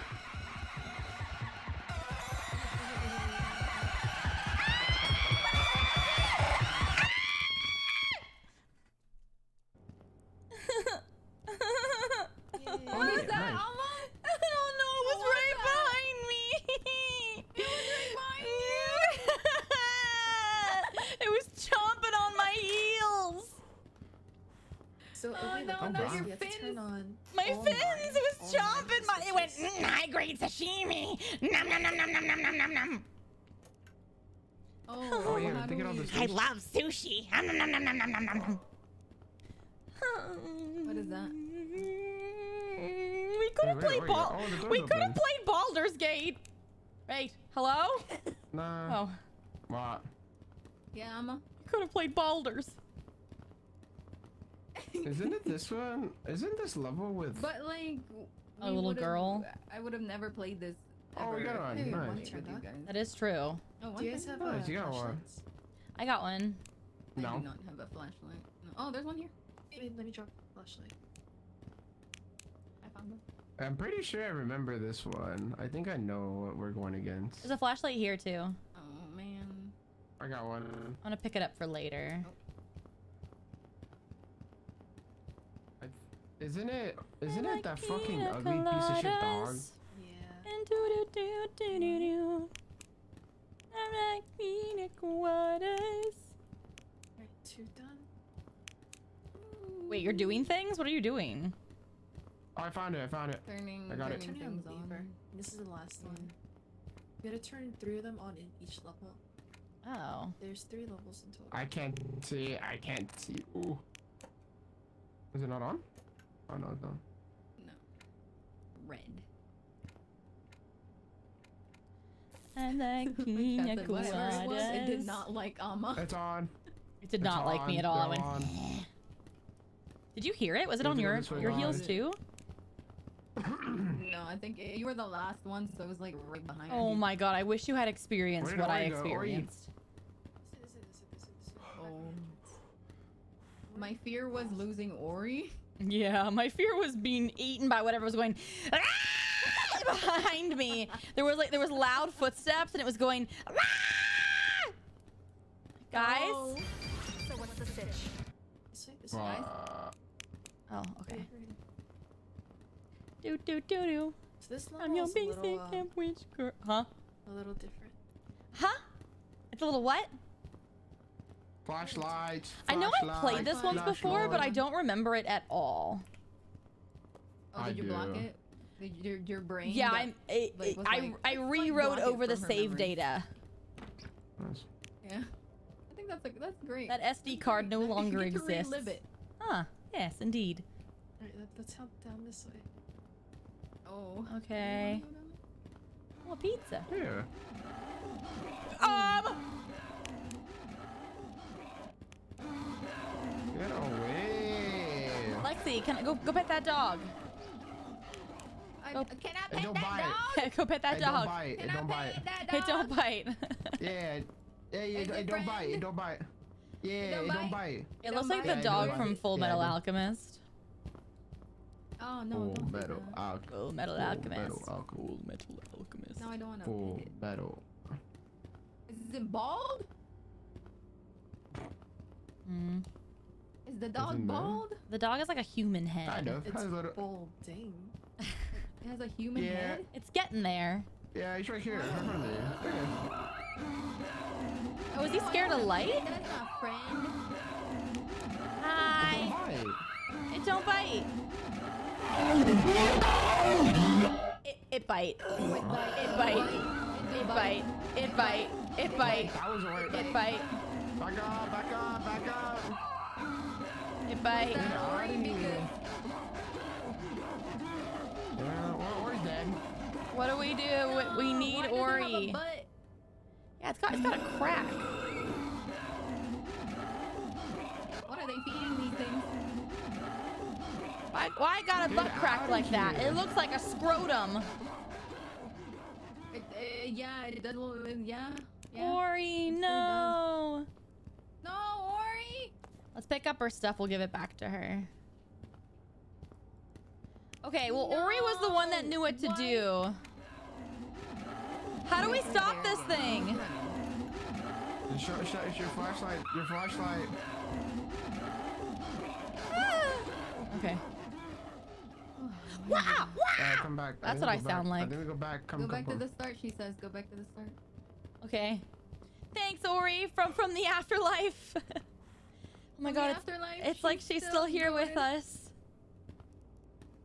Played ball. Oh, we could have played Baldur's Gate. Wait, hello? Nah. Oh, What? Yeah, Emma. could have played Baldur's. Isn't it this one? Isn't this level with? But like, A little girl? I would have never played this. Oh, we got one. Hey, Nice. one with turned you guys. That is true. Oh, one Do you guys thing? have Nice, a you got one. I got one. I No. do not have a flashlight. No. Oh, there's one here. Wait, let me drop a flashlight. I found one. I'm pretty sure I remember this one. I think I know what we're going against. There's a flashlight here too. Oh man. I got one. I'm gonna pick it up for later. Isn't it? Isn't I it that fucking pina ugly piece of shit dog? Yeah. And do do do do do do. I like pina coladas. Right, two done. Wait, you're doing things? What are you doing? Oh, I found it. I found it. Turning. I got it. turning Turning on Beaver. This is the last one. You gotta turn three of them on in each level. Oh. There's three levels in total. I can't see. I can't see. Ooh. Is it not on? Oh no, it's on. No. Red. I like pina Captain, whatever it was, it did not like Ama. It's on. It did It's not like me at all. I went. on. Did you hear it? Was it Yeah, on your your heels too? No, I think it, you were the last one, so it was like right behind Oh you. my god! I wish you had experienced Where what I Ori go? Ori- experienced. This is it, this is it, this is it, this is it. Oh. My fear was losing Ori. Yeah, my fear was being eaten by whatever was going "Ah!" behind me. There was like there was loud footsteps and it was going. "Ah!" Guys. Oh. So what's the stitch? This way, this way. Uh, Oh, okay. Right, right. Do do do do. So this I'm level your is a basic little, uh, camp witch girl. Huh? a little different. Huh? It's a little what? flashlights. I know I played this once flashlights, before, but I flashlight. don't remember it at all. Oh, I did you block do. it? Did your, your brain? Yeah, got- I'm. It, like, it- was I like, I let's, like, rewrote block it over the from her save memory. data. Nice. Yeah. I think that's a, that's great. That That's SD card great. no That- you longer get to exists. relive it. Huh? Yes, indeed. Alright, let, let's help down this way. Oh. Okay. Oh, pizza. Yeah. Um. Get away. Lexi, can I go go pet that dog? I, Oh. can I pet don't that bite. dog? go pet that Hey, don't dog. bite. Can don't bite. pet that It dog? don't bite. Yeah. Yeah, yeah, Is it, it don't bite. It don't bite. Yeah, it don't don't bite? bite. It It looks like bite? the dog from bite. Full Metal it Alchemist. Oh no! Full don't metal that. alchemist. Full Metal Full Alchemist. Metal alchemist. Full Metal Alchemist. No, I don't want to Full pet it. metal. Is it bald? Mm. Is the dog it male? bald? The dog has like a human head. Kind of. It's Has a little. folding. It has a human Yeah. head. It's getting there. Yeah, he's right here. Right in front of me. Okay. Oh, is he scared of light? That's not friend. Hi. Bite. It don't bite. It, it bite. It bite. It bite. It bite. It bite. That was right. It bite. Back up, back up, back up. It bite. That Ori because Yeah, or, or he's dead. What do we do? We- We need why does it have a Ori. butt? Yeah, it's got it's got a crack. What are they feeding these things? Why, why got a butt crack like that? It looks like a scrotum. It, Uh, yeah, it does. Yeah. Yeah. Ori, it does. no. No, Ori. Let's pick up her stuff. We'll give it back to her. Okay, well, Ori was the one that knew what to why- do. How do we stop this thing? Just show, show, it's your flashlight. Your flashlight. Okay. Wow! Uh, come back. That's think what I go back. sound like. I think we go back. Come, Go come, back to come. the start. She says. Go back to the start. Okay. Thanks, Ori, from from the afterlife. oh my From god, the it's, afterlife, it's like she's still here with us.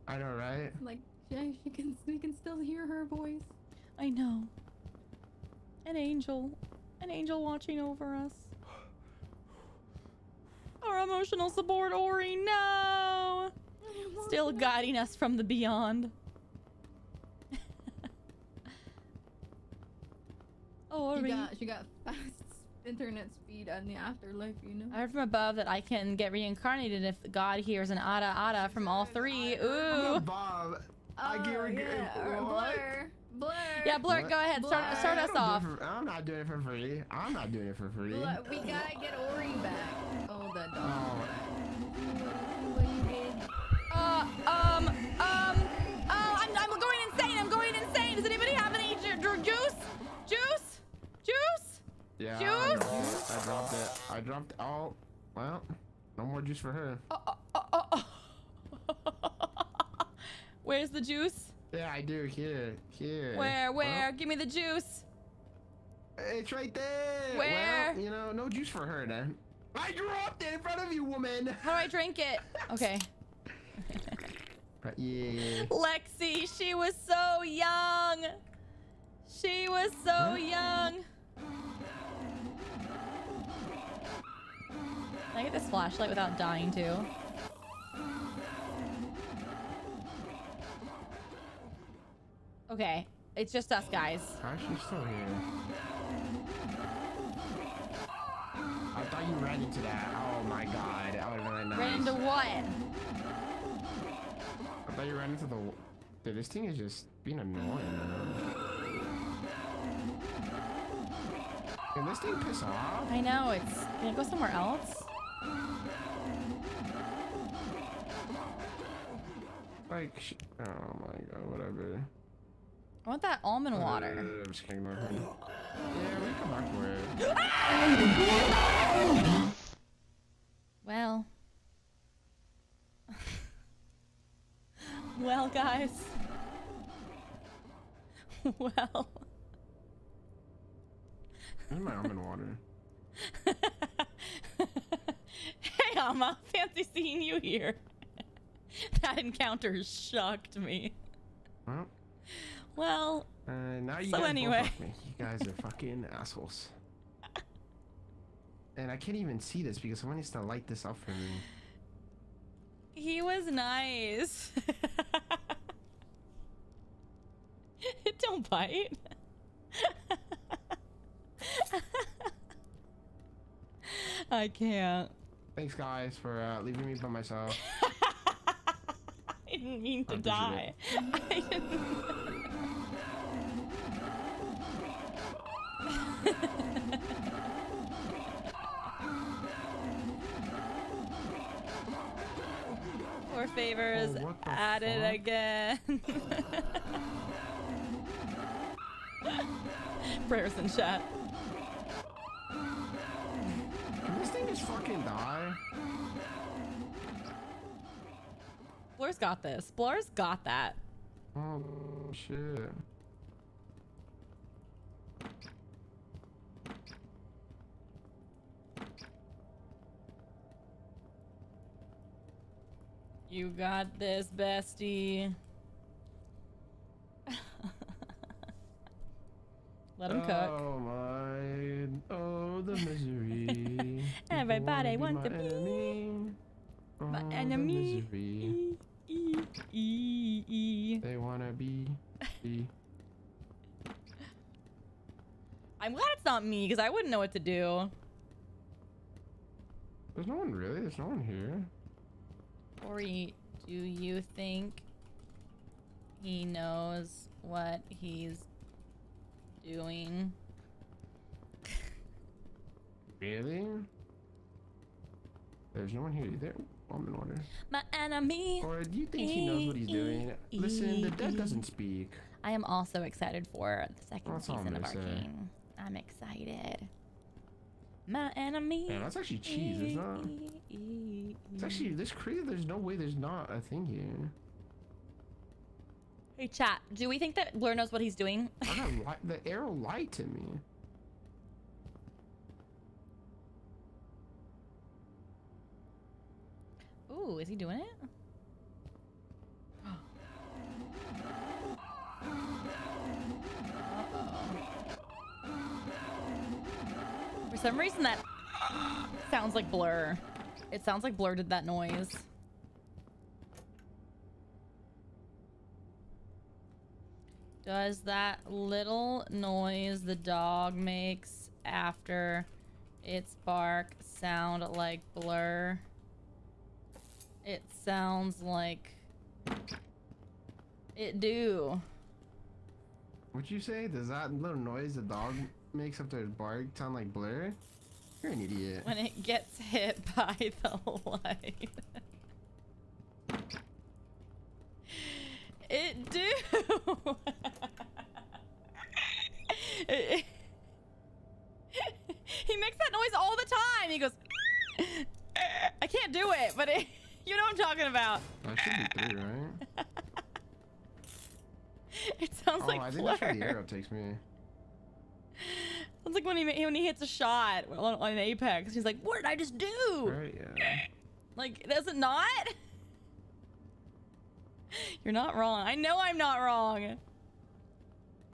I know, right? Like, yeah, she can. We can still hear her voice. I know. An angel. An angel watching over us. Our emotional support, Ori, no! Still guiding us from the beyond. oh, She Ori. got. She got fast internet speed on the afterlife. You know. I heard from above that I can get reincarnated if God hears an ada ada from all three. Ooh. Bob. I Oh, get re- yeah, or blur. Blurr. Yeah, Blurr, What? go ahead. Start, Blurr. start I us don't do it off. for- I'm not doing it for free. I'm not doing it for free. Blurr. We gotta get Ori back. Oh, that dog. Oh, What you did? Uh, um, um, oh, I'm, I'm going insane. I'm going insane. Does anybody have any ju- ju- juice? Juice? Juice? yeah. I Juice? dropped it. I dropped it. I dropped. Oh, well, no more juice for her. Oh, oh, oh, oh. Where's the juice? Yeah, I do. Here, here. Where, where? Well, Give me the juice. it's right there. Where? Well, you know, no juice for her then. I dropped it in front of you, woman. How do I drink it? Okay. Right, yeah. Lexi, she was so young. She was so Huh? young. Can I get this flashlight without dying too? Okay, it's just us guys. How's she still here? I thought you ran into that. Oh my god, that would have been really nice. Ran into what? I thought you ran into the. Dude, this thing is just being annoying. Can this thing piss off? I know, it's. Can it go somewhere else? Like, sh- oh my god, whatever. I want that almond water. Uh, I'm just gonna. Yeah, we can come back for it. Well. Well, guys. well. Is my almond water. hey, Alma. Fancy seeing you here. that encounter shocked me. Well, Well, uh, now you So guys anyway. me. You guys are fucking assholes. And I can't even see this because someone needs to light this up for me. He was nice. Don't bite. I can't. Thanks, guys, for uh, leaving me by myself. I didn't mean to I die. I didn't. Favors Oh, what the at it fuck? again. Prayers in chat. Can this thing just fucking die? Blurr's got this. Blurr's got that. Oh, shit. You got this, bestie. Let him cook. Oh my, oh the misery. Everybody People wanna want to my be enemy. My Oh, the enemy. misery. E, e, e. They wanna be, be. I'm glad it's not me because I wouldn't know what to do. There's no one really. There's no one here. Ori, do you think he knows what he's doing? Really? There's no one here either. I'm in order. My enemy. Or do you think he knows what he's doing? Listen, the dead doesn't speak. I am also excited for the second That's season of. Arcane. I'm excited. My enemy. Man, that's actually cheese, it's not. It's actually this crazy. There's no way there's not a thing here. Hey, chat. Do we think that Blurr knows what he's doing? I the arrow lied to me. Ooh, is he doing it? Some reason, that sounds like Blurr. It sounds like Blurr did that noise. Does that little noise the dog makes after its bark sound like Blurr? It sounds like it do. What'd you say? Does that little noise the dog makes up his bark sound like Blurr? You're an idiot. when it gets hit by the light. it do. It- he makes that noise all the time. He goes, I can't do it, but it, you know what I'm talking about. Oh, that should be three, right? It sounds oh, like I think that's where the arrow takes me. Sounds like when he when he hits a shot on, on Apex. He's like, "What did I just do?" Right? Yeah. Like, does it not? You're not wrong. I know I'm not wrong.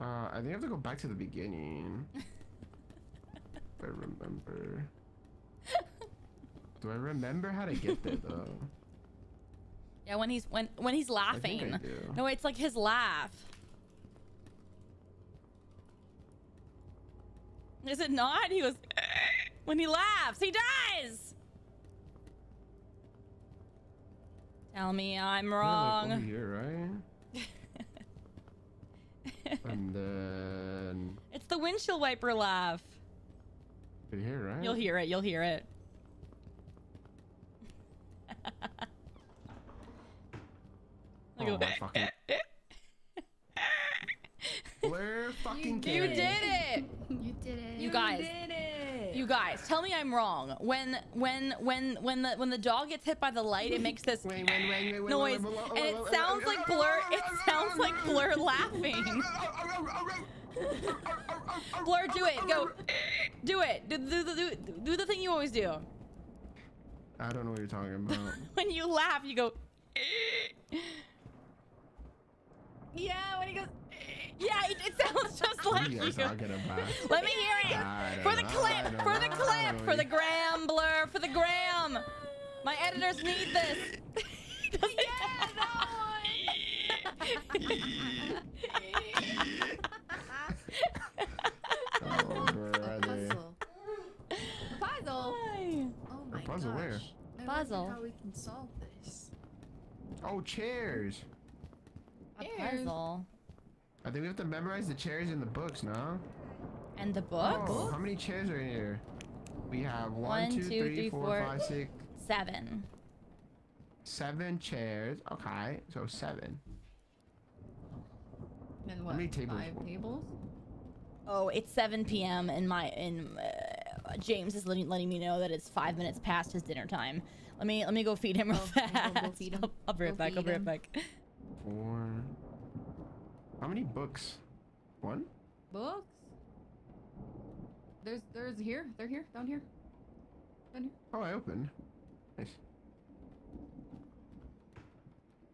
Uh, I think I have to go back to the beginning. if I remember. Do I remember how to get there though? Yeah, when he's when when he's laughing. No, it's like his laugh. Is it not? He was when he laughs, he dies. Tell me I'm Yeah, like, wrong. here, right? and then it's the windshield wiper laugh. right here, right? You'll hear it. You'll hear it. Oh at- fucking. Blurr fucking You kidding. did it. You did it. You guys. did it. You guys, tell me I'm wrong. When when when when the when the dog gets hit by the light, it makes this noise, wait, wait, and it wait, wait, sounds like Blurr. It sounds like Blurr laughing. Blurr, do it. Go. Do it. Do, do, do, do, do the thing you always do. I don't know what you're talking about. When you laugh, you go. Yeah, when he goes. Yeah, it, it sounds just like What are you talking about? Let me hear it. For the clip, for the clip, for the know. gram, Blurr, for the gram. My editors need this. Yeah, that Oh, brother. Puzzle. Puzzle. Why? Oh my puzzle gosh. where? Puzzle. wonder how we can solve this. Oh, chairs. A Cheers. puzzle. I think we have to memorize the chairs in the books, no? And the book? Oh, how many chairs are in here? We have One, one, two, two, three, three, four, four. five, six, Seven. seven chairs. Okay, so seven. And what? How many tables? Five tables? Oh, it's 7 p.m. and my and uh, James is letting, letting me know that it's five minutes past his dinner time. Let me let me go feed him real Oh, fast. go feed him. I'll, I'll be right Go back. I'll feed be right him. back. Four. How many books? One? Books? There's there's here. They're here. Down here. Down here. Oh, I opened. Nice.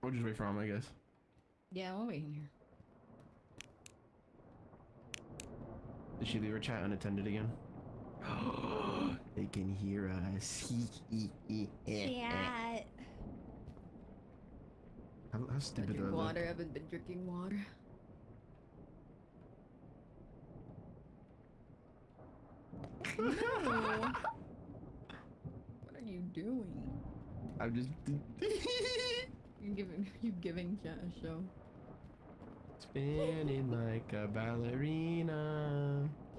We'll just wait for him, I guess. Yeah, we'll wait in here. Did she leave her chat unattended again? they can hear us. Yeah. How, how stupid do I drink look? water. I haven't been drinking water. No. what are you doing? I'm just. You giving you giving chat a show. Spinning like a ballerina.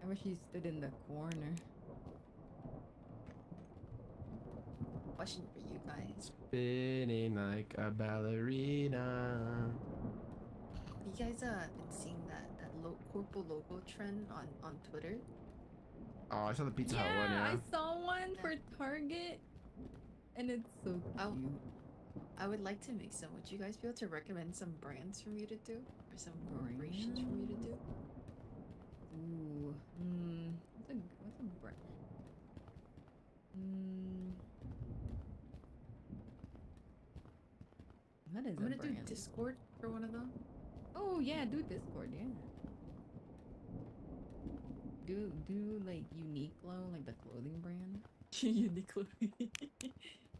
I wish he stood in the corner. Question for you guys. Spinning like a ballerina. You guys uh been seeing that lo- corporal logo trend on on Twitter? Oh, I saw the Pizza Hut one. Yeah. I saw one for Target, and it's so cute. Oh. I would like to make some. Would you guys be able to recommend some brands for me to do, or some corporations for me to do? Ooh, hmm. What's a what's a brand? Hmm. What is I'm a gonna do? Discord for one of them. Oh yeah, do Discord, yeah. Do do like Uniqlo, like the clothing brand. Uniqlo.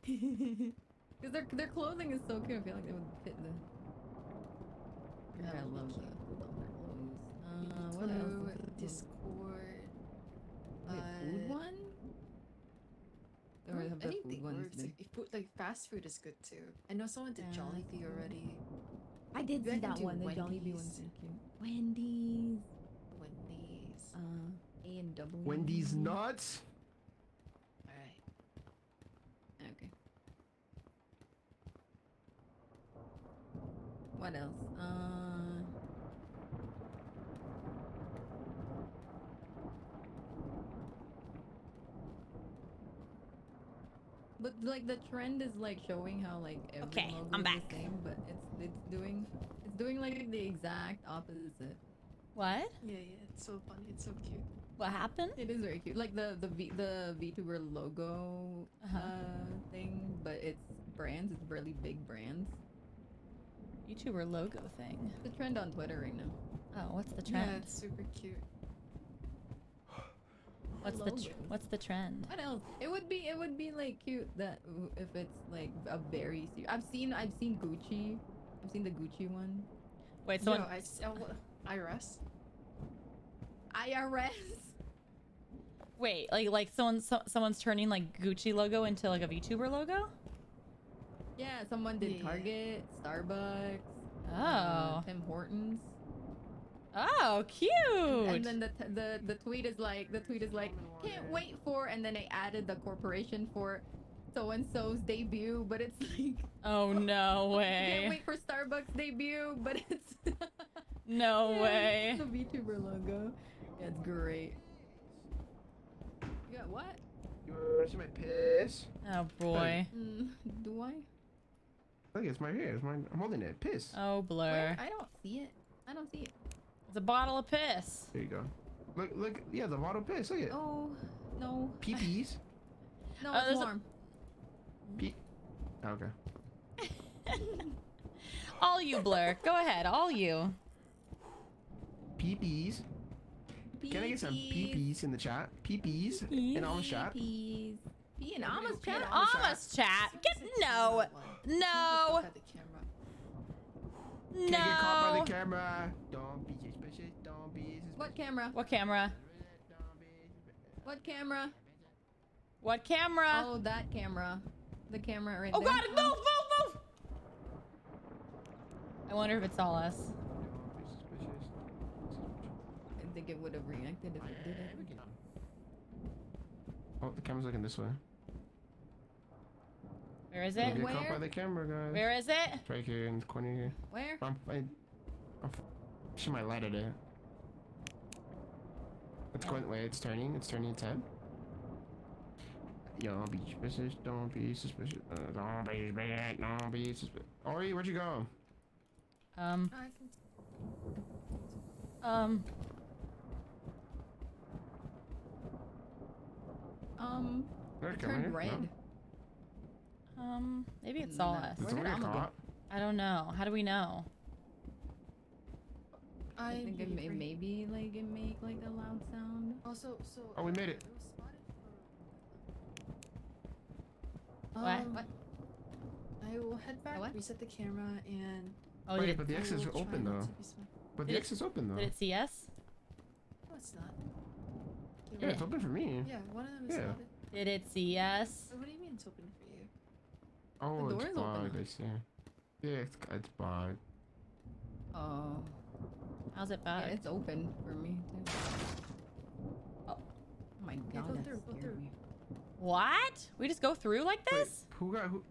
Cause their their clothing is so cute. I feel like they would fit the. Yeah, I love be the cute. love their clothes. Uh, what Uniqlo, else? is it? Discord. Wait, food uh, one? Or Well, have the anything food ones works. been? Like, if food, like fast food is good too. I know someone did Yeah, Jollibee already. I did You see that one. The Jollibee one's so cute. Wendy's. Wendy's. Uh, A and W. Wendy's nuts. All right. Okay. What else? Uh. But like the trend is like showing how like every Okay, I'm is back. the same, but it's it's doing it's doing like the exact opposite. What? Yeah, yeah. It's so funny. It's so cute. What happened? It is very cute, like the the v, the VTuber logo Uh-huh. uh thing, but it's brands. It's really big brands. YouTuber logo thing. It's a trend on Twitter right now. Oh, what's the Yeah, trend? it's super cute. What's the tr- what's the trend? What else? It would be it would be like cute that if it's like a very serious. I've seen I've seen Gucci. I've seen the Gucci one. Wait, So so I, what- IRS. IRS. wait, like like someone so, someone's turning like Gucci logo into like a VTuber logo? Yeah, someone did Yeah. Target, Starbucks, Oh. uh, Tim Hortons, Oh, cute. and then the, t- the the tweet is like the tweet is like can't wait for, and then they added the corporation for so and so's debut, but it's like oh no way! can't wait for Starbucks debut, but it's No Yeah, way. It's a VTuber logo. Yeah, it's great. You got what? You wanna see my piss? Oh boy. Mm, do I? Look, it's my hair. It's my. I'm holding it. Piss. Oh Blurr. Where? I don't see it. I don't see it. It's a bottle of piss. There you go. Look, look. Yeah, the bottle piss. Look at it. Oh, no. Pee-pees. No, Oh, it's there's a- warm. Pee. Okay. All you Blurr. Go ahead, all you. Pee-pees. Can I get some pee-pees in the chat? Pee-pees in Ama's chat. Peas. Pee in Ama's pee in chat. Ama's chat. Almost chat. Get Someone no. said camera one. No. The camera. Can't get caught by the camera. Don't be suspicious. Don't be suspicious. What camera? What camera? Don't be suspicious. What camera? What camera? Oh, that camera. The camera right Oh there. god, move, move, move! I wonder if it's all us. Don't be suspicious. I think it would have reacted if it did it. Oh, the camera's looking this way. Where is it? get caught by Where? the camera, guys. Where is it? It's right here in the corner here. Where? I'm, I, I'm, f- she might light it. in. It's going. Wait, it's turning. It's turning its head. Yo, don't be suspicious. Don't be suspicious. Uh, don't be suspicious. Don't be suspicious. Ori, where'd you go? Um, um, Um, There's it turned red. No? um, maybe it's all No. us. Did Where someone did get Ama go? I don't know. How do we know? I I'm think it, may, here. maybe like it make like a loud sound. Also, so. Oh, we made it. was What? Um, What? I will head back, what? reset the camera, and. Oh, Wait, but the I exit's will open though. to be spotted. But the it- exit's open though. did it see us? No, it's not. Yeah, Okay, it's open for me. Yeah, one of them is Yeah. spotted. Did it see us? Oh, what do you mean it's open for you? Oh, The it's door's open. bugged. I see. Yeah, it's, it's bad. Oh, How's it yeah, it's open for me too. Oh. Oh my Yeah, god, go that through, go through. me. what? We just go through like Wait, this? who got who?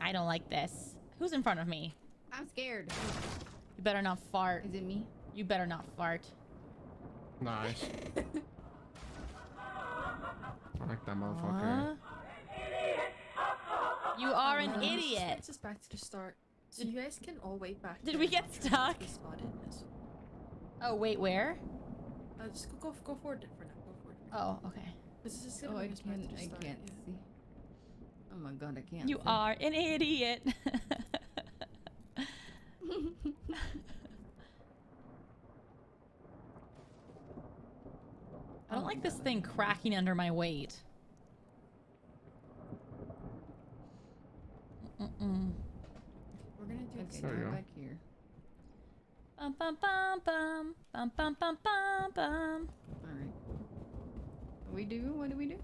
I don't like this. Who's in front of me? I'm scared. You better not fart. Is it me? You better not fart. Nice. I like that motherfucker. Huh? You are an this idiot. takes us back to the start. So you guys can all wait back. Did we get stuck? to be spotted. Oh wait, where? Uh, just go, go go forward for now. Go forward. Oh, okay. This is just Oh, gonna I bring us back can't. I can't yeah. see. Oh my god, I can't. You see. are an idiot. I don't Oh like this God, thing cracking under my weight. Mm-mm. We're gonna do Okay, it There go. back here. Bum bum bum bum bum bum bum bum bum. All right. What we do? What do we do?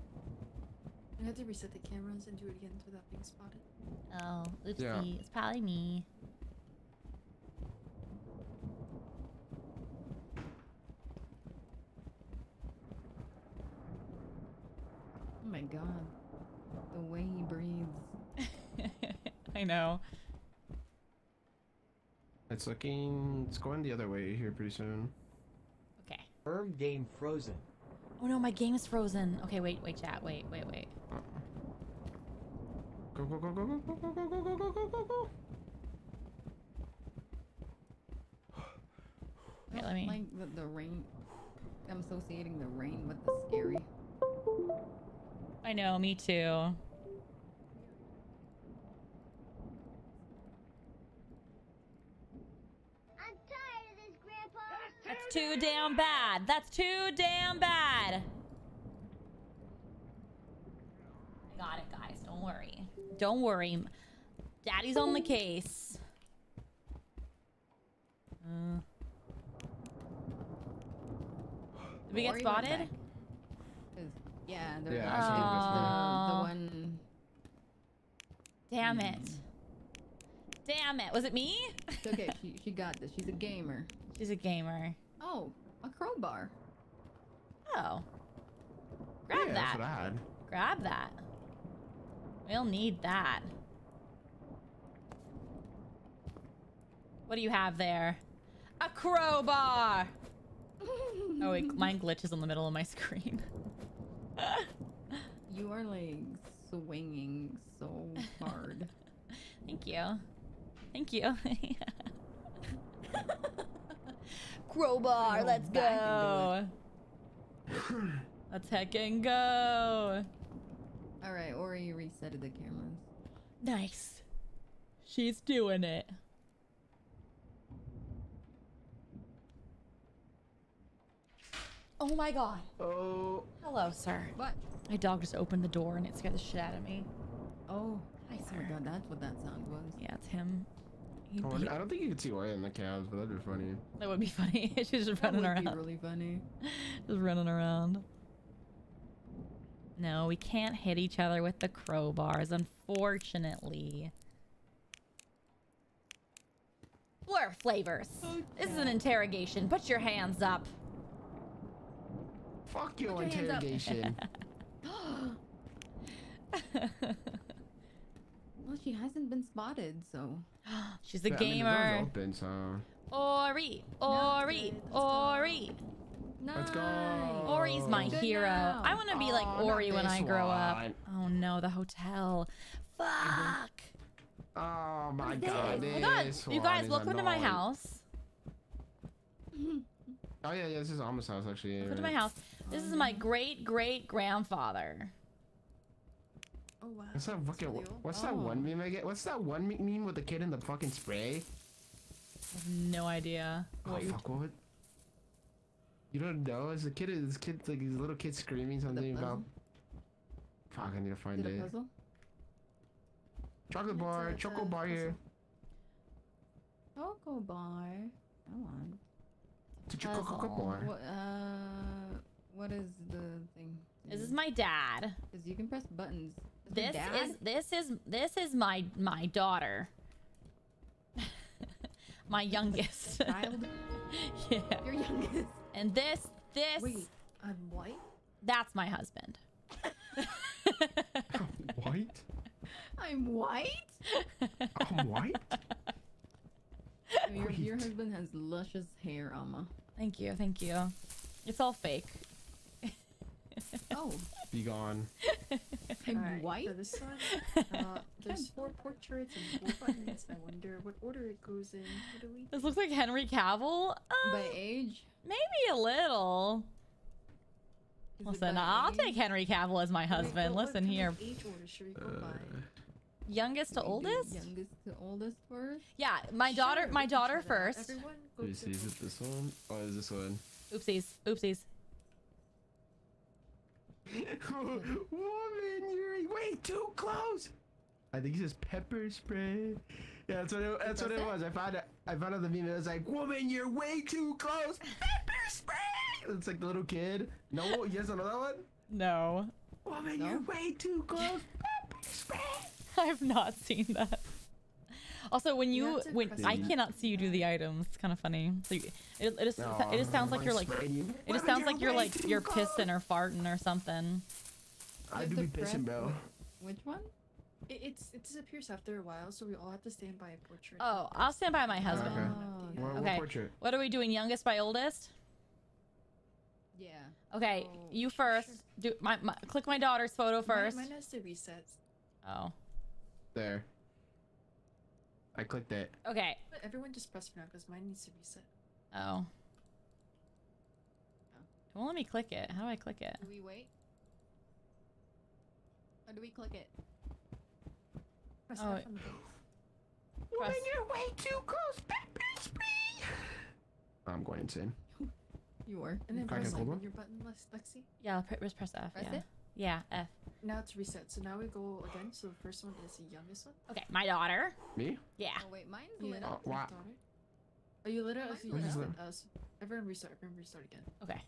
I have to reset the cameras and do it again without being spotted. Oh, oopsie. Yeah. It's probably me. My god, the way he breathes. I know. It's looking. It's going the other way here pretty soon. Okay. Firm game frozen. Oh no, my game's frozen. Okay, wait, wait, chat. Wait, wait, wait. Go go go go go go go go go go go go go go. Wait, I let me. Like the, the rain. I'm associating the rain with the scary. I know, me too. I'm tired of this, Grandpa. That's too damn bad. That's too damn bad. I got it, guys. Don't worry. Don't worry. Daddy's on the case. Uh. Did we get Ori went spotted? Back. 'Cause, Yeah, there Yeah, was the, the one. Damn hmm. it. Damn it. Was it me? It's okay. she she got this. She's a gamer. She's a gamer. Oh, a crowbar. Oh. Grab yeah, that. That's what I had. Grab that. We'll need that. What do you have there? A crowbar! Oh, wait, mine glitches in the middle of my screen. You are like swinging so hard. Thank you. Thank you. crowbar, let's go. let's heckin' go. All right, Ori resetted the cameras. Nice. She's doing it. Oh my god. Oh. Hello, sir. What? My dog just opened the door and it scared the shit out of me. Oh, Hi, oh sir. my god, that's what that sound was. Yeah, it's him. He, I he- I don't think you can see Ori in the cams, but that'd be funny. that would be funny. She's just That running would around. be really funny. Just running around. No, we can't hit each other with the crowbars, unfortunately. Blurr Flavorz. This is an interrogation. Put your hands up. Fuck your your interrogation. Well, she hasn't been spotted, so. She's a Yeah, I mean, the gamer. door's open, so Ori, Ori, Noted. Let's. Ori. let's go. Ori's my Good hero. now. I want to be like Aw, not Ori when I this grow up. Oh no, the hotel. Fuck. Oh my This- god. oh god, you guys welcome look into my house. Oh yeah, yeah. This is Ama's house actually. Look yeah, into my house. This is my great great grandfather. Oh wow. What's that fucking? really old. What's that Oh. one meme I get? What's that one meme with the kid in the fucking spray? I have no idea. Oh What you- fuck what? You don't know? It's a kid. This kid, like his little kid screaming something about. puzzle? Fuck, I need to find Is it a puzzle? Chocolate It's a- bar, it's choco a bar here. Choco bar. Come on. It's a choco bar. What, uh, what is the thing? This is my dad. Because you can press buttons. That's This is this is this is my my daughter. my youngest. child. yeah. Your youngest. And this this Wait, I'm white. that's my husband. I'm White? I'm white. I'm white? your, your husband has luscious hair, Ama. Thank you, thank you. It's all fake. Oh, Be gone. I'm Alright, white? For this one, uh, there's four portraits and four buttons. I wonder what order it goes in. What do we? This looks like Henry Cavill. Um, By age? maybe a little. Is Listen, I'll age? take Henry Cavill as my husband. what- what Listen here. of Age order should we go by? Uh, Youngest to We do oldest? Youngest to oldest first? Yeah, my daughter my daughter first. Everyone go let me see, is it this one? Oh, is this one? Oopsies. Oopsies. Woman, you're way too close. I think he says pepper spray. Yeah, that's what it, that's what it was. I found it. I found out the meme. It was like, "Woman, you're way too close." Pepper spray. It's like the little kid. No, you guys don't know that one. No. Woman, No? you're way too close. Pepper spray. I've not seen that. Also, when You you, when I cannot see you do the items, it's kind of funny. So you, it, it just it just sounds like you're like you. it just sounds like you're like you're close. pissing or farting or something. I do be pissing, bro. Which one? It, it's it disappears after a while, so we all have to stand by a portrait. Oh, I'll stand by my husband. Okay. Oh, What, Okay. what portrait? What are we doing? Youngest by oldest? Yeah. Okay, Oh, you first. sure. Do my, my click my daughter's photo Mine- first. Mine, has to reset. Oh, There. I clicked it. okay. But everyone just press for now because mine needs to reset. Oh. oh. It won't let me click it. How do I click it? Do we wait? Or do we click it? Press Oh, F on the base. Woman, you're way too close. Pepper spray. I'm going insane. You were. And then Crack press like on your button, Lex- Lexi. Yeah, I'll press F. Press yeah. it? Yeah, F. Now it's reset. So now we go again. So the first one is the youngest one. Okay, my daughter. Me? Yeah. Oh wait, mine's Yeah. lit Oh, up. wow. daughter. Are you lit up? Mine's If you lit up. uh, s- everyone restart. Everyone restart again. Okay.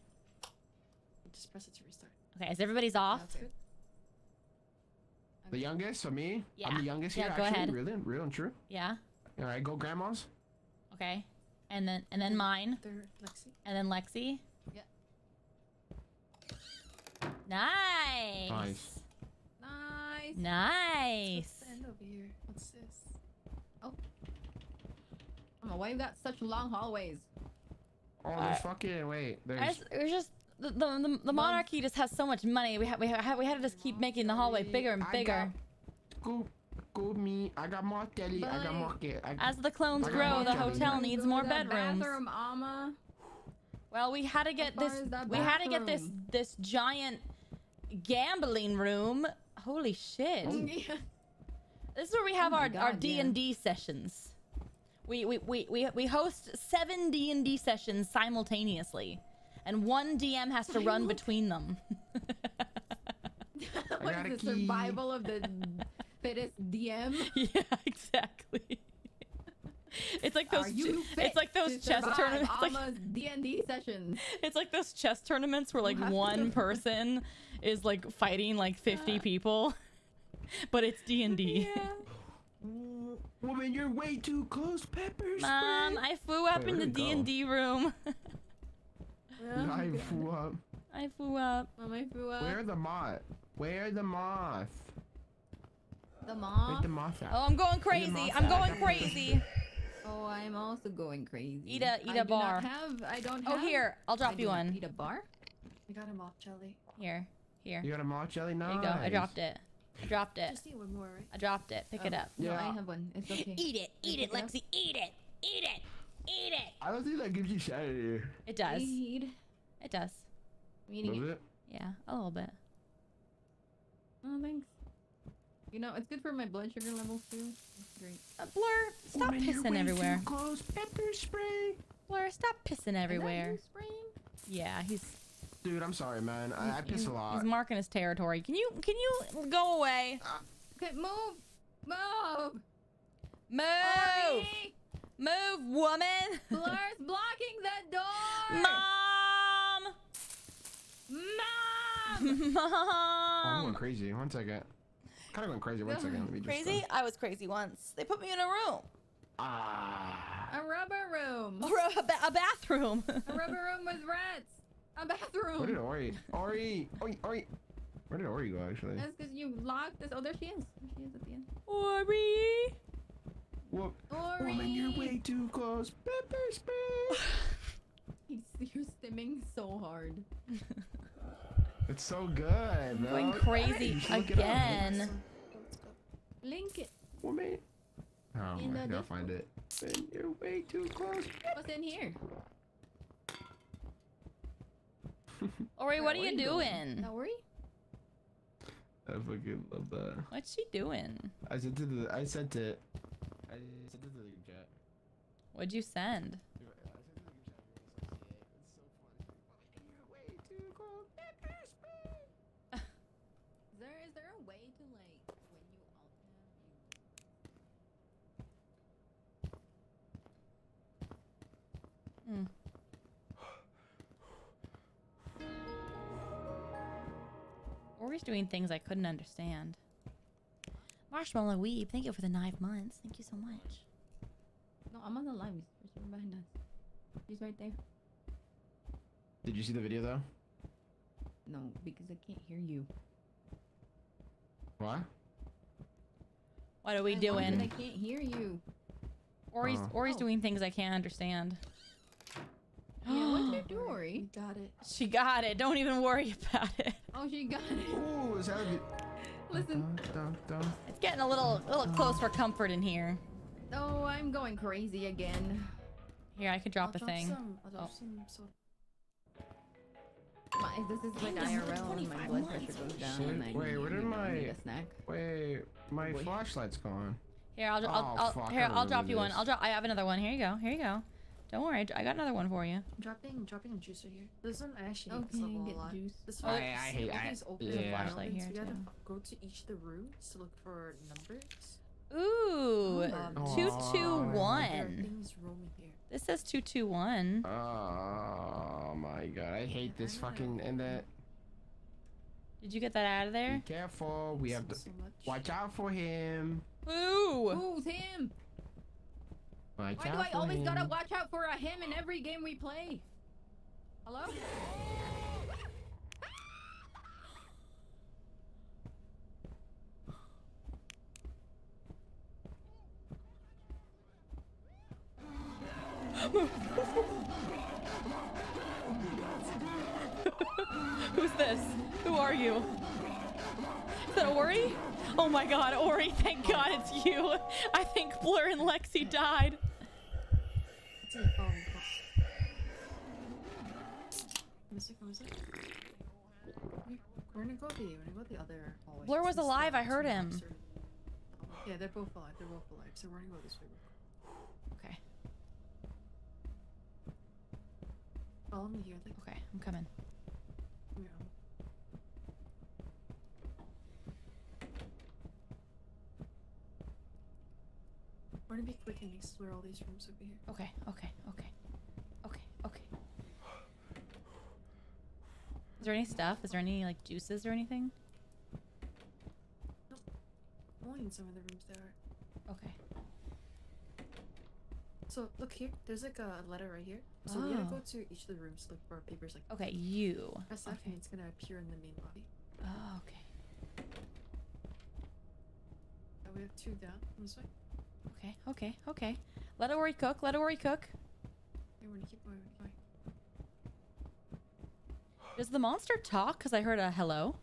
Just press it to restart. Okay, is everybody's off? That's good. The youngest, so me? Yeah. I'm the youngest Yeah, here, go actually. ahead. Really? Real and true? Yeah. All right, go grandmas. Okay. And then and then mine. There, Lexi. And then Lexi. Yeah. Nice. Nice. Nice. Nice. Stand over here. What's this? Oh. Mama, why you got such long hallways? Oh, uh, there's fucking, wait. There's. I just, it was just the, the, the, the monarchy just has so much money. We had we had we had to just keep making the hallway bigger and bigger. Scoop, scoop me. I got more deli. I got more. ca- As the clones grow, the hotel needs more to the bedrooms. Bathroom, Ama. Well, we had to get this. We had to get this this giant gambling room. Holy shit! Mm. yeah. This is where we have Oh my our, our D&D sessions. We, we, we, we, we host seven D and D sessions simultaneously, and one DM has to run between them. what got a is the key. survival of the fittest DM? yeah, exactly. It's like those. Are ch- you fit it's like those to chess tournaments. It's like, D&D sessions. it's like those chess tournaments where like have to one person is like fighting like fifty uh. people, but it's D and D. W- Woman, you're way too close. Pepper Mom, spray. I flew up Wait, in where'd the it D go? and D room. I oh flew up. I flew up. Mama, I flew up. Where the moth? Where the moth? The Where'd the moth at? Oh, I'm going crazy. I'm going crazy. Oh, I'm also going crazy. Eat a- eat I a do bar. Not have, I don't oh, Have, Oh, here, I'll drop do you one. Eat a bar? I got him off jelly. Here, here. You got a moth jelly? There you go. I dropped it. I dropped it. Just need one more, right? I dropped it. Pick it Oh, up. No, Yeah. I have one. It's okay. Eat it. Eat it, it? Lexi. Eat it. Eat it. Eat it. I don't think that gives you sanity. It does. Eat. It does. I'm eating Does it. it? Yeah, a little bit. Oh, thanks. You know, it's good for my blood sugar levels too. It's great. Uh, Blurr, stop Woman, you're pissing everywhere. Too close. Pepper spray. Blurr, stop pissing Is that everywhere. you spraying? Yeah, he's Dude, I'm sorry, man. I, I piss he's, a lot. he's marking his territory. Can you can you go away? Okay, move! Move! Move, Ori! move, woman. Blurr's blocking the door! Mom, Mom! Oh, I'm going Mom. crazy. One second. Kind of went crazy. One second. Let me just, uh, Crazy? I was crazy once. They put me in a room. Ah. A rubber room. A, ru- a, ba- a bathroom. A rubber room with rats. A bathroom. Where did Ori? Ori! Ori! Ori! Where did Ori go, actually? That's because you locked this. Oh, there she is. There she is at the end. Ori. Whoop. Ori. Woman, you're way too close. Pepper spray. He's, you're stimming so hard. It's so good, bro. Going crazy You should look it up. again. Link it. Woman. Oh, In my, the I gotta find it. Man, you're way too close. What's in here? Ori, what are you Ori going? doing? No worry. I fucking love that. What's she doing? I sent it to the. I sent it. I sent it to the group chat. What'd you send? Ori's doing things I couldn't understand. Marshmallow Weeb, thank you for the nine months. Thank you so much. No, I'm on the live. He's right behind us. She's right there. Did you see the video though? No, because I can't hear you. What? What are we I said I can't hear you. Ori's Oh. Ori's Oh. doing things I can't understand. Yeah, what'd you do, Ori? We got it. She got it. Don't even worry about it. Oh, she got it. Ooh, is that a Listen. Dun, dun, dun. It's getting a little little close for comfort in here. Oh, I'm going crazy again. Here, I could drop I'll a thing. Some, I'll drop Oh. some soda. My, this is like Damn, IRL and my 25 blood pressure goes down. Shit, and I wait, need, where did my- a snack. Wait, my Boy. flashlight's gone. Here, I'll, Oh, I'll, I'll fuck, here I'll drop you one. I'll drop. I have another one. Here you go. Here you go. Don't worry. I got another one for you. I'm dropping, dropping a juicer here. This one I actually hate this Okay, level a lot. juice. This Oh, one, I- I hate- all I- these open yeah. Flashlight elements, here, you gotta go to each of the rooms to look for numbers. Ooh, Um, two Aw. two There are one. things roaming here. This says two two one. Oh my god, I hate this fucking and that. Did you get that out of there? Be there? careful, we have to so watch out for him. Ooh. Who's him? Watch Why do I for always gotta watch out for a him in every game we play? Hello? Who's this? Who are you? Is that Ori? Oh my god, Ori, thank god it's you. I think Blurr and Lexi died. It's in, um, One second, one second. We- We're gonna go the, we're gonna go the other hallway. Blurr was alive, I heard him. are- Yeah, they're both alive, they're both alive, so we're gonna go this way. Okay, Follow me here, like, okay, I'm coming. come here. um, We're gonna be quick and explore all these rooms over here. Okay, okay, okay. Okay, okay. Is there any stuff? Is there any like juices or anything? Only in some of the rooms there are. Okay. So look here, there's like a letter right here. So we gotta Oh. go to each of the rooms, to look for papers like Okay, you. press Okay. and it's gonna appear in the main lobby. Oh, okay. Uh, we have two down this way. Okay, okay, okay. Let Ori cook. Let Ori cook. Okay, we're gonna keep going. Does the monster talk? Because I heard a hello.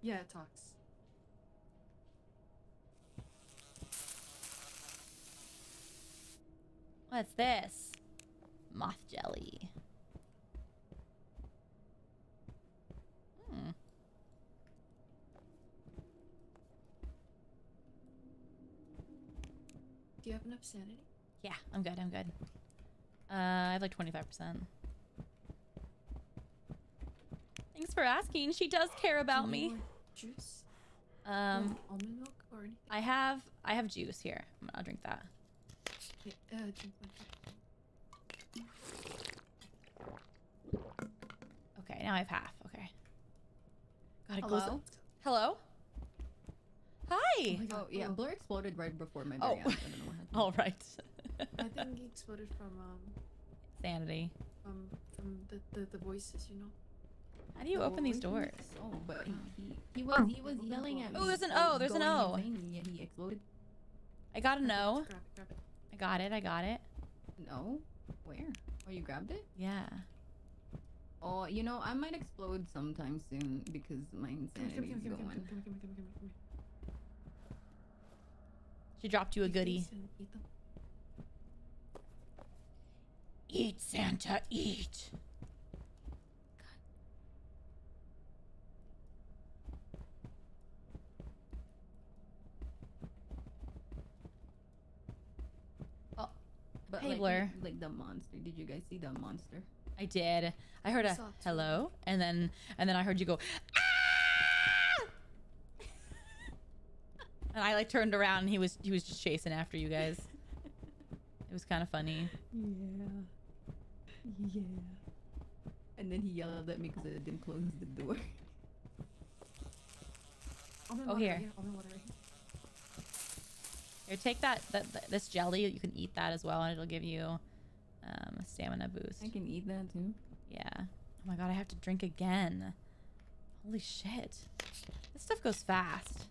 Yeah, it talks. What's this? Moth jelly. Hmm. Do you have enough sanity? Yeah, I'm good. I'm good. Uh, I have like 25%. Thanks for asking. She does care about Do me. Juice? Um, almond milk or anything? I have I have juice here. I'll drink that. Okay, uh, drink. Okay, now I have half. Okay. God, it goes. Hello? Hello. Hi. my God, Oh yeah, hello. Blurr exploded right before my Oh. eyes. I don't know what happened. All right. I think he exploded from um Sanity. from from the, the, the voices, you know. How do you Oh, open these doors? Oh, but he, he, he was he was yelling at me. Oh, there's an O, there's an going O. insane, yet he exploded. I got a no. Grab it, grab it. I got it. I got it. No, where? Oh, you grabbed it? Yeah. Oh, you know, I might explode sometime soon because my Come come insanity here, is come here, come going. here, come here, come here, come come here. She dropped you a Eat goodie. eat them. Eat, Santa, eat. But Hey, like, Blurr. like the monster. Did you guys see the monster? I did. I heard a saw it too. hello, and then and then I heard you go. "Ah!" And I like turned around, and he was he was just chasing after you guys. It was kind of funny. Yeah. Yeah. And then he yelled at me because I didn't close the door. Almond Oh, water, here. Yeah, water here. Here, take that, that that this jelly. You can eat that as well, and it'll give you um, a stamina boost. I can eat that too. Yeah. Oh my god, I have to drink again. Holy shit. This stuff goes fast.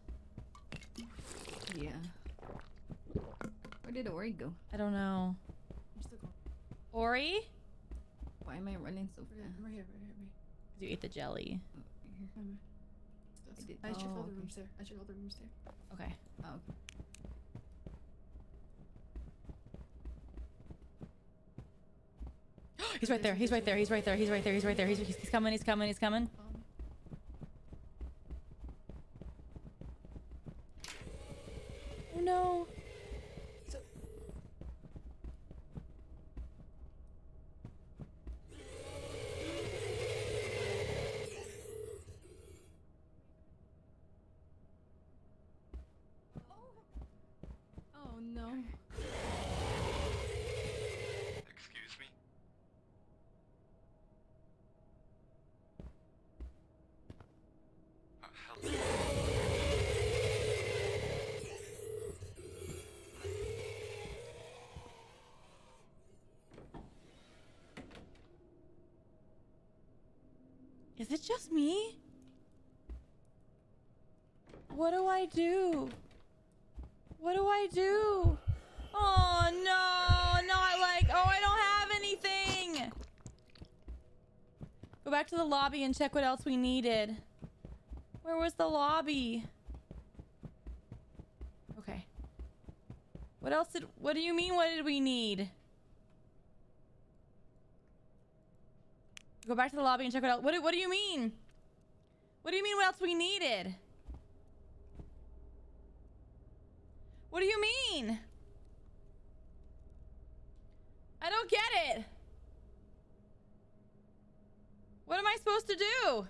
Yeah. Where did Ori go? I don't know. I'm still going. Ori? Why am I running so Right here, fast? right here, right here, right here. 'Cause You ate the jelly. Oh, right here. I did- I checked all oh, the okay. rooms there. I checked all the rooms there. Okay. Oh, okay. He's right there. He's right there. He's right there. He's right there. He's right there. He's, he's, he's coming. He's coming. He's coming. Oh. Um, Oh no. Oh no. Excuse me? Uh, hello? Is it just me? What do I do? What do I do? Oh no, not like, oh, I don't have anything. Go back to the lobby and check what else we needed. Where was the lobby? Okay. What else did, what do you mean, what did we need? Go back to the lobby and check what else, what do, what do you mean? What do you mean what else we needed? What do you mean? I don't get it. What am I supposed to do?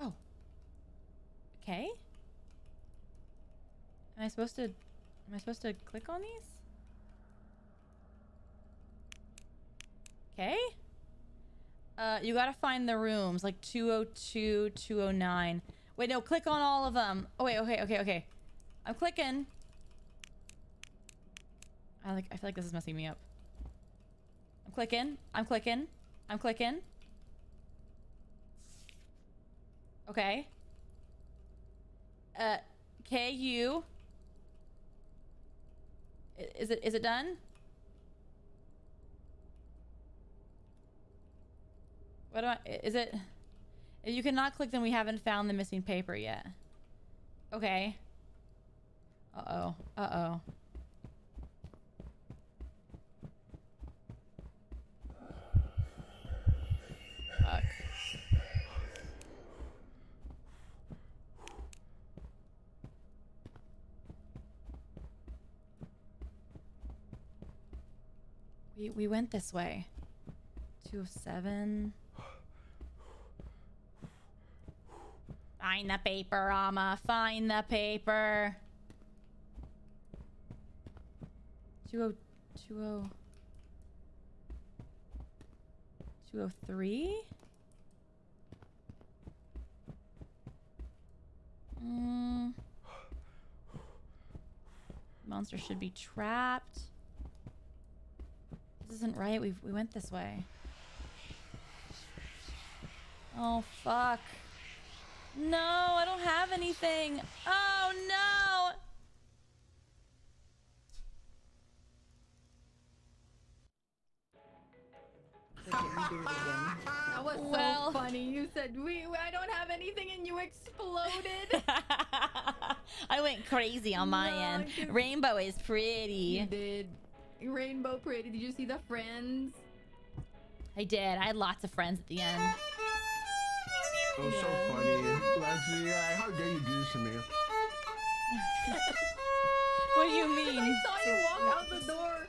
Oh. Okay. Am I supposed to am I supposed to click on these? Okay. Uh, you gotta find the rooms, like 202, 209. Wait, no, click on all of them. Oh, wait, okay, okay, okay. I'm clicking. I like, I feel like this is messing me up. I'm clicking. I'm clicking. I'm clicking. Okay. Uh, KU. Is it, is it done? What do I, is it? If you cannot click, then we haven't found the missing paper yet. Okay. Uh-oh. Uh-oh. Fuck. We, we went this way. 207. Find the paper, Ama. Find the paper. 20 Two oh. Two oh three. Mm. Monster should be trapped. This isn't right. We we went this way. Oh fuck. No, I don't have anything. Oh no. That was Well- so funny. You said we, I don't have anything and you exploded. I went crazy on my No, end. you- Rainbow is you pretty. did. Rainbow Pretty. Did you see the friends? I did. I had lots of friends at the end. It was so funny. Lexi, like, how dare you do this to me? What do you mean? I saw you walk out the door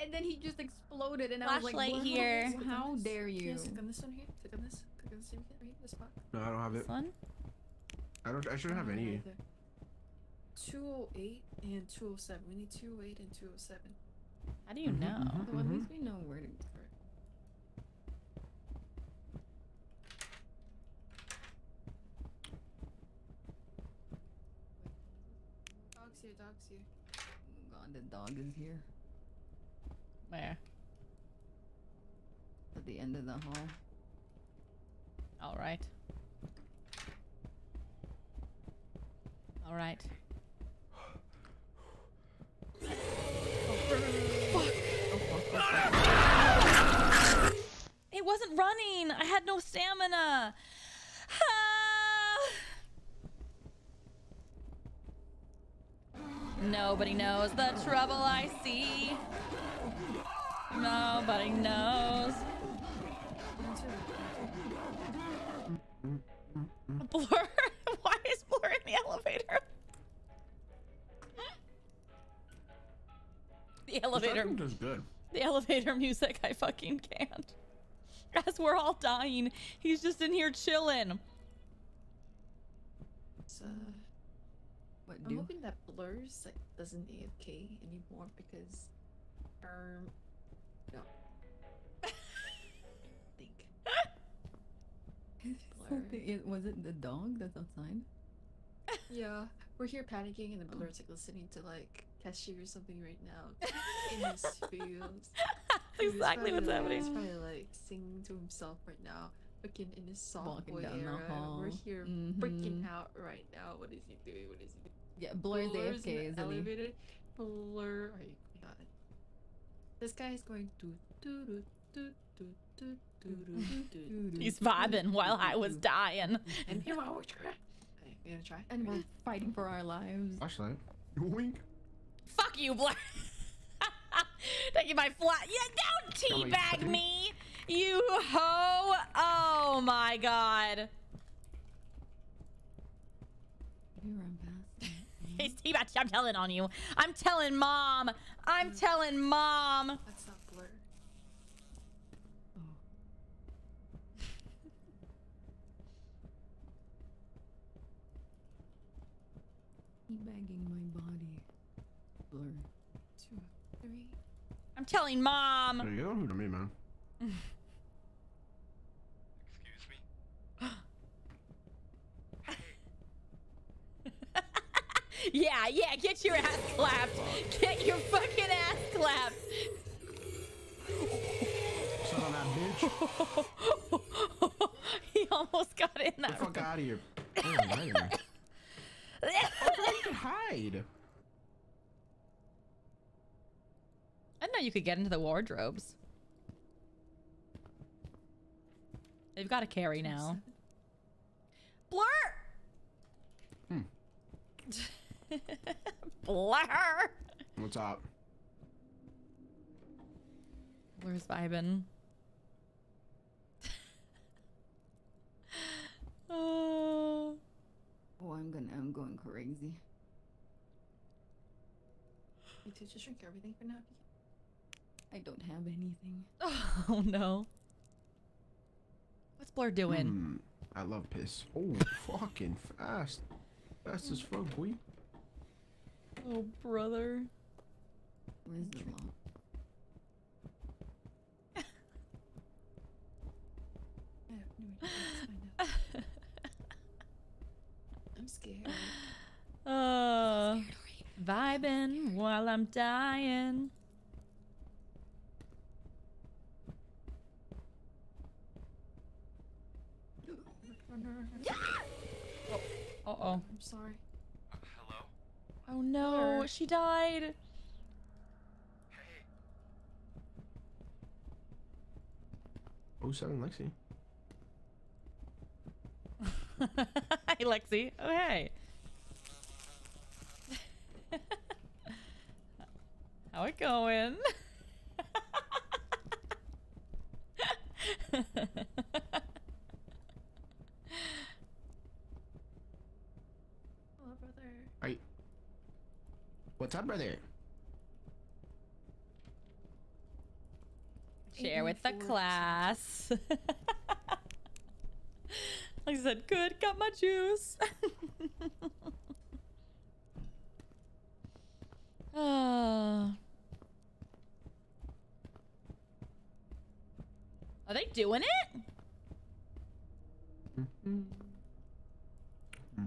and then he just exploded and I was like, Flashlight here. How dare you? Yes, click on this one here. Click on this. Click on this here. This spot. No, I don't have it. This one? I don't. I shouldn't have any. 208 and 207. We need 208 and 207. How do you mm-hmm, know? Mm-hmm, well, at mm-hmm. least we know where to go. Dogs here, dogs here. Oh God, the dog is here Where? at the end of the hall. All right. All right. It wasn't running. I had no stamina. Ah. Nobody knows the trouble I see. Nobody knows. Blurr? Why is Blurr in the elevator? The elevator. That's good. The elevator music. I fucking can't. As we're all dying, he's just in here chilling. So, What I'm hoping that Blurr's like doesn't AFK anymore because, um, no. think. Blurr. Something- it- was it the dog that's outside? Yeah, we're here panicking, and the Blurr's like listening to like cashier or something right now in his fields. Exactly what's He's probably like singing to himself right now, Again, in this soft Walking down the hall. We're here mm-hmm. freaking out right now. What is he doing? What is he doing? Yeah, Blurr's, the AFK, is elevated. Blurr. Oh my god. This guy is going to do do do do do do do. He's vibing while I was dying. and here I was. You gonna try? And we're fighting for our lives. Flashlight. Wink. Fuck you, Blurr. Thank you, my flat. Yeah, don't teabag me you hoe. Oh my god. We run past him. He's teabag. I'm telling on you. I'm telling mom. I'm telling mom. That's not Blurr. Teabagging oh. my body. Blurr. Two, three. I'm telling mom. There you go. Who to me, man? Excuse me? Yeah, yeah, get your ass clapped. Get your fucking ass clapped. Son of that bitch. he almost got in Get the that. fuck out of here. Oh, man. You can hide. I didn't know you could get into the wardrobes. They've got a carry now. Blurr! Hmm. Blurr! What's up? Blurr's vibing. oh. Oh, I'm gonna, I'm going crazy. You two just drink everything for now. I don't have anything. oh no. What's Blurr doing? Hmm, I love piss. Oh, fucking fast. Fast as fuck, boy. Oh, brother. Where's the mom? I'm scared. Uh, vibing while I'm dying. Oh, uh oh. I'm sorry. Hello? Oh no, she died. Hey, Oh seven Lexi. Hi, Lexi. Oh, hey. How it going? Hello, brother. Are What's up, brother? Share with the class. like I said, good, got my juice. Ah. Are they doing it?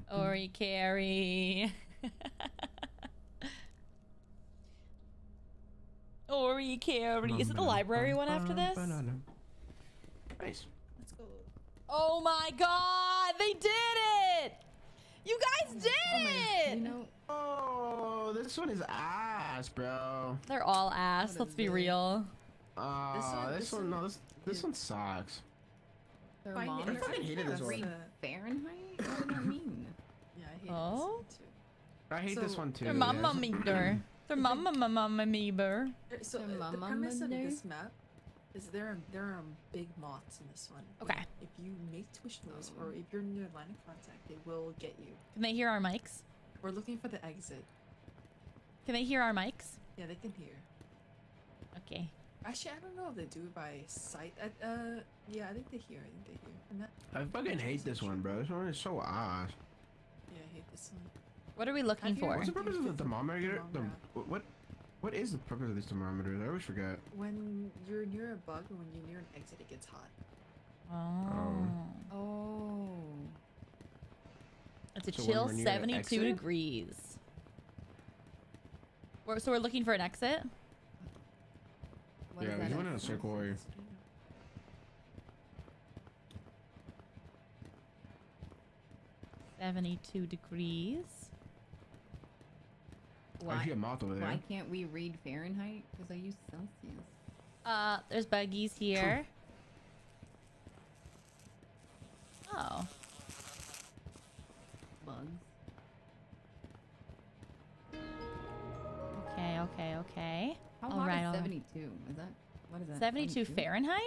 Ori carry. Ori carry. Is it the library one after this? Nice. Let's go. Oh my god, they did it! You guys did it! You know, Oh, this one is ass, bro. They're all ass, What let's be it? real. Uh, This this, one- one, no, this this one sucks. thermometer. I fucking hated this one. Fahrenheit? What does that mean? Yeah, I hate Oh? this one I hate this one too. Their yeah. mama meter. Their mama mama meter. too. So Your uh, the mama premise of this map is there are there are big moths in this one. Okay. If you make twitch those or if you're near line of contact, they will get you. Can they hear our mics? We're looking for the exit. Can they hear our mics? Yeah, they can hear. Okay. Actually, I don't know if they do it by sight. Uh, uh yeah, I think they hear. I think they hear. I'm I fucking hate this one, bro. This one is so odd. yeah, I hate this one. What are we looking hear for? What's the purpose of the thermometer? Thermometer. wh- what? What is the purpose of these thermometers? I always forget. When you're near a bug and when you're near an exit, it gets hot. Oh. Oh. It's a So chill we're near an 72 degrees. We're, so we're looking for an exit? What Yeah, we that? just went in a circle where 72 degrees. I Why, see a moth over there. why can't we read Fahrenheit? Because I use Celsius. Uh, there's buggies here. Oh. Bugs. Okay, okay, okay. How All hot right, is all right. 72? Is that what is that? 72 Fahrenheit?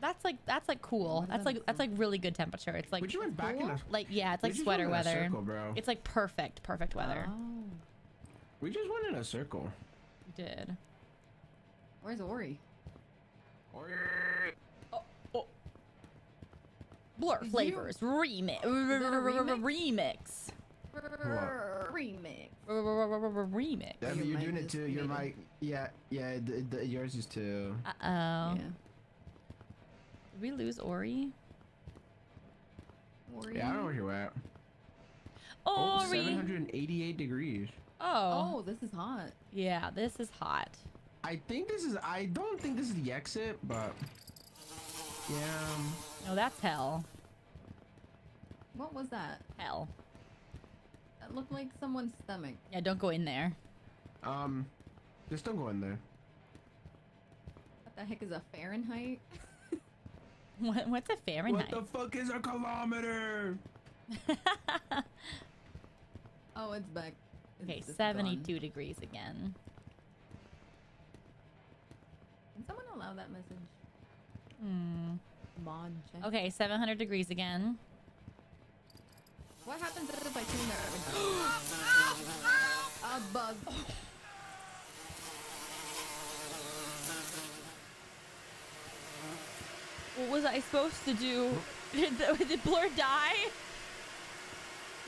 That's like that's like cool. What is That's like that's like really good temperature. It's like we just went back in cool. a. like yeah, it's like sweater went in a weather. Circle, bro. It's like perfect, perfect weather. Oh. We just went in a circle. We did. Where's Ori? Blurr Did you- Flavorz remix. remix? Remix. Remix. Remix. Yeah, Your you're mic doing it is too. Your mic. Yeah, yeah. The, the, yours is too. Uh oh. Yeah. Did we lose Ori? Ori. Yeah, I don't know where you're at. Oh, 788 degrees. Oh. Oh, this is hot. Yeah, this is hot. I think this is. I don't think this is the exit, but yeah. No, that's hell. What was that? Hell. That looked like someone's stomach. Yeah, don't go in there. Um, just don't go in there. What the heck is a Fahrenheit? What, what's a Fahrenheit? What the fuck is a kilometer? Oh, it's back. Okay, 72 gone. degrees again. Can someone allow that message? Hmm. Mod check. Okay, 700 degrees again. What happens if I turn that? A bug. What was I supposed to do? Did, the, did Blurr die?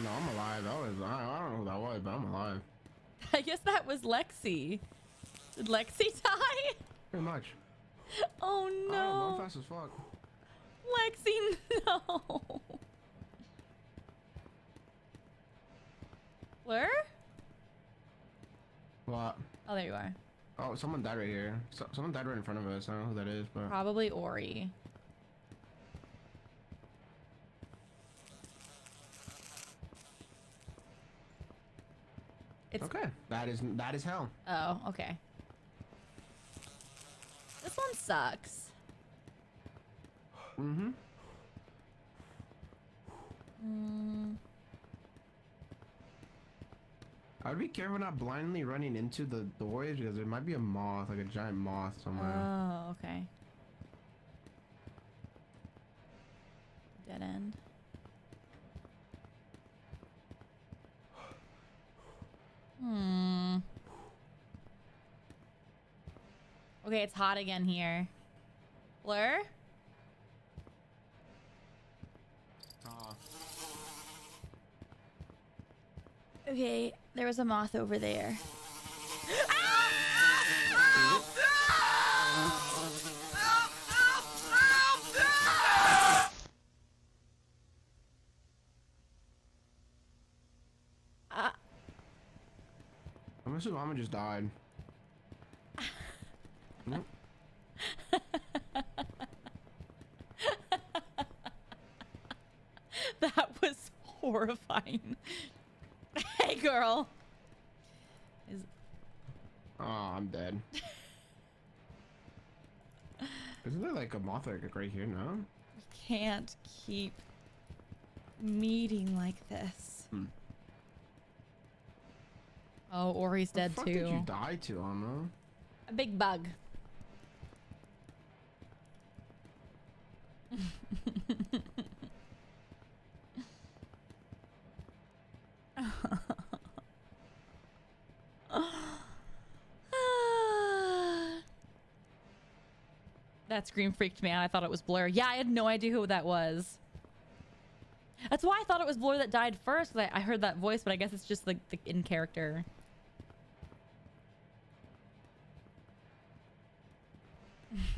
No, I'm alive. That was. I, I don't know who that was, but I'm alive. I guess that was Lexi. Did Lexi die? Pretty much. Oh know, no. I'm fast as fuck. Lexi, no. Where? What? Oh, there you are. Oh, someone died right here. So, someone died right in front of us. I don't know who that is, but Probably Ori. It's okay. That is that is hell. oh, okay. This one sucks. Mm-hmm. Mm, I would be careful not blindly running into the doors because there might be a moth, like a giant moth somewhere. oh, okay. Dead end. Hmm. Okay, it's hot again here. Blurr? Oh. Okay, there was a moth over there. Ah, I'm Mama just died. Nope. that was horrifying. hey, girl. Is Oh, I'm dead. Isn't there like a moth like right here? No. can't keep meeting like this. Hmm. Oh, Ori's dead the fuck too. Did you die to, Alma? A big bug. that scream freaked me out. I thought it was Blurr. Yeah, I had no idea who that was. That's why I thought it was Blurr that died first. I, I heard that voice, but I guess it's just like the in character.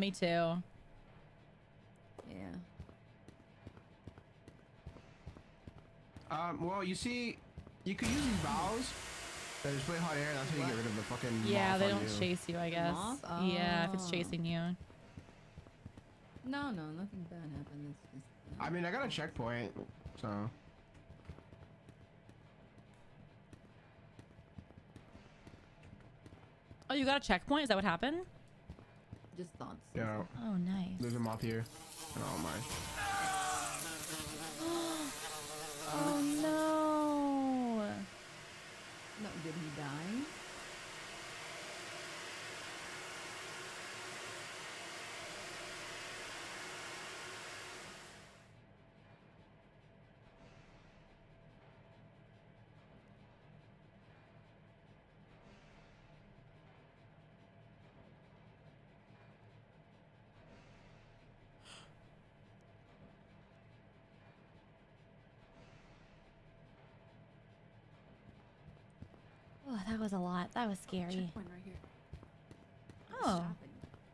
me too. Yeah. Um, well, you see, you could use these bows. That just play hot air. That's how you get rid of the fucking. Yeah, moth they on don't you. chase you, I guess. Moth? Yeah, if it's Oh. chasing you. No, no, nothing bad happened. It's just. I mean, I got a checkpoint, so. Oh, you got a checkpoint? Is that what happened? Just thoughts. Yeah, Oh, nice. there's a moth here. Oh my. Oh no. No, did he die? Oh, that was a lot. That was scary. Right. Oh,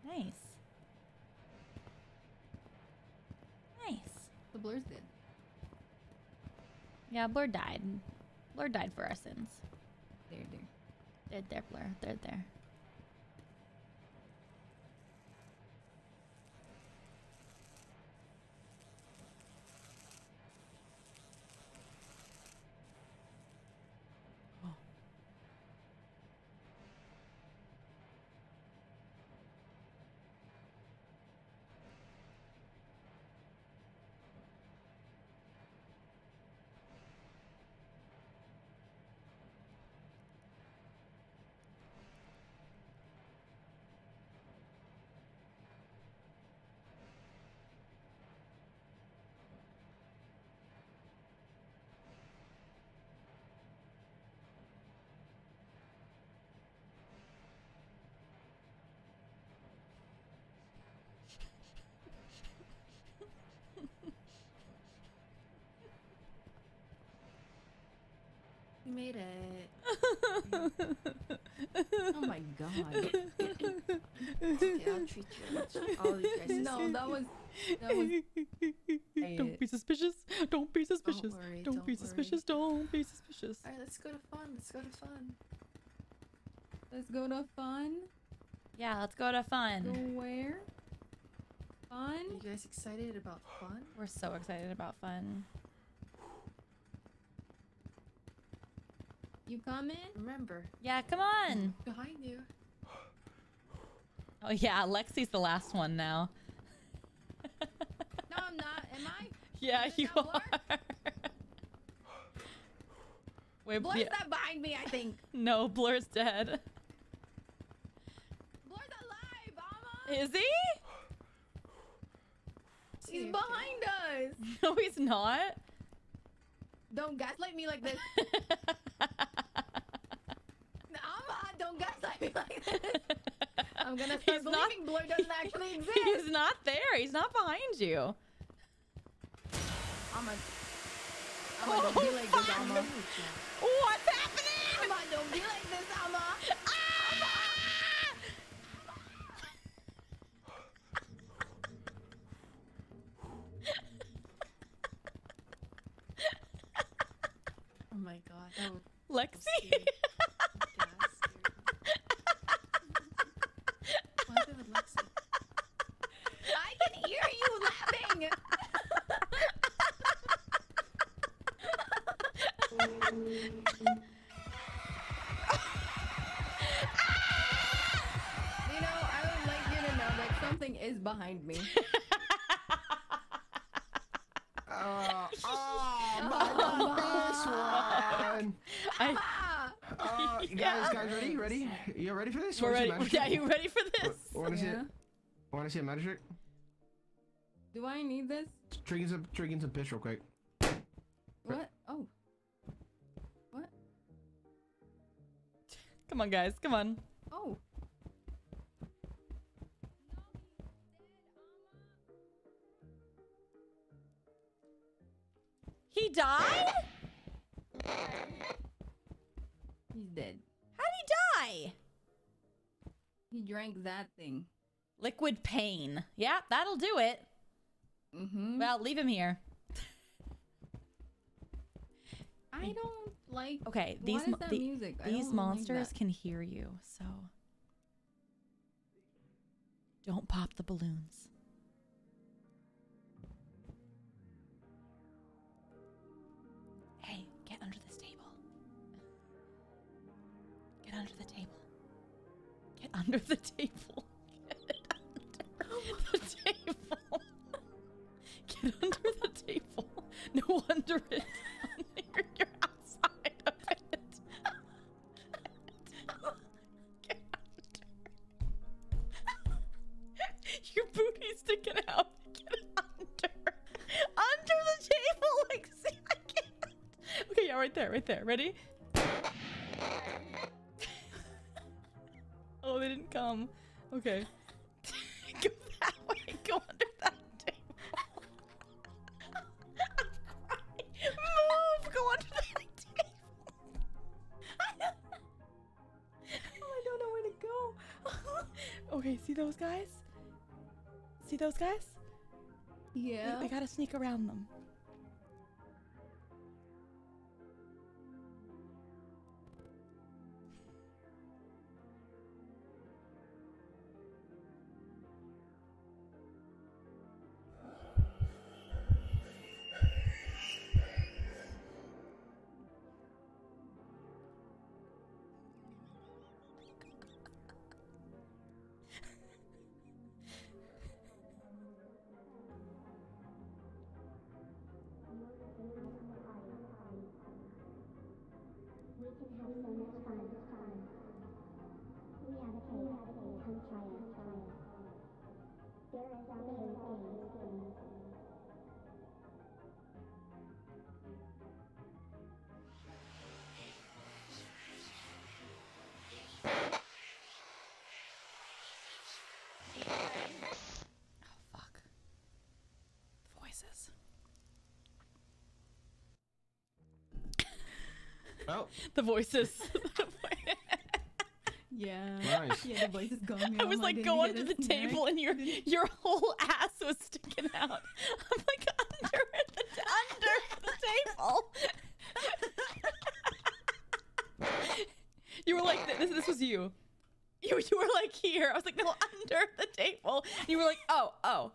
nice. Nice. The blurs did. Yeah, Blurr died. Blurr died for our sins. There, there. They're there, Blurr. They're there. Made it. Oh my god. Okay, I'll treat you. I'll all you guys. no, that was that was Don't be suspicious. Don't be suspicious. worry, Don't, don't be worry. suspicious. Don't be suspicious. All right, let's go to fun. Let's go to fun. let's go to fun. Yeah, let's go to Go fun. where? Are Fun? you guys excited about fun? We're so excited about fun. You coming? Remember, Yeah, come on. behind you. Oh yeah, Lexi's the last one now. No, I'm not. Am I? Yeah, you are. Wait, Blurr's yeah, not behind me, I think. no, Blurr's dead. Blurr's alive, Alma. Is he? He's behind us. No, he's not. Don't gaslight me like this. Alma, don't gaslight me like this. I'm gonna start He's not- believing Blurr doesn't actually exist. he's not there. He's not behind you. Alma, Alma, oh, don't be like this, Alma. What's happening? Alma, don't be like this, Alma. Oh my god, that was Lexi. scary. scary. What happened with Lexi? I can hear you laughing. you know, I would like you to know that something is behind me. Uh, oh, my first one. I, Uh, you guys, Yeah. guys, ready? Ready? You ready for this? we're Wanna see ready. a magic Yeah, trick? you ready for this? Want to see it? Yeah. Want to see a magic trick? Do I need this? Drinking some, drinking some piss real quick. What? Oh. What? Come on, guys. Come on. Oh. He died? He's dead. How'd he die? He drank that thing. Liquid pain. Yeah, that'll do it. Mm-hmm. Well, leave him here. I don't like. Okay, these mo- the- music? These like monsters that. can hear you, so don't pop the balloons. Hey, get under this table. Get under the table. Get under the table. The table. Get under the table. No wonder it's under. You're outside of it. Get under. Your booty's sticking out. Get under. Under the table. Like, see, I can't. Okay, yeah, right there, right there. Ready? oh, they didn't come. Okay. Those guys? See those guys? We- Yeah. We, gotta sneak around them. Oh, fuck. Voices. Oh, the voices. Yeah. Nice. Yeah, the voice is gone. I was like going under the table and your your whole ass was sticking out. I'm like under the under the table. you were like this. This was you. You you were like here. I was like no And you were like oh oh.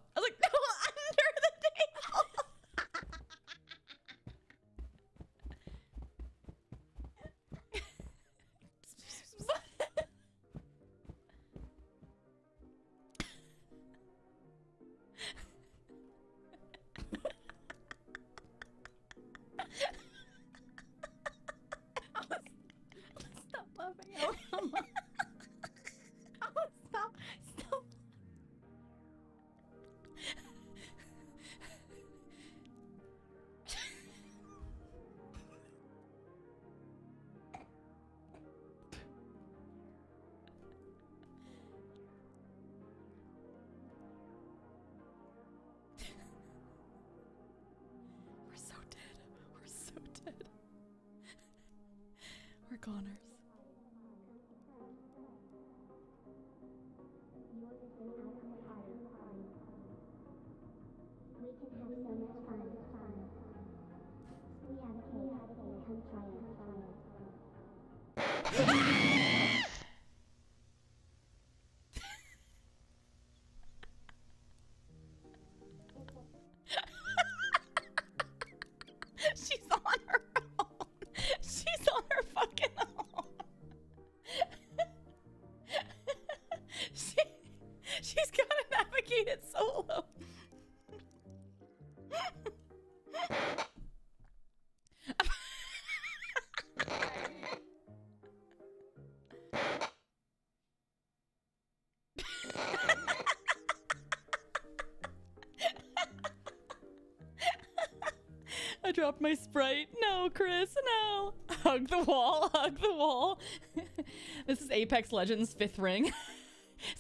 I dropped my sprite. No, Chris, no. Hug the wall, hug the wall. this is Apex Legends fifth ring.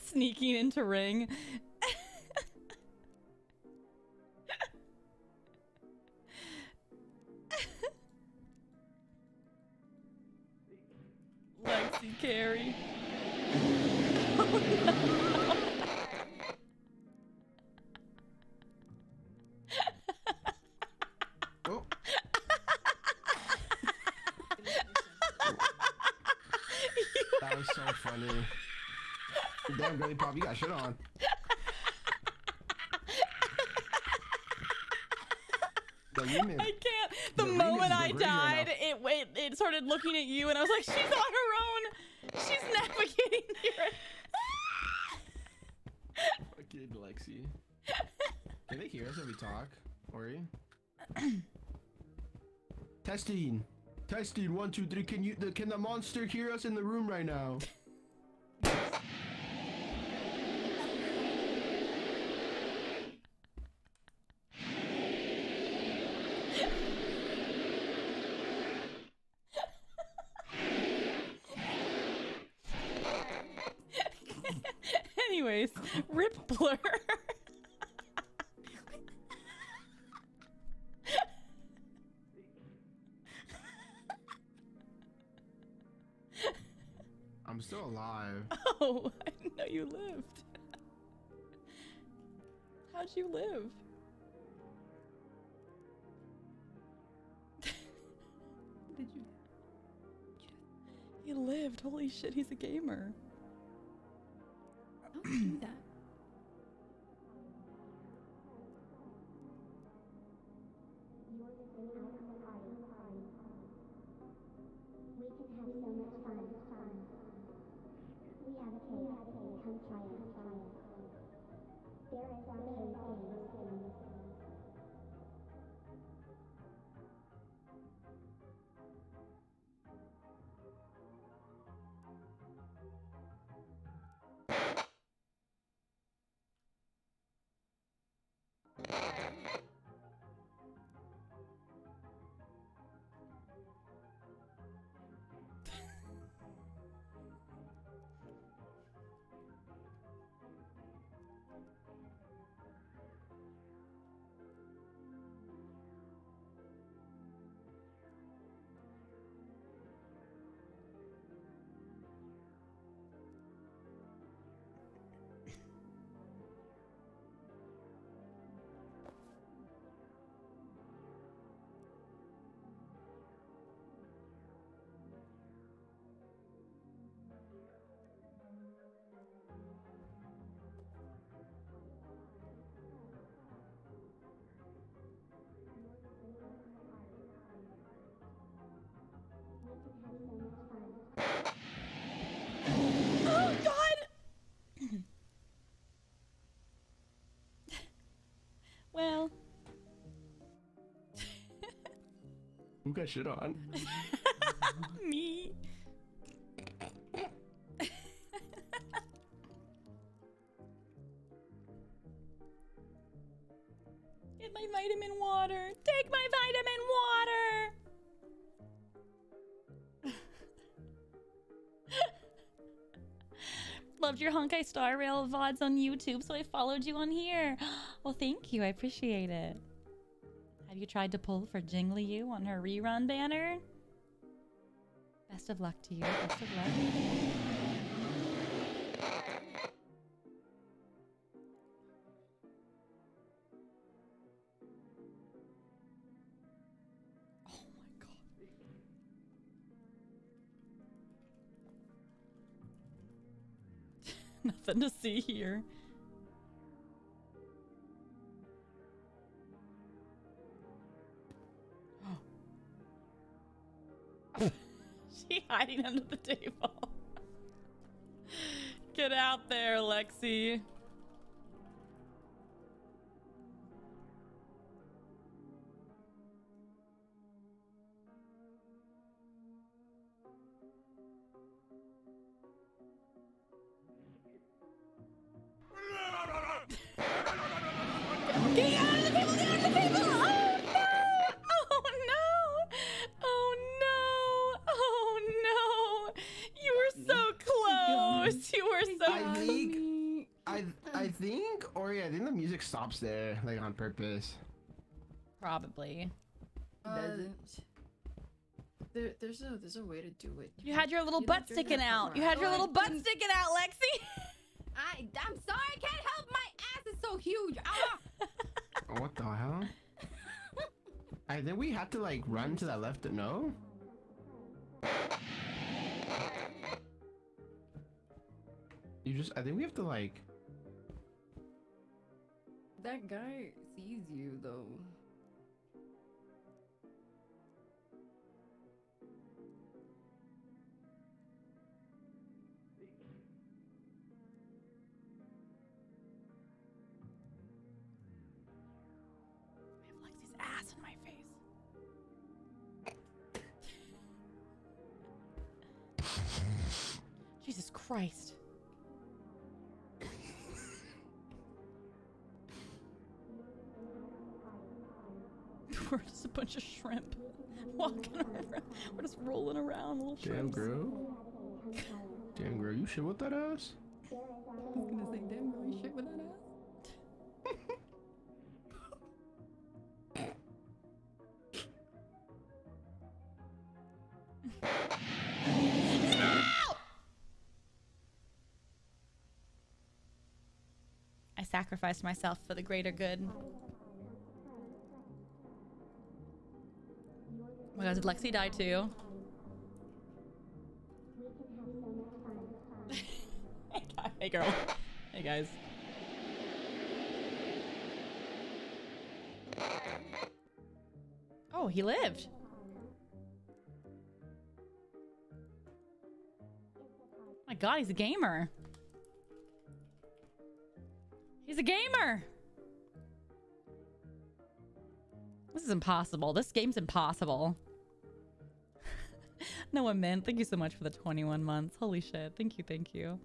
Sneaking into ring. Two, three. Can you? The, can the monster hear us in the room right now? How'd you live? Did you? He lived. Holy shit, he's a gamer. Who got shit on? Me. Get my vitamin water. Take my vitamin water. Loved your Honkai Star Rail VODs on YouTube, so I followed you on here. Well, thank you. I appreciate it. Have you tried to pull for Jingliu on her rerun banner? Best of luck to you. Best of luck. Oh my god. Nothing to see here. Hiding under the table. Get out there, Lexi. Like on purpose. Probably. Doesn't. There, there's a there's a way to do it. You had your little You butt sticking out. You had around. your Oh, I little butt didn't- sticking out, Lexi. I, I'm sorry, I can't help my ass is so huge. Ah! What the hell? I think we have to like run to that left. No. You just. I think we have to like. That guy sees you though. I bunch of shrimp walking around. We're just rolling around, little Damn shrimps. girl. Damn girl, you shit with that ass? I was gonna say, damn, girl, you shit with that ass. no! I sacrificed myself for the greater good. My god, did Lexi die too? hey, hey, girl. Hey, guys. Oh, he lived. My god, he's a gamer. He's a gamer. This is impossible. This game's impossible. Noah Mint, thank you so much for the 21 months. Holy shit. Thank you, thank you.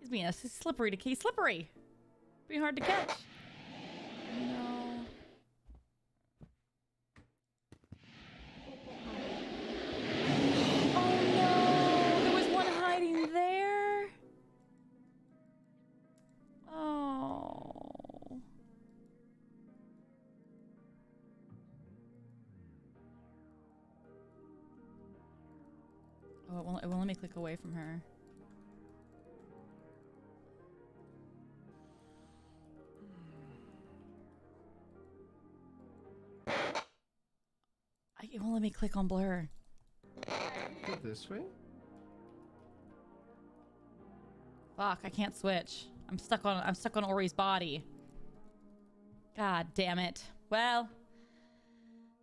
He's being a slippery to key. Slippery. Be hard to catch. No. Let me click on Blurr. Go this way. Fuck, I can't switch. I'm stuck on I'm stuck on Ori's body. God damn it. Well.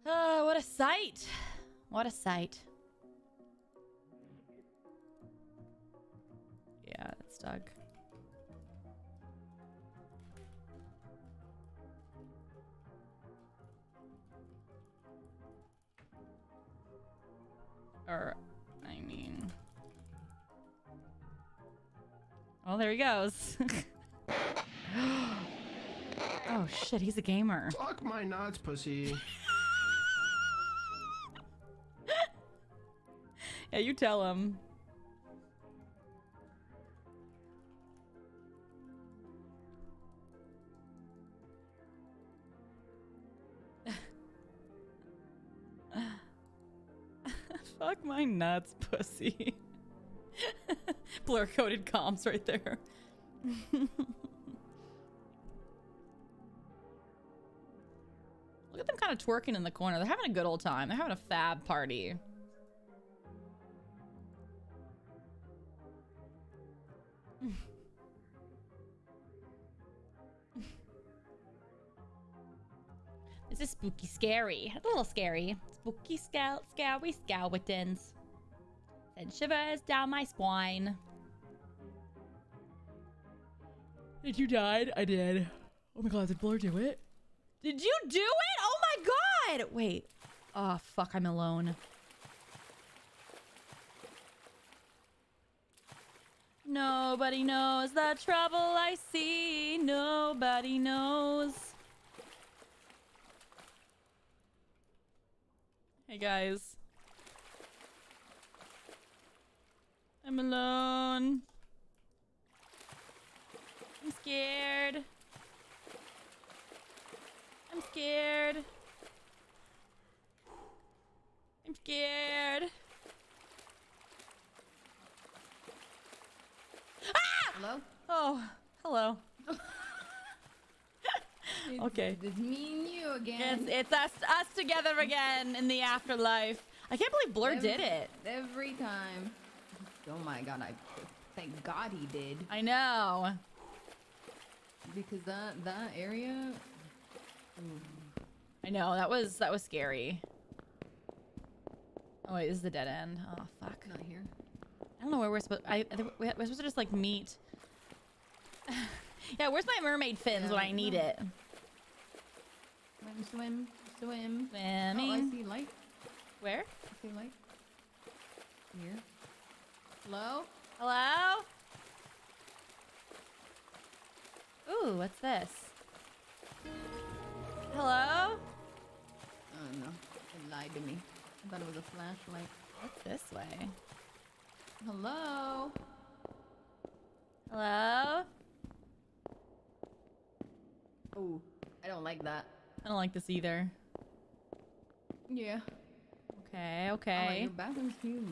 Oh, what a sight. What a sight. Yeah, it's stuck. Or, I mean. Oh, there he goes. oh shit, he's a gamer. Fuck my nuts, pussy. Yeah, you tell him. My nuts, pussy. Blurr coded comms right there. Look at them kind of twerking in the corner. They're having a good old time. They're having a fab party. This is spooky scary. A little scary. Spooky scout scary skeletons. Send shivers down my spine. Did you died? I did. Oh my god, did Blurr do it? Did you do it? Oh my god! Wait. Oh fuck, I'm alone. Nobody knows the trouble I see. Nobody knows. Hey guys. I'm alone. I'm scared. I'm scared. I'm scared. Ah! Hello? Oh, hello. okay. It's me and you again. It's, it's us us together again in the afterlife. I can't believe Blurr did it. Every time. Oh my god, I thank God he did. I know. Because that that area I know that was that was scary. Oh wait, this is the dead end. Oh fuck. not here. I don't know where we're supposed. I, we're supposed to just like meet. yeah, where's my mermaid fins when I need it? Swim, swim, swim. Swimming. Oh, I see light. Where? I see light. Here. Hello? Hello? Ooh, what's this? Hello? Oh no. It lied to me. I thought it was a flashlight. What's this way? Hello? Hello? Oh, I don't like that. I don't like this either. Yeah. Okay, Oh, okay. your bathroom's huge.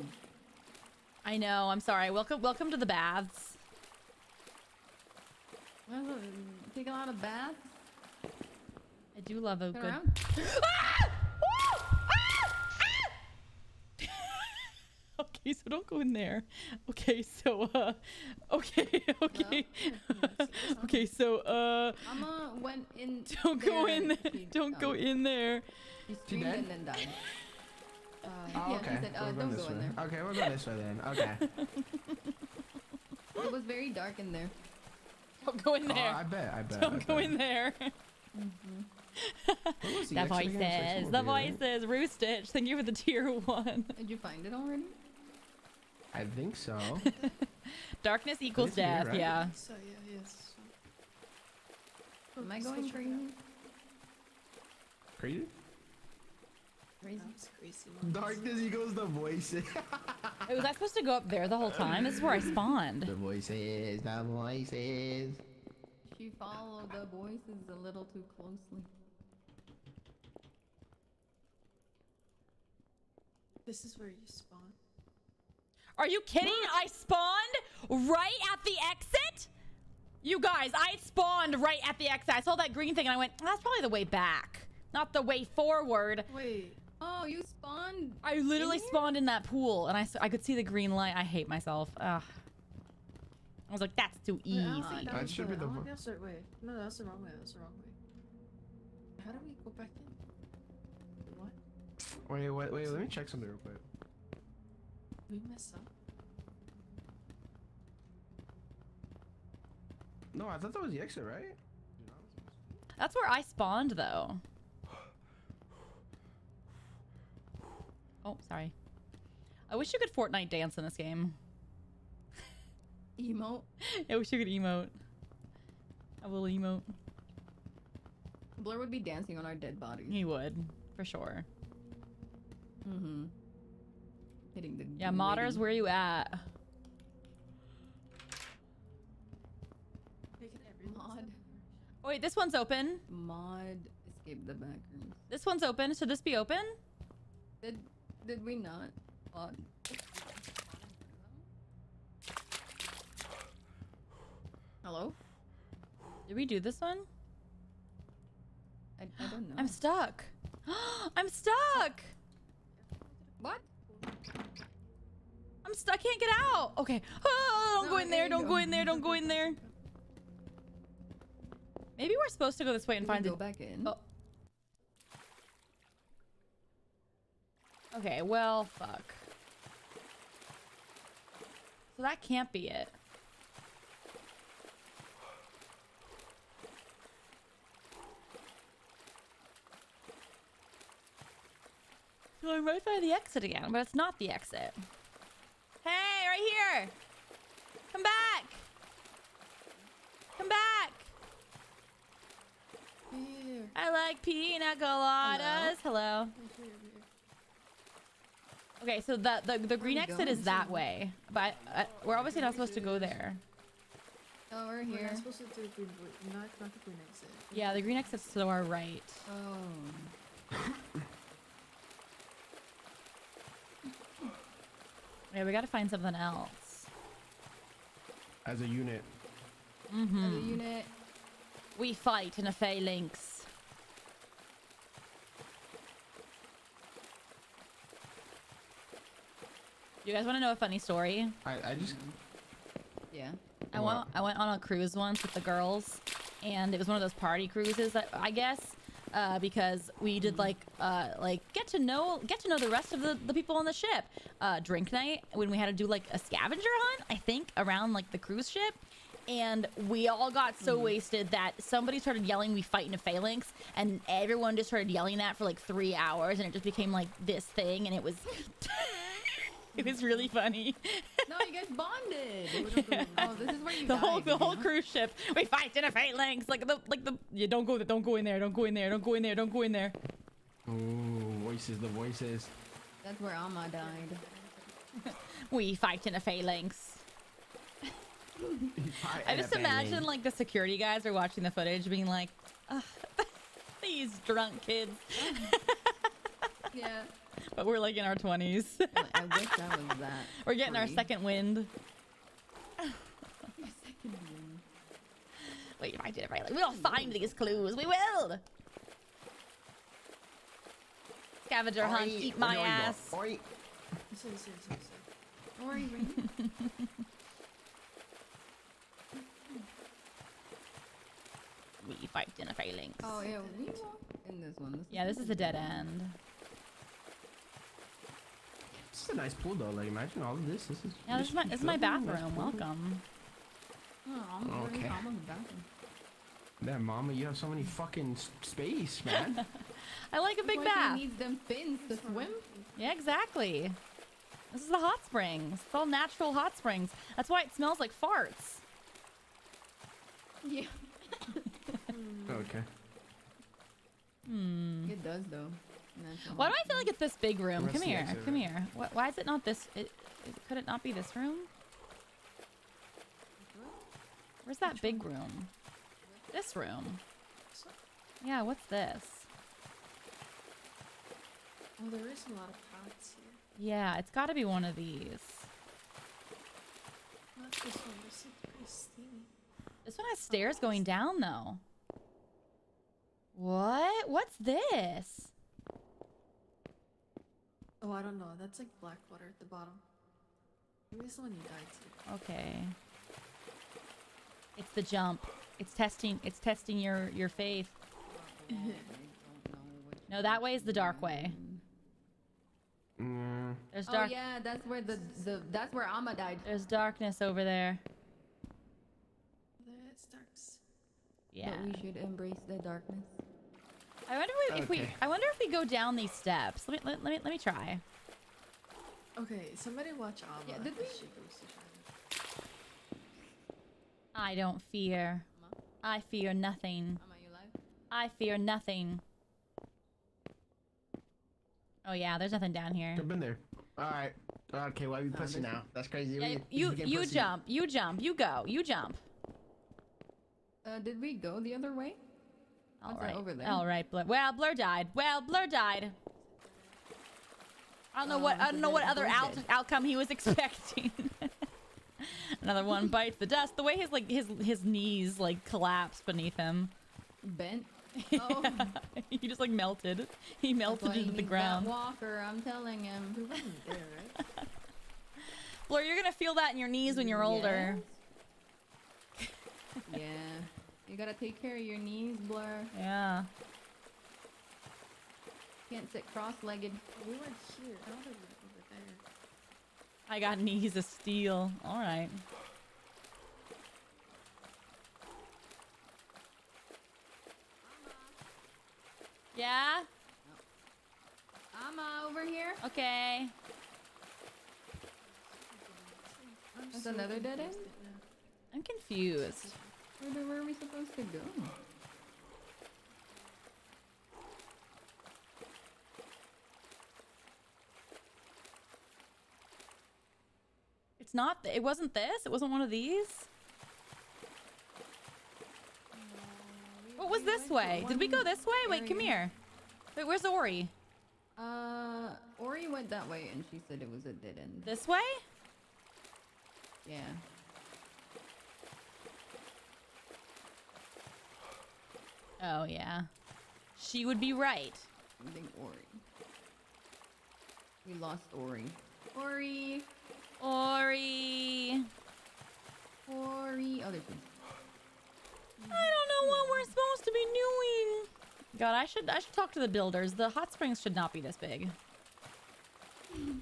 I know. I'm sorry. Welcome, welcome to the baths. Well, uh, Take a lot of baths. I do love a Turn good. Okay, so don't go in there. Okay, so uh, okay, okay, okay, so uh, Mama went in. don't go in. There. Don't go in there. She screamed and then died. Uh, Oh, yeah, okay. he said, uh, we're going don't this go in way. there. Okay, we'll go this way then. Okay. It was very dark in there. Don't go in there. Oh, there. I bet. I bet. I Don't go bet. in there. What was The exit again? It voices. The here, right? voices. Roo Stitch. Thank you for the tier one. Did you find it already? I think so. Darkness equals It's here, death. right? Yeah. So yeah, yes. Am I going crazy? Crazy? Crazy. Crazy. Darkness equals the voices. Wait, was I supposed to go up there the whole time? This is where I spawned. the voices. The voices. She followed the voices a little too closely. This is where you spawn. Are you kidding? I spawned right at the exit? You guys, I spawned right at the exit. I saw that green thing and I went, that's probably the way back, not the way forward. Wait. Oh, you spawned. I literally here? spawned in that pool and I, I could see the green light. I hate myself. Ugh. I was like, that's too Wait, I don't easy. think That was should be the I vo- don't think that's the way. No, that's the wrong way. That's the wrong way. How do we go back in? What? Wait, wait, wait. Let me check something real quick. We messed up. No, I thought that was the exit, right? That's where I spawned though. Oh, sorry. I wish you could Fortnite dance in this game. Emote. I wish you could emote. A little emote. Blurr would be dancing on our dead body. He would, for sure. Mm-hmm. Hitting the Yeah, modders, where you at? mod Oh, wait, this one's open. mod escape the back rooms. This one's open. Should this be open? Did did we not? Mod. Hello? Did we do this one? I, I don't know. I'm stuck. I'm stuck. what? I'm stuck. I can't get out. Okay. Oh, don't No, go in there. Don't go. go in there. Don't go in there. Maybe we're supposed to go this way and we find go it. back in. Oh. Okay, well, fuck. So that can't be it. So I'm right by the exit again, but it's not the exit. Hey, right here! Come back! Come back! Here. I like pina coladas. Hello. Okay, so the the, the green exit is going? that way, but uh, we're obviously not supposed to go there. Oh, we're here. We're here. not supposed to do green, not not the green exit. Yeah, the green exit's to our right. Oh. Yeah, we gotta find something else. As a unit. Mm-hmm. Other unit. We fight in a phalanx. You guys want to know a funny story? I, I just Yeah. I What? went I went on a cruise once with the girls, and it was one of those party cruises that I guess uh, because we did like uh, like get to know get to know the rest of the, the people on the ship. Uh, drink night when we had to do like a scavenger hunt, I think around like the cruise ship. And we all got so wasted that somebody started yelling, "We fight in a phalanx," and everyone just started yelling that for like three hours, and it just became like this thing, and it was, it was really funny. No, you guys bonded. oh, this is where you the whole died, the whole yeah? cruise ship. We fight in a phalanx, like the like the. Yeah, don't go there. Don't go in there. Don't go in there. Don't go in there. Don't go in there. Ooh, voices, the voices. That's where Ama died. We fight in a phalanx. I just imagine like the security guys are watching the footage, being like, "Ugh, "These drunk kids," Yeah. but we're like in our twenties. I wish that was that. we're getting our second wind. Second. Wait, I did it right. We'll find these clues. We will. Scavenger hunt, Oi, eat my oh, oi, ass. oi. Sorry, sorry, sorry, sorry. Ori. We fight in a phalanx. Oh yeah, we walk in this one. This Yeah, this is a dead end. This is a nice pool though. Like imagine all of this. This is. Yeah, this is my this is my bathroom. pool. Welcome. Oh, Ama's Okay. okay. Ama's. Man, mama, you have so many fucking space, man. I like a big Of course bath. Needs them fins to swim. Yeah, exactly. This is the hot springs. It's all natural hot springs. That's why it smells like farts. Yeah. okay. Hmm. It does though. Why do I feel like it's this big room? Come here. Come here. Why, why is it not this? It, it, could it not be this room? Where's that big room? This room. Yeah, what's this? Oh, there is a lot of pots here. Yeah, it's got to be one of these. Not this one. This is pretty steamy. This one has stairs going down though. What? What's this? Oh, I don't know. That's like black water at the bottom. Maybe it's the one you died to. Okay. It's the jump. It's testing. It's testing your your faith. No, that way is the dark way. Mm, There's dark. Oh yeah, that's where the the that's where Ama died. There's darkness over there. There it starts. Yeah. But we should embrace the darkness. I wonder if we, if we. I wonder if we go down these steps. Let me let, let me let me try. Okay, somebody watch Ava. Yeah, did we- She goes to I don't fear. I fear nothing. Am I alive? I fear nothing. Oh yeah, there's nothing down here. I've been there. All right. Okay, why are you Nah, pussy now? That's crazy. Yeah, We- you you jump, you jump, you go, you jump. Uh, did we go the other way? All right, over there? all right. Blurr. Well, Blurr died. Well, Blurr died. I don't know what Um, I don't know what other out- outcome he was expecting. Another one bites the dust. The way his like his his knees like collapsed beneath him. Bent. Oh, he just like melted. He melted into the ground. Walker, I'm telling him. We wasn't there, right? Blurr, you're gonna feel that in your knees when you're older. Yeah. You gotta take care of your knees, Blurr. Yeah. Can't sit cross-legged. We went here. I thought we went over there. I got knees of steel. All right. Yeah. I'm uh, over here. Okay. I'm That's another dead end? I'm confused. Where, are we supposed to go? It's not. It wasn't this. It wasn't one of these. What was we this way? Did we go this way? Wait, come here. Wait, where's Ori? Uh, Ori went that way and she said it was a dead end. This way? Yeah. Oh yeah. She would be right. I think Ori. We lost Ori. Ori! Ori. Ori! Oh, there's one. I don't know what we're supposed to be doing. God, I should I should talk to the builders. The hot springs should not be this big. You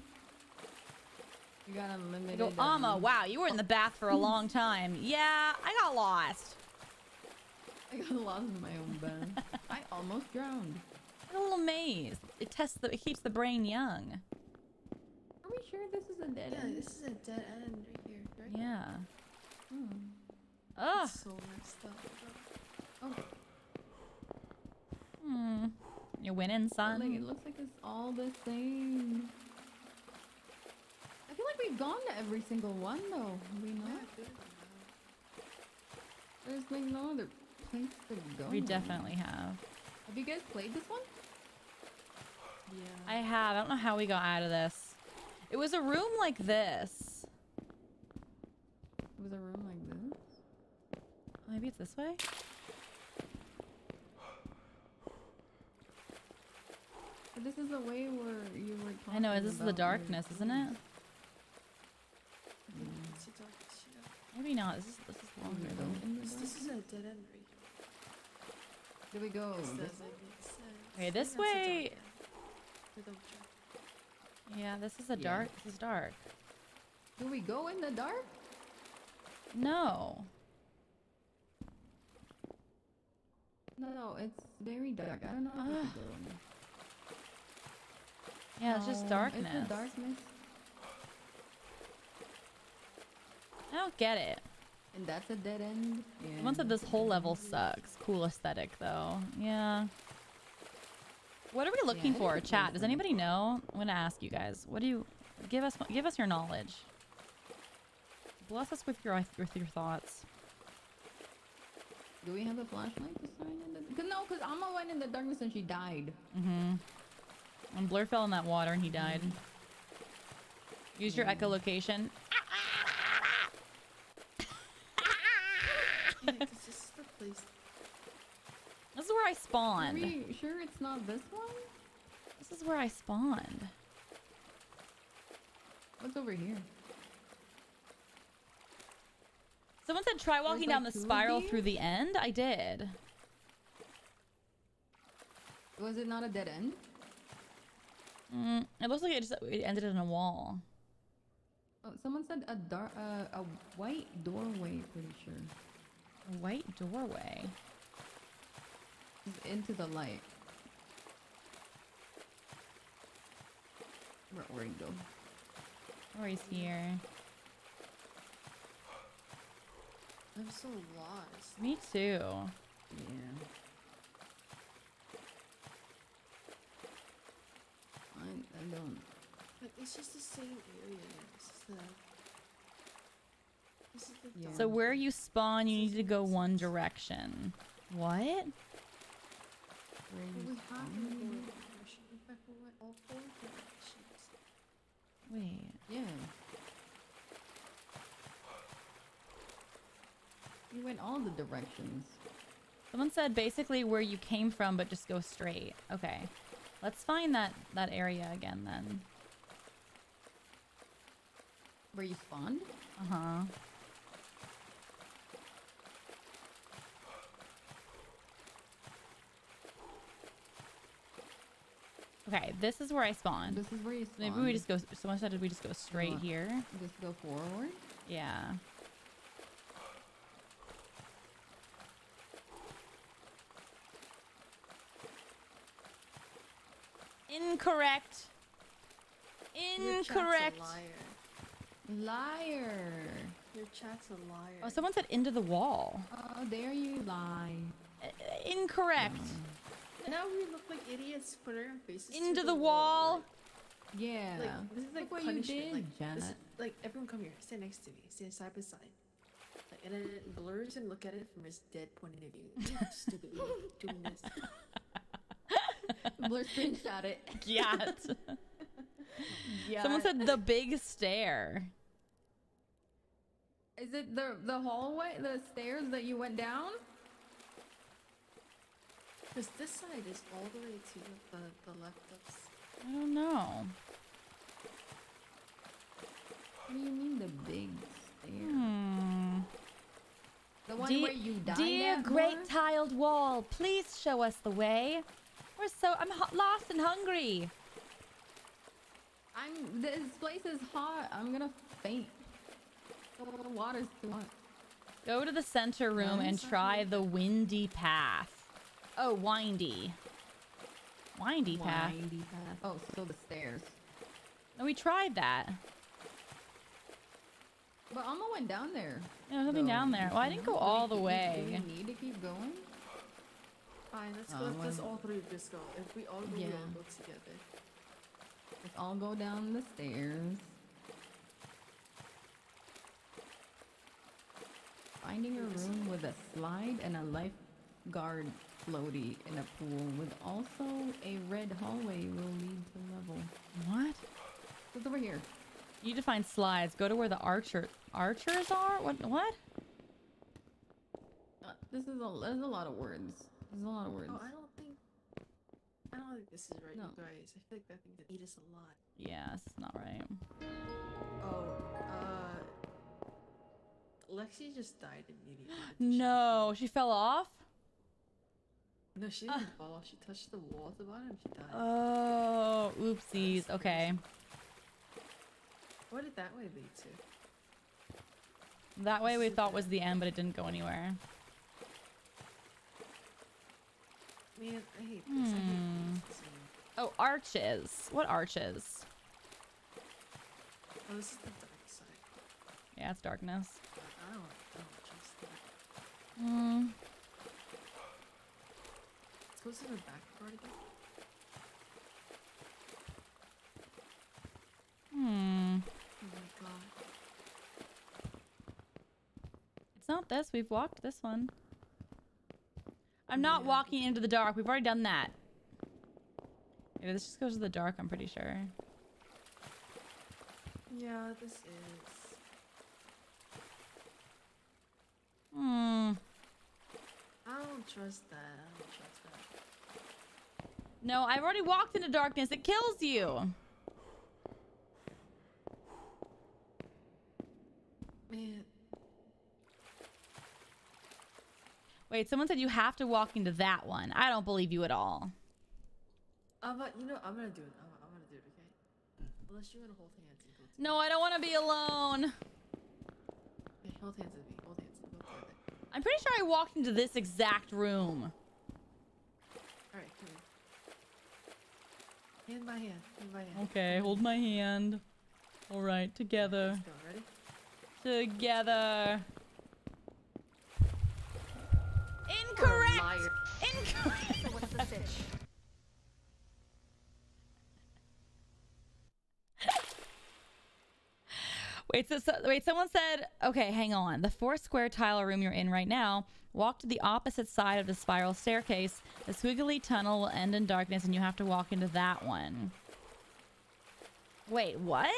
got I unlimited. go, Ama, um, wow, you were in the bath for a long time. Yeah, I got lost. I got lost in my own bed. I almost drowned. I'm a little amazed. It tests the it keeps the brain young. Are we sure this is a dead end? Yeah, end? this is a dead end right here, right? Yeah. Hmm. Ugh. It's so messed up. Oh, Hmm. You're winning, son. like, it looks like it's all the same. I feel like we've gone to every single one though. Have we Yeah, not? I feel like There's like no other place to go. we definitely have. Have you guys played this one? I'm. I have. I don't know how we got out of this. It was a room like this. It was a room like this. Maybe it's this way? But this is the way where you were talking I know. This is the darkness, isn't it? keys. It's a dark shit. Maybe not. This is this is longer though. This, this is a dead end right here. We go This this way? Okay, this that's way- end. The double check. Yeah, this is a Yeah. dark. This is dark. Do we go in the dark? No. No, no, it's very dark. I don't know if we Ah. go in. Yeah, it's just No, darkness. It's the darkness. I don't get it. And that's a dead end. Yeah. Someone said this whole level sucks. Cool aesthetic though. Yeah. What are we looking it for, chat? Does anybody know? I'm gonna ask you guys. What do you give us? Give us your knowledge. Bless us with your with your thoughts. Do we have a flashlight to sign in the? Cause no, cause Ama went in the darkness and she died. Mm-hmm. And Blurr fell in that water and he died. Use your echolocation. Yeah, 'cause this is the place. This is where I Are spawned. we sure it's not this one? This is where I spawned. What's over here? Someone said try walking down the like two of spiral through the end. I did. Was it not a dead end? Mm, it looks like it just it ended in a wall. Oh, someone said a dark, uh, a white doorway. Pretty sure. A white doorway. Just into the light. Where where'd it go? Or he's here. I'm so lost. Me too. Yeah. I, I don't. Like it's just the same area. It's just the. This is the Yeah. So where you spawn, you need to go one direction. What? Where you we have to go in direction. If I went all four directions. Wait. Yeah. You went all the directions. Someone said basically where you came from, but just go straight. Okay. Let's find that that area again then. Where you spawned? Uh Okay, this is where I spawned. This is where you spawned. Maybe we just go. Someone said we just go straight What? here. Just go forward. Yeah. Incorrect. Your chat's a Incorrect. liar. Liar. Your chat's a liar. Oh, someone said into the wall. Oh, there you lie. Uh, Incorrect. Now we look like idiots. Put our faces Into the wall. Like, Yeah. like, this is like Look what you did, like, this is, like everyone come here. Stand next to me. Stand side by side. Like, and then it blurs and look at it from his dead point of view. Stupid doing this. Blurr screenshot it. Yeah. Yeah. Someone said the big stair. Is it the the hallway, the stairs that you went down? Because this side is all the way to the, the left of. s- I don't know. What do you mean the big stairs? Hmm. The one Dear- where you died Dear at, great Mark? tiled wall, please show us the way. We're so I'm ho- lost and hungry. I'm. This place is hot. I'm gonna faint. The water's too hot. Go to the center room and try the windy path. Oh, windy. Windy path. Windy path. Oh, so the stairs. No, we tried that. But Ama went down there. Yeah, something though. down there. Well, I didn't go Do all the keep- do way. we need to keep going? Fine, let's go. Let's all three just go. If we all go, we all go together. Let's all go down the stairs. Finding a room with a slide and a lifeguard floaty in a pool with also a red hallway will lead to level. What? What's over here? You need to find slides. Go to where the archer archers are. What? What? Uh, this is a there's a lot of words. There's a lot of words. Oh, I don't think. I don't think this is right, No. you guys. I feel like that thing could eat us a lot. Yeah, it's not right. Oh, uh. Lexi just died immediately. No, she fell off. No, she didn't fall off. She touched the wall at the bottom. She died. Oh, oopsies. Okay. what did that way lead to? That way we thought was the end, but it didn't go anywhere. Man, I hate this. I hate Hmm. this. Oh, arches. What arches? Oh, this is the dark side. Yeah, it's darkness. I don't, I don't trust that. Hmm. Let's go to the back part again. Hmm. Oh my god. It's not this. We've walked this one. I'm not Yeah. walking into the dark. We've already done that. Maybe this just goes to the dark, I'm pretty sure. Yeah, this is. Hmm. I don't trust that. I don't trust that. No, I've already walked into darkness. It kills you. Man, Wait, someone said you have to walk into that one. I don't believe you at all. I'm about, you know, I'm gonna do it. I'm, I'm gonna do it, okay? Unless you wanna hold hands and go. No, I don't want to be alone. Okay, hold hands with me. Hold hands. Together. I'm pretty sure I walked into this exact room. Alright, come Hand by hand. By hand. Okay, hold my hand. All right, together. Go. Ready? Together. Incorrect. Incorrect. What's the? Wait, so, so wait, someone said, okay, hang on. The four square tile room you're in right now, walk to the opposite side of the spiral staircase. The squiggly tunnel will end in darkness and you have to walk into that one. Wait, what?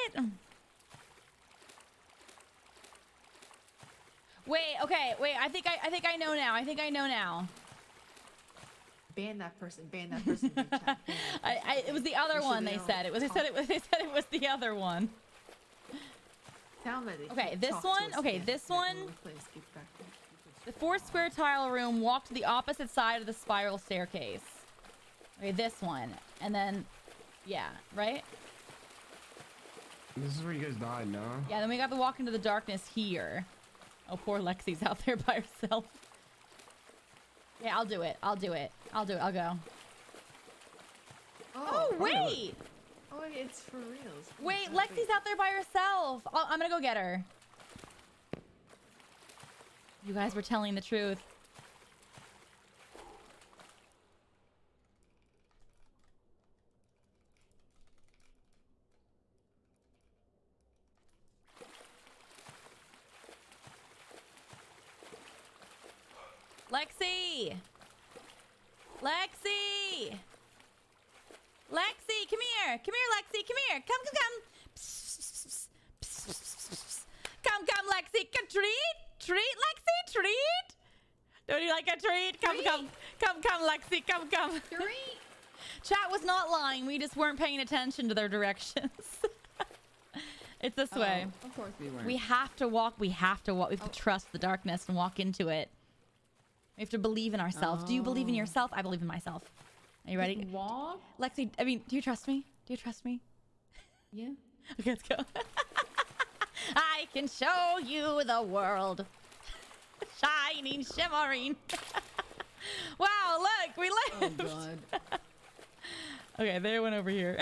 Wait, okay, wait, I think I I think I know now. I think I know now. Ban that person. Ban that person. in the chat, ban that I, I it was the other one they said. It was they said it was they said it was the other one. Tell me they Okay, this one- okay, this one- no, please keep back. The four square tile room walk to the opposite side of the spiral staircase. Okay, this one. And then, yeah, right? This is where you guys died, no? Yeah, then we got to walk into the darkness here. Oh, poor Lexi's out there by herself. Yeah, I'll do it. I'll do it. I'll do it. I'll go. Oh, Oh, wait! oh, it's for reals. Wait, Lexi's out there by herself. i I'm gonna go get her. You guys were telling the truth. Lexi! Lexi! Lexi, come here! Come here, Lexi! Come here! Come, come, come! Come, come, Lexi! Come, treat! Treat, Lexi! Treat! Don't you like a treat? Come, come, come, come, Lexi! Come, come! Three. Chat was not lying. We just weren't paying attention to their directions. it's this oh, way. Oh, of course we weren't. We have to walk. We have to walk. We have to oh. trust the darkness and walk into it. We have to believe in ourselves. Do you believe in Oh. yourself? I believe in myself. Are you ready? Walk. Lexi, I mean, do you trust me? Do you trust me? Yeah. Okay, let's go. I can show you the world. Shining, shimmering. wow, look, we oh, lived. Oh god. Okay, they went over here.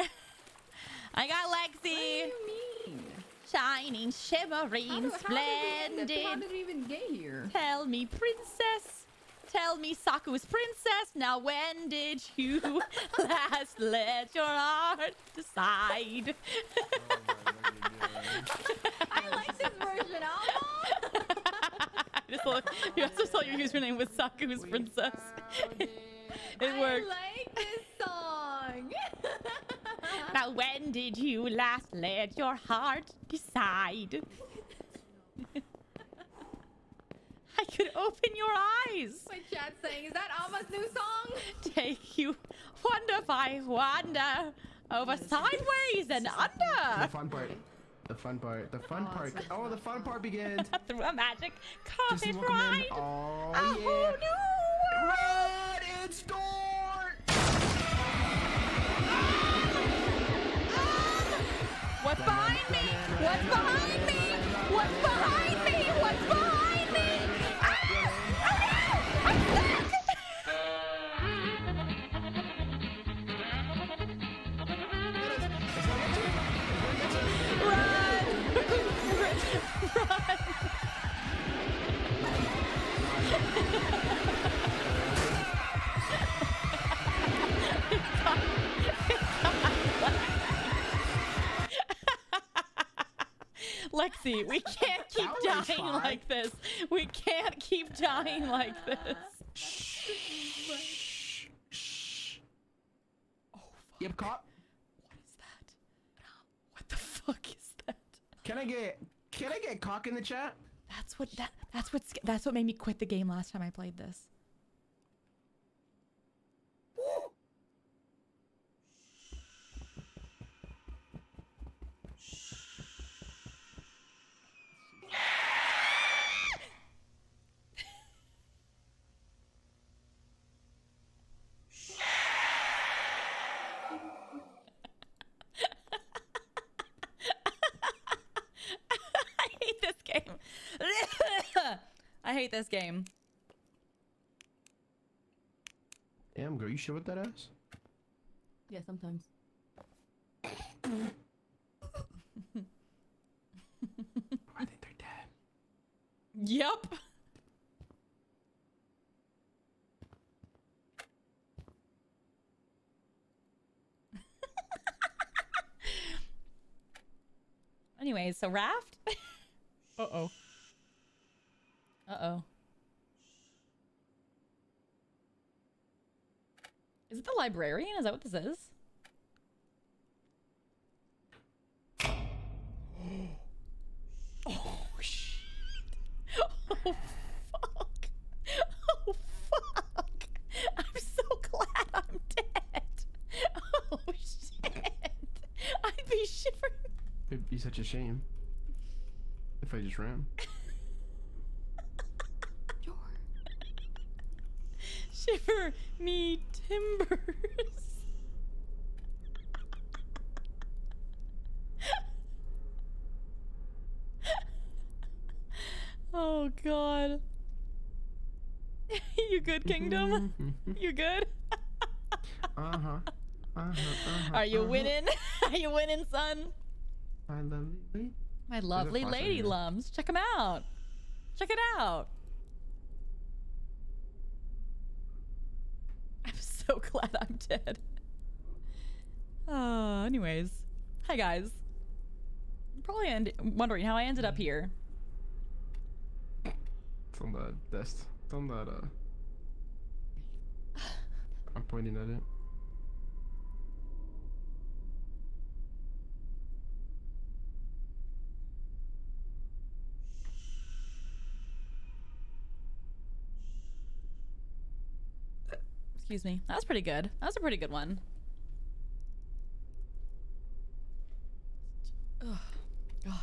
I got Lexi. what do you mean? Shining, shimmering, How, do, how, splendid. did how did we even get here? Tell me, princess. Tell me, Saku's princess. Now, when did you last let your heart decide? Oh, I like this version, Ama. I just thought, you also saw your username was Saku's princess. It I worked. like this song. Now, when did you last let your heart decide? I could open your eyes. My chat's saying, is that Ama's new song? Take you wonder by wonder over sideways and The under fun part. The fun part. The fun Oh, part. Oh, the fun part begins. through a magic carpet welcome in. ride. Oh, A yeah. world. Run and store. What's behind me? What's behind me? What's behind me? Lexi, we can't keep dying fine. like this. We can't keep dying like this. Shh. Shh. Oh, fuck. Yep, cop. What is that? What the fuck is that? Can I get can I get cock in the chat? That's what that that's what that's what made me quit the game last time I played this. I hate this game. Damn, girl, you sure with that ass? Yeah, sometimes. I think they're dead. Yep. Anyways, so raft. uh oh. Uh oh. Is it the librarian? Is that what this is? Oh shit. Oh fuck. Oh fuck. I'm so glad I'm dead. Oh shit. I'd be shivering. It'd be such a shame if I just ran. Shiver me timbers. oh god. you good, Kingdom? you good? Uh huh. Uh huh. Uh-huh, Are you uh-huh. winning? Are you winning, son? I love you. My lovely lady lums. Check them out. Check it out. I'm so glad I'm dead. Uh, anyways. Hi, guys. Probably end- wondering how I ended up here. It's on the desk. It's on that, uh. I'm pointing at it. Excuse me. That was pretty good. That was a pretty good one. Oh, God.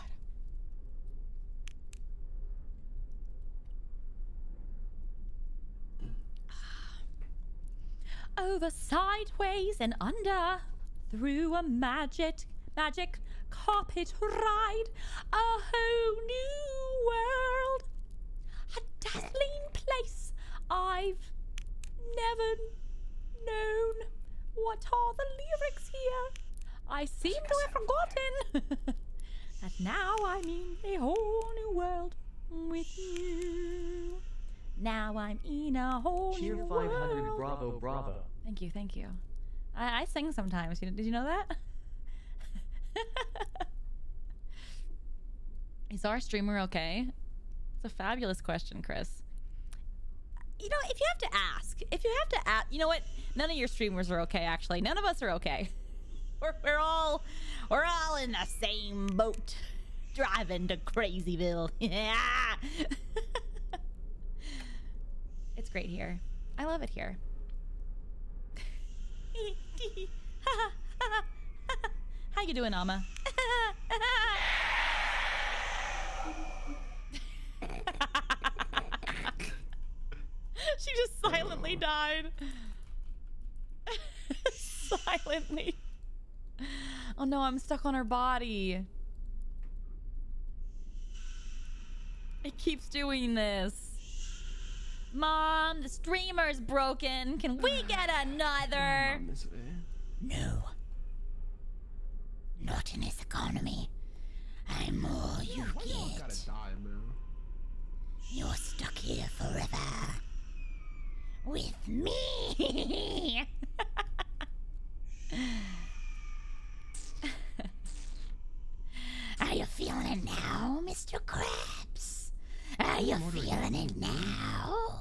Ah. Over, sideways, and under, through a magic, magic carpet ride, a whole new world, a dazzling place I've never known. What are the lyrics here? I seem to have forgotten that now I'm in a whole new world with you. Now I'm in a whole Cheer new 500 world. bravo bravo. Thank you, thank you. I, I sing sometimes. Did you know that? Is our streamer okay? It's a fabulous question, Chris. You know, if you have to ask, if you have to ask, you know what? None of your streamers are okay. Actually, none of us are okay. We're, we're all we're all in the same boat, driving to Crazyville. Yeah. it's great here. I love it here. How you doing, Ama? she just silently died. silently. Oh no, I'm stuck on her body. It keeps doing this. Mom, the streamer's broken. Can we get another? No. Not in this economy. I'm all you get. Gotta die, man. You're stuck here forever. With me. Are you feeling it now, Mr. Krabs? Are you feeling it now?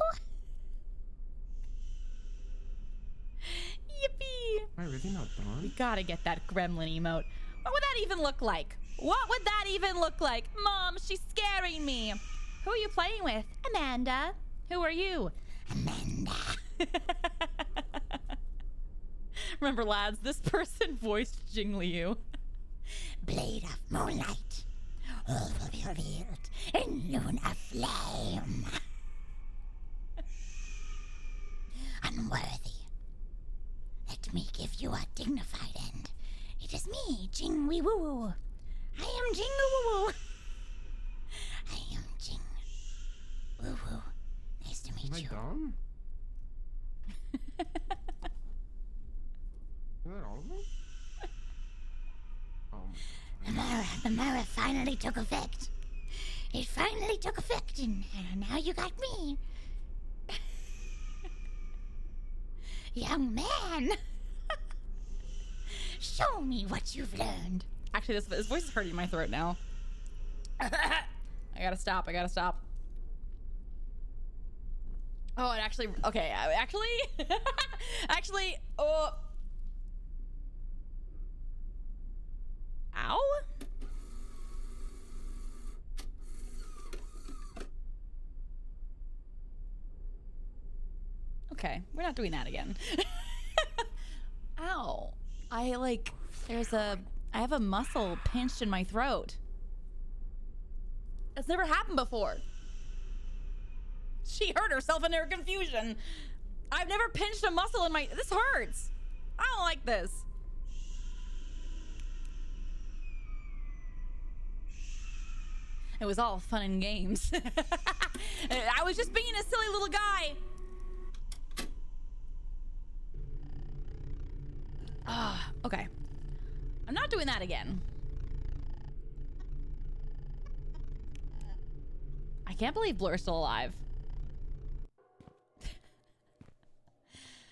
Yippee! Am I really not done? We gotta get that gremlin emote. What would that even look like? What would that even look like? Mom, she's scaring me. Who are you playing with? Amanda. Who are you? Amanda. Remember, lads, this person voiced Jingliu. Blade of moonlight. All will be revealed in lunar flame. Unworthy. Let me give you a dignified end. It is me, Jing Wee Woo. I am Jing Woo Woo. I am Jing Woo Woo. Nice to meet you. Done? Is that all of them? Oh The mirror, the mirror finally took effect. It finally took effect, and, and now you got me. Young man, show me what you've learned. Actually, this, this voice is hurting my throat now. I gotta stop. I gotta stop. Oh, it actually. Okay, uh, actually, actually. Oh. Ow. Okay, we're not doing that again. Ow. I like. There's a. I have a muscle pinched in my throat. That's never happened before. She hurt herself in her confusion. I've never pinched a muscle in my. This hurts. I don't like this. It was all fun and games. I was just being a silly little guy. Ah, okay. I'm not doing that again. I can't believe Blurr's still alive.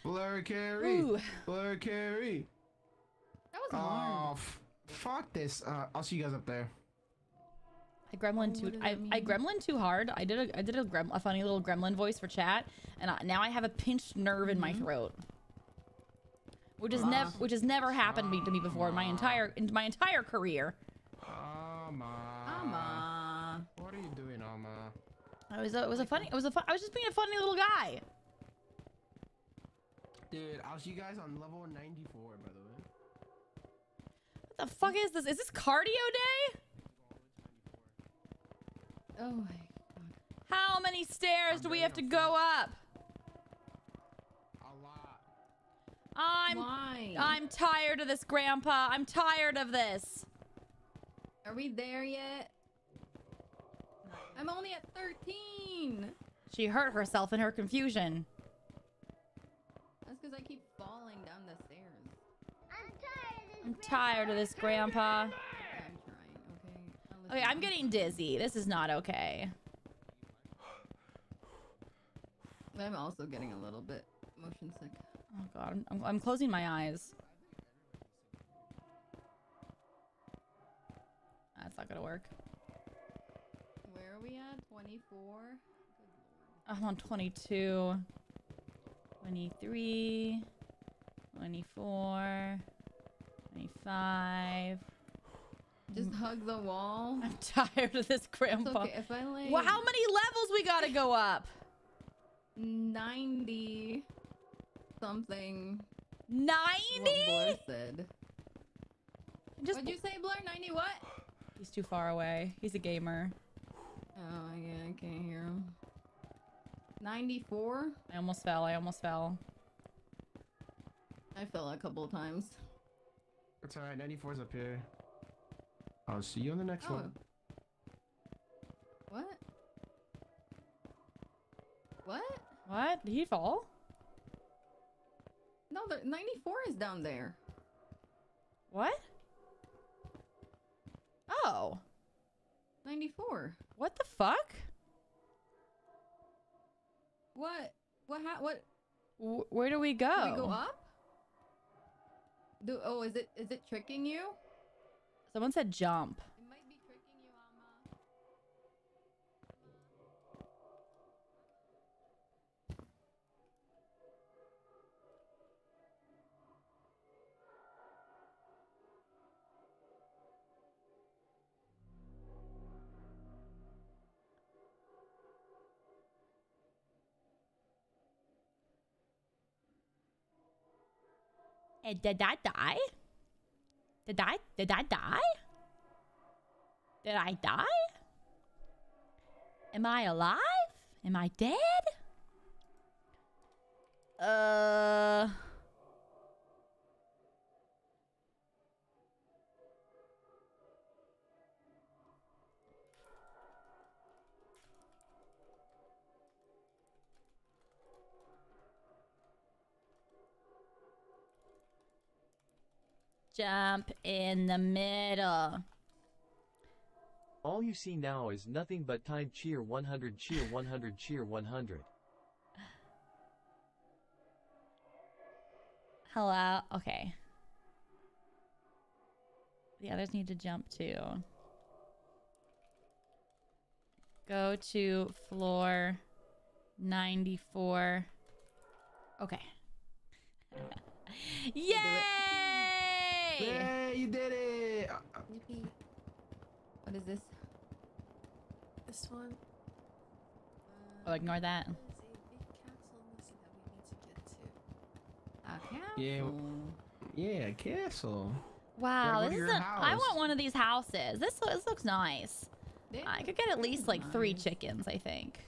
Blurr carry. Ooh. Blurr carry. That was hard. Oh, f- fuck this. Uh, I'll see you guys up there. I gremlin too. I, I gremlin too hard. I did a I did a, grem, a funny little gremlin voice for chat, and I, now I have a pinched nerve in my Mm-hmm. throat, which has never which has never happened to me, to me before in my entire in my entire career. Alma. Ama. What are you doing, Alma? I was a, it was a funny it was a fun, I was just being a funny little guy. Dude, I'll see you guys on level 94, by the way. What the fuck is this? Is this cardio day? Oh my god. How many stairs do we have to go up? A lot. I'm Why? I'm tired of this, Grandpa. I'm tired of this. Are we there yet? I'm only at 13. She hurt herself in her confusion. That's because I keep falling down the stairs. I'm tired of this, Grandpa. I'm trying, okay? I'll okay, I'm getting dizzy. This is not okay. I'm also getting a little bit motion sick. Oh god, I'm, I'm, I'm closing my eyes. That's not gonna work. Where are we at? 24? I'm on 22, 23, 24, 25. Just hug the wall. I'm tired of this, It's Grandpa. okay if I like Well, how many levels we gotta go up? 90 something. 90? What said. Just What'd you say, Blurr? 90 what? He's too far away. He's a gamer. Oh, yeah, I can't hear him. 94? I almost fell. I almost fell. I fell a couple of times. It's alright, 94's up here. I'll see you on the next Oh. one. What? What? What? Did he fall? No, the 94 is down there. What? Oh. 94. What the fuck? What? What? Ha- what? Wh- where do we go? Do we go up? Do oh, is it is it tricking you? Someone said jump. Did I die? Did I? Did I die? Did I die? Am I alive? Am I dead? Uh. Jump in the middle. All you see now is nothing but time cheer 100 cheer 100 cheer 100. Hello. Okay. The others need to jump too. Go to floor 94. Okay. Yay! Yay, you did it! Uh, uh, Yippee. What is this? This one. Oh, ignore that. There's a big castle missing that we need to get to. A castle. Yeah. Yeah, castle. Wow, go this is a, I house. want one of these houses. This this looks nice. They I could get at least like three chickens, I think.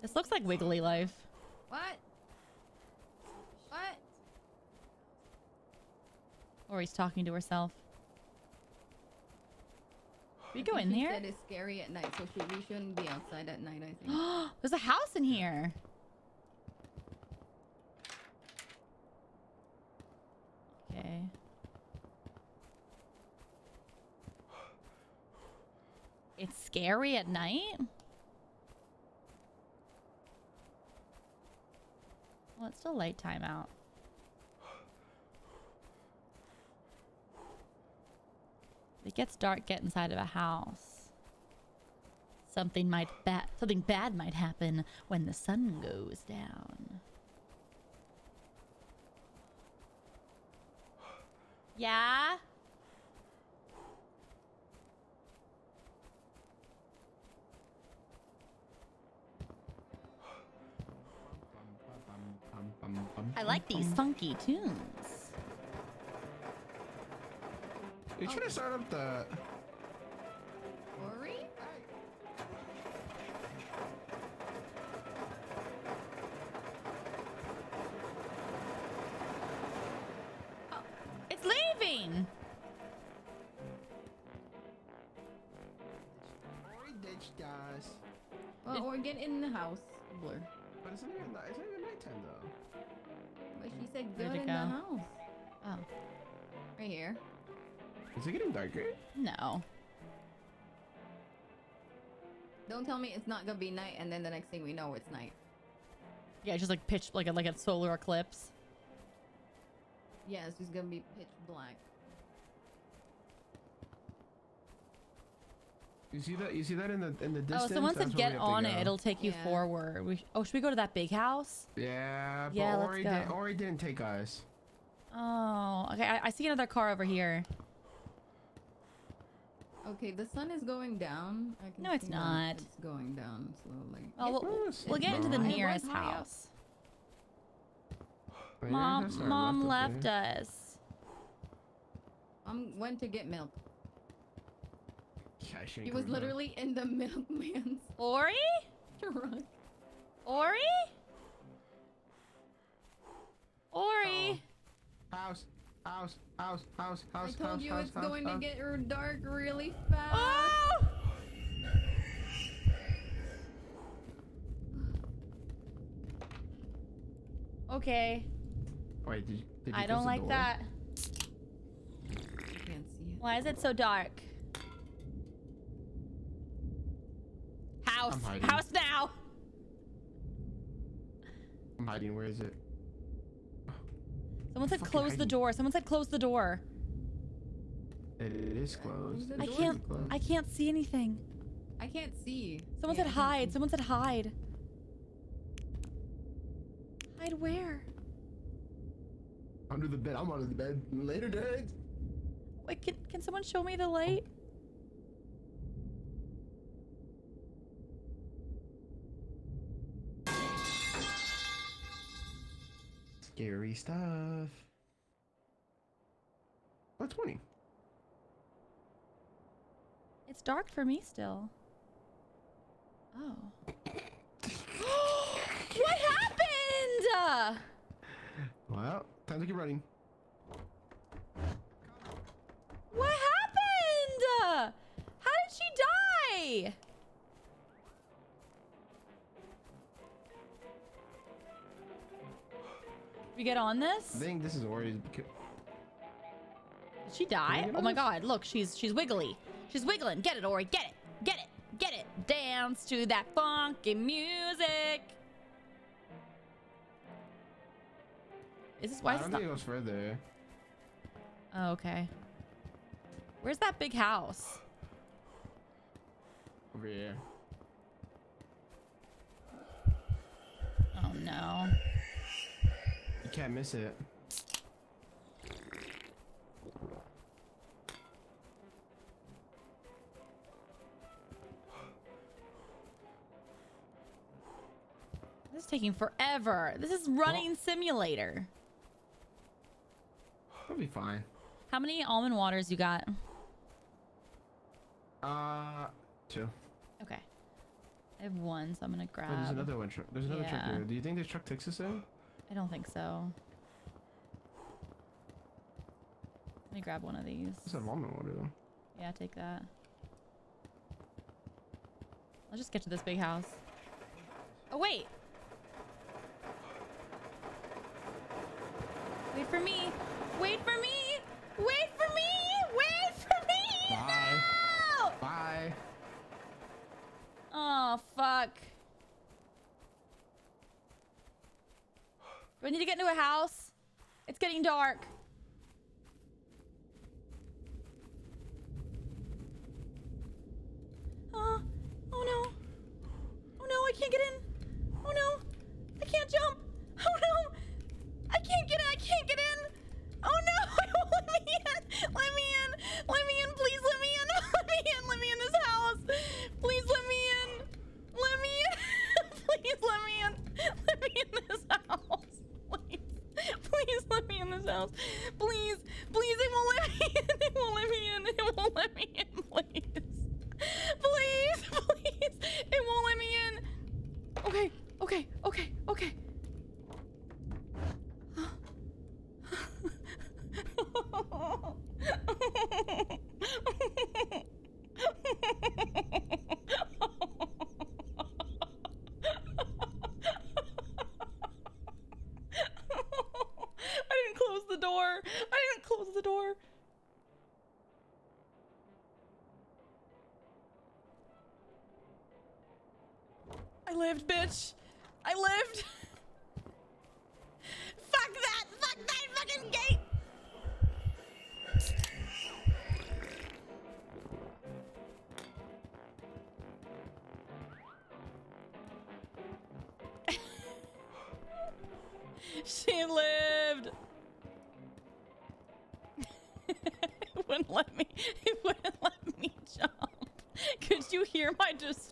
This looks like Wiggly Life. What? What? Or he's talking to herself. We go in there. said it's scary at night, so we shouldn't be outside at night. I think. There's a house in here. Okay. It's scary at night? Well, it's still light time out. It gets dark, get inside of a house. Something might bad something bad might happen when the sun goes down. Yeah? I like these funky tunes. You trying to start up the. Ori? Oh, it's leaving. Ori ditched us. Well, or get in the house. Blurr. But it's not even, night- it's not even nighttime though. But she said Where'd go in the house. Oh, Right here. Is it getting darker? no. Don't tell me it's not gonna be night, and then the next thing we know, it's night. Yeah, just like pitch like a like a solar eclipse. Yeah, it's just gonna be pitch black. You see that? You see that in the in the Oh, distance? someone That's said where get on it. It'll take you Yeah. forward. We sh- oh, should we go to that big house? Yeah, but Yeah, let's Ori, go. Did, Ori didn't take us. Oh, okay. I, I see another car over here. Okay, the sun is going down. I can No, it's not. It's going down slowly. Oh, we'll, No, it's we'll get into the not. It was nearest house. Yeah, Mom, mom left left us. Um, I'm went to get milk. there. Yeah, He was come back. literally in the milkman's Ori? truck. Ori? Ori? House, house, house, house, house, I house, told house, you house, it's house, going house. to get dark really fast. Oh! Okay. Wait, did you, did you I don't like door? that. I can't see it. Why is it so dark? House. House now. I'm hiding. Where is it? Someone said Fucking close the door. Someone said close the door. It, it is closed. I can't closed. I can't see anything. I can't see. Someone Yeah, said hide. see. Someone said hide. Hide where? Under the bed. I'm under the bed. Later, Dad. Wait, can, can someone show me the light? Scary stuff. Oh, 20. It's dark for me still. Oh. what happened? Well, time to get running. What happened? How did she die? We get on this? I think this is Ori's. beca- she die? Oh my god, look, she's she's wiggly. She's wiggling. Get it, Ori. Get it. Get it. Get it. Dance to that funky music. Is this why I don't think it goes further. Oh, okay. Where's that big house? Over here. Oh no. You can't miss it. This is taking forever. This is running simulator. It'll be fine. How many almond waters you got? Uh, two. Okay. I have one, so I'm gonna grab. Oh, there's another one. There's another truck here. Do you think this truck takes us in? I don't think so. Let me grab one of these. It's a almond water though. Yeah, take that. Let's just get to this big house. Oh, wait. Wait for me. Wait for me. Wait for me. Wait for me. Bye. No! Bye. Oh, fuck. I need to get into a house? It's getting dark. Uh, oh no. Oh no, I can't get in. Oh no. I can't jump. Oh no. I can't get in. I can't get in. Oh no. Let me in. Let me in. Let me in. Please let me in. Let me in. Let me in this house. Please let me in. Let me in. Please let me in. Let me in this house. Please. Please let me in this house. Please. Please. It won't let me in. It won't let me in. It won't let me in. Please. Please. Please. It won't let me in. Okay. Okay. Okay.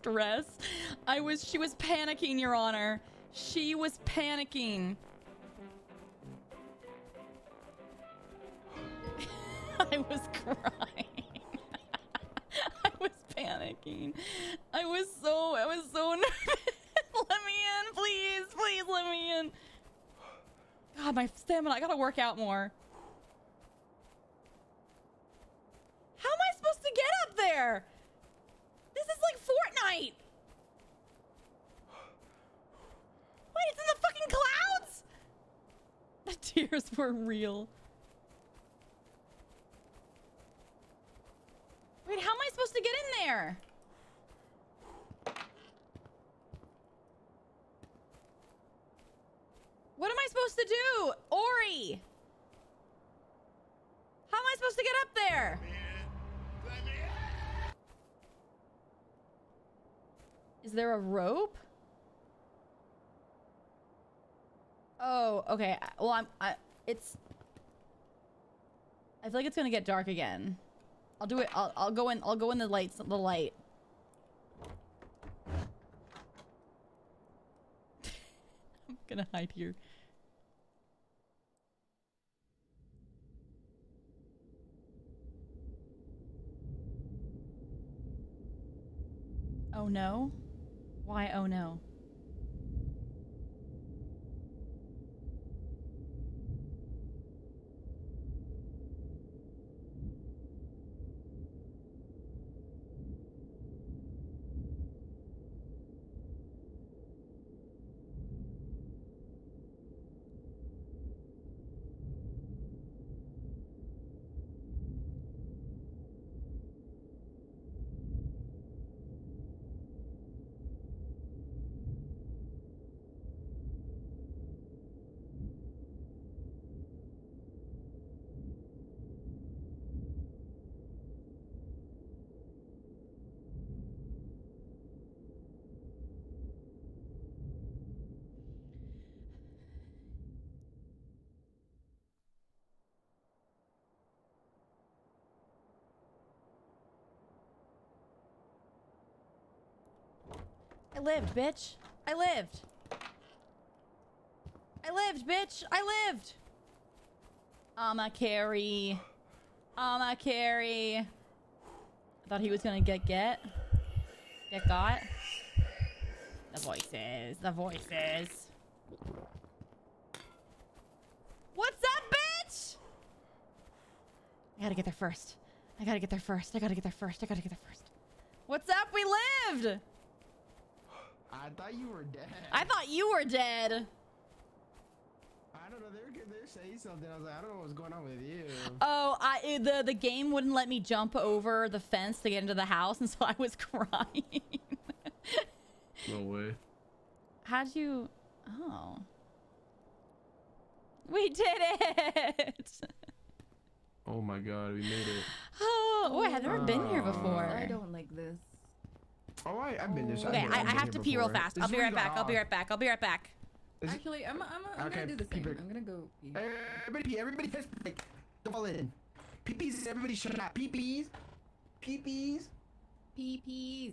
My distress? I was. She was panicking, Your Honor. She was panicking. I was crying. I was panicking. I was so. I was so nervous. let me in, please. Please let me in. God, my stamina. I gotta work out more. How am I supposed to get up there? This is like Fortnite. Wait, it's in the fucking clouds? The were real. Wait, how am I supposed to get in there? What am I supposed to do? Ori! How am I supposed to get up there? Is there a rope? Oh, okay. Well, I'm. I, it's. I feel like it's gonna get dark again. I'll do it. I'll. I'll go in. I'll go in the lights. The light. I'm gonna hide here. Oh no? Why oh no? I lived, bitch. I lived. I lived, bitch. I lived. I'ma carry. I'ma carry. I thought he was gonna get get. Get got. The voices. The voices. What's up, bitch? I gotta get there first. I gotta get there first. I gotta get there first. I gotta get there first. What's up? We lived! I thought you were dead. I thought you were dead. I don't know. They were they were saying something. I was like, I don't know what's going on with you. Oh, I the the game wouldn't let me jump over the fence to get into the house, and so I was crying. No way. How'd you? Oh, we did it! Oh my god, we made it. Oh, oh, I had never been here Uh, before. I don't like this. Oh, I, I've been this. I've Okay, been- I, I've I been have here to pee real before. fast. This I'll be right really back. I'll be right back. I'll be right back. Is Actually, I'm, I'm, I'm Okay, gonna do the same. break. I'm gonna go pee. Everybody pee. Everybody piss break. Don't fall in. Pee-pees. Everybody shut up. Pee-pees. Pee-pees. Pee-pees.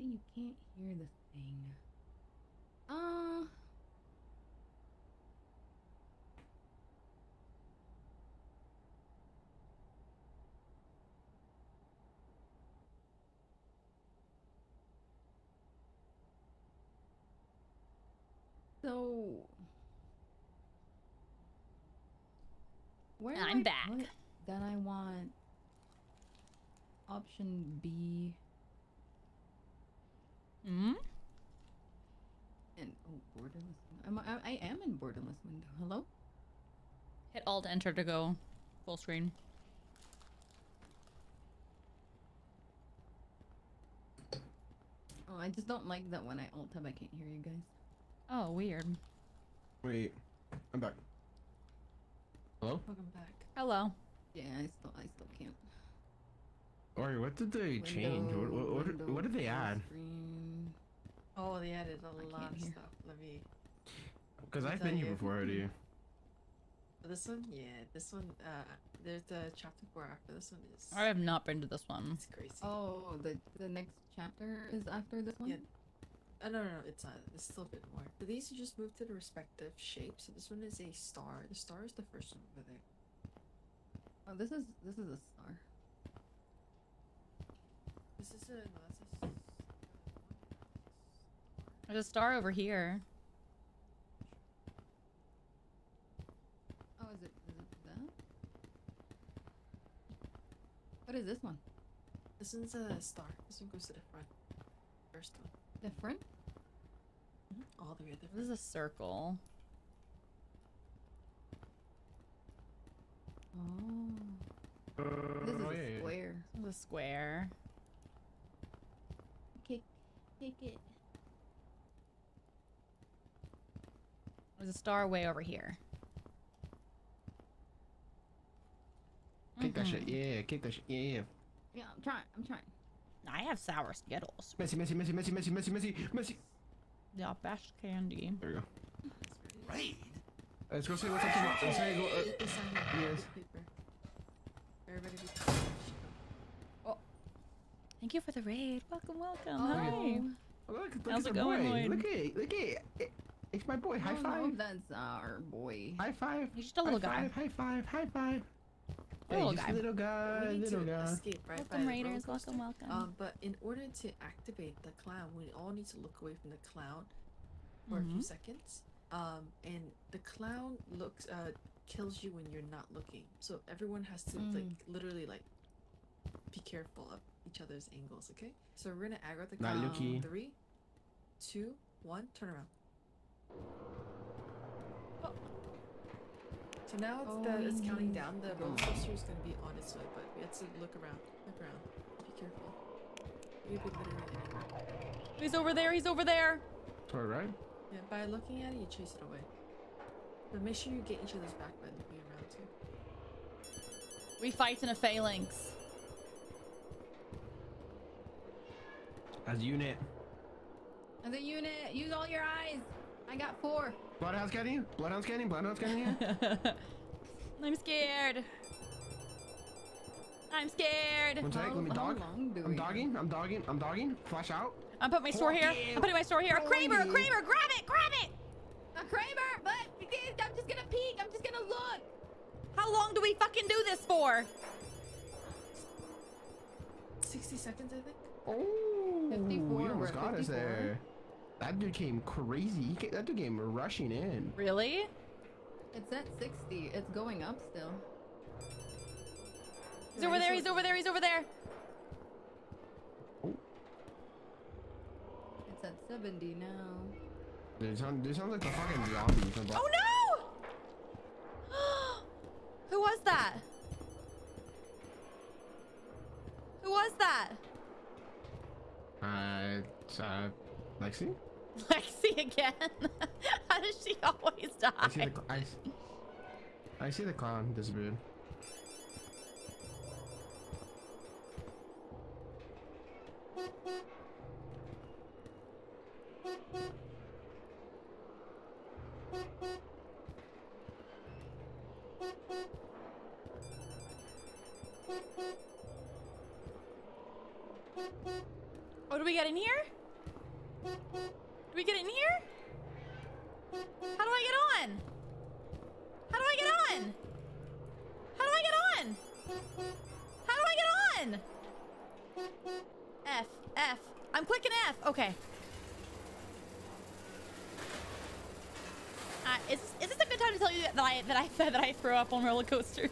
I don't like that you can't hear the thing. Uh. So. Where I'm I back. Then I want option B Hmm. and oh borderless. I'm, I, I am in borderless window. Hello. Hit Alt Enter to go full screen. Oh, I just don't like that when I alt tab I can't hear you guys. Oh, weird. Wait. I'm back. Hello? Welcome back. Hello. Yeah, I still I still can't. Ori, what did they change? What, what, what, did- what did they add? Screen. Oh, they added a I lot can't of stuff. Let me. Because I'll I've been here you. before already. This one, yeah, this one. Uh, there's the chapter four after this one is. I have not been to this one. It's crazy. Oh, the the next chapter is after this one. Yeah. Uh, no, no, no, it's not. It's still a bit more. But these you just moved to the respective shapes. So this one is a star. The star is the first one over there. Oh, this is this is a star. This a. No, that's a. s- uh, There's a star over here. Oh, is it is it that? What is this one? This one's a star. This one goes to the front. First one. Different? Mm-hmm. All the way at the This is a circle. Oh. This is Oh, a yeah, yeah. square. This is a square. Kick, kick it. There's a star way over here. Kick that shit. Mhm. Yeah, kick that shit. Yeah. Yeah, I'm trying. I'm trying. I have sour Skittles. Messy, messy, messy, messy, messy, messy, messy, messy. Yeah, best candy. There we go. Raid. Let's go see what's up tomorrow. Let's say go. Uh, on yes. Everybody be Thank you for the raid. Welcome, welcome. Oh. Hi. Look, look How's at it going, boy. Lloyd? Look at look at It's my boy. High I don't five. if that's our boy. High five. He's just a little high guy. Five, high five. High five. A little guy. Little guy. we need Little to guy. escape right by Welcome, the Raiders. Welcome, welcome. Um, but in order to activate the clown, we all need to look away from the clown for a Mhm. few seconds. Um, and the clown looks uh kills you when you're not looking. So everyone has to like Mm. literally like be careful of each other's angles. Okay. So we're gonna aggro the Not clown. looky. Three, two, one. Turn around. Oh. So now it's, the, it's counting oh. down. The roller coaster is gonna be on its way, but we have to look around. Look around. Be careful. You could be literally. He's over there. He's over there. All right. Yeah, by looking at it, you chase it away. But make sure you get each other's back by looking around too. We fight in a phalanx. As unit. As a unit, use all your eyes. I got four. Bloodhound's getting you. Bloodhound's getting you. Bloodhound's getting you. I'm scared. I'm scared. One sec. Let me How- how dog. I'm dogging. I'm dogging. I'm dogging. Flash out. I'm putting my store here. I'm putting my store here. A Kraber, a Kraber, grab it, grab it. A Kraber, but I'm just gonna peek. I'm just gonna look. How long do we fucking do this for? 60 seconds, I think. Oh, 54, you we're almost at got us 54. there. That dude came crazy. He ca- that dude came rushing in. Really? It's at 60. It's going up still. He's over there. He's over there. He's over there. It's at 70 now. Dude, sound, dude sounds like the fucking zombie from. Oh no! Who was that? Who was that? Uh, uh, Lexi. Lexi again. How does she always die? I see the. I, I see the clown disappeared. I'm clicking F. Okay. Uh, is, is this a good time to tell you that I that I said that I throw up on roller coasters?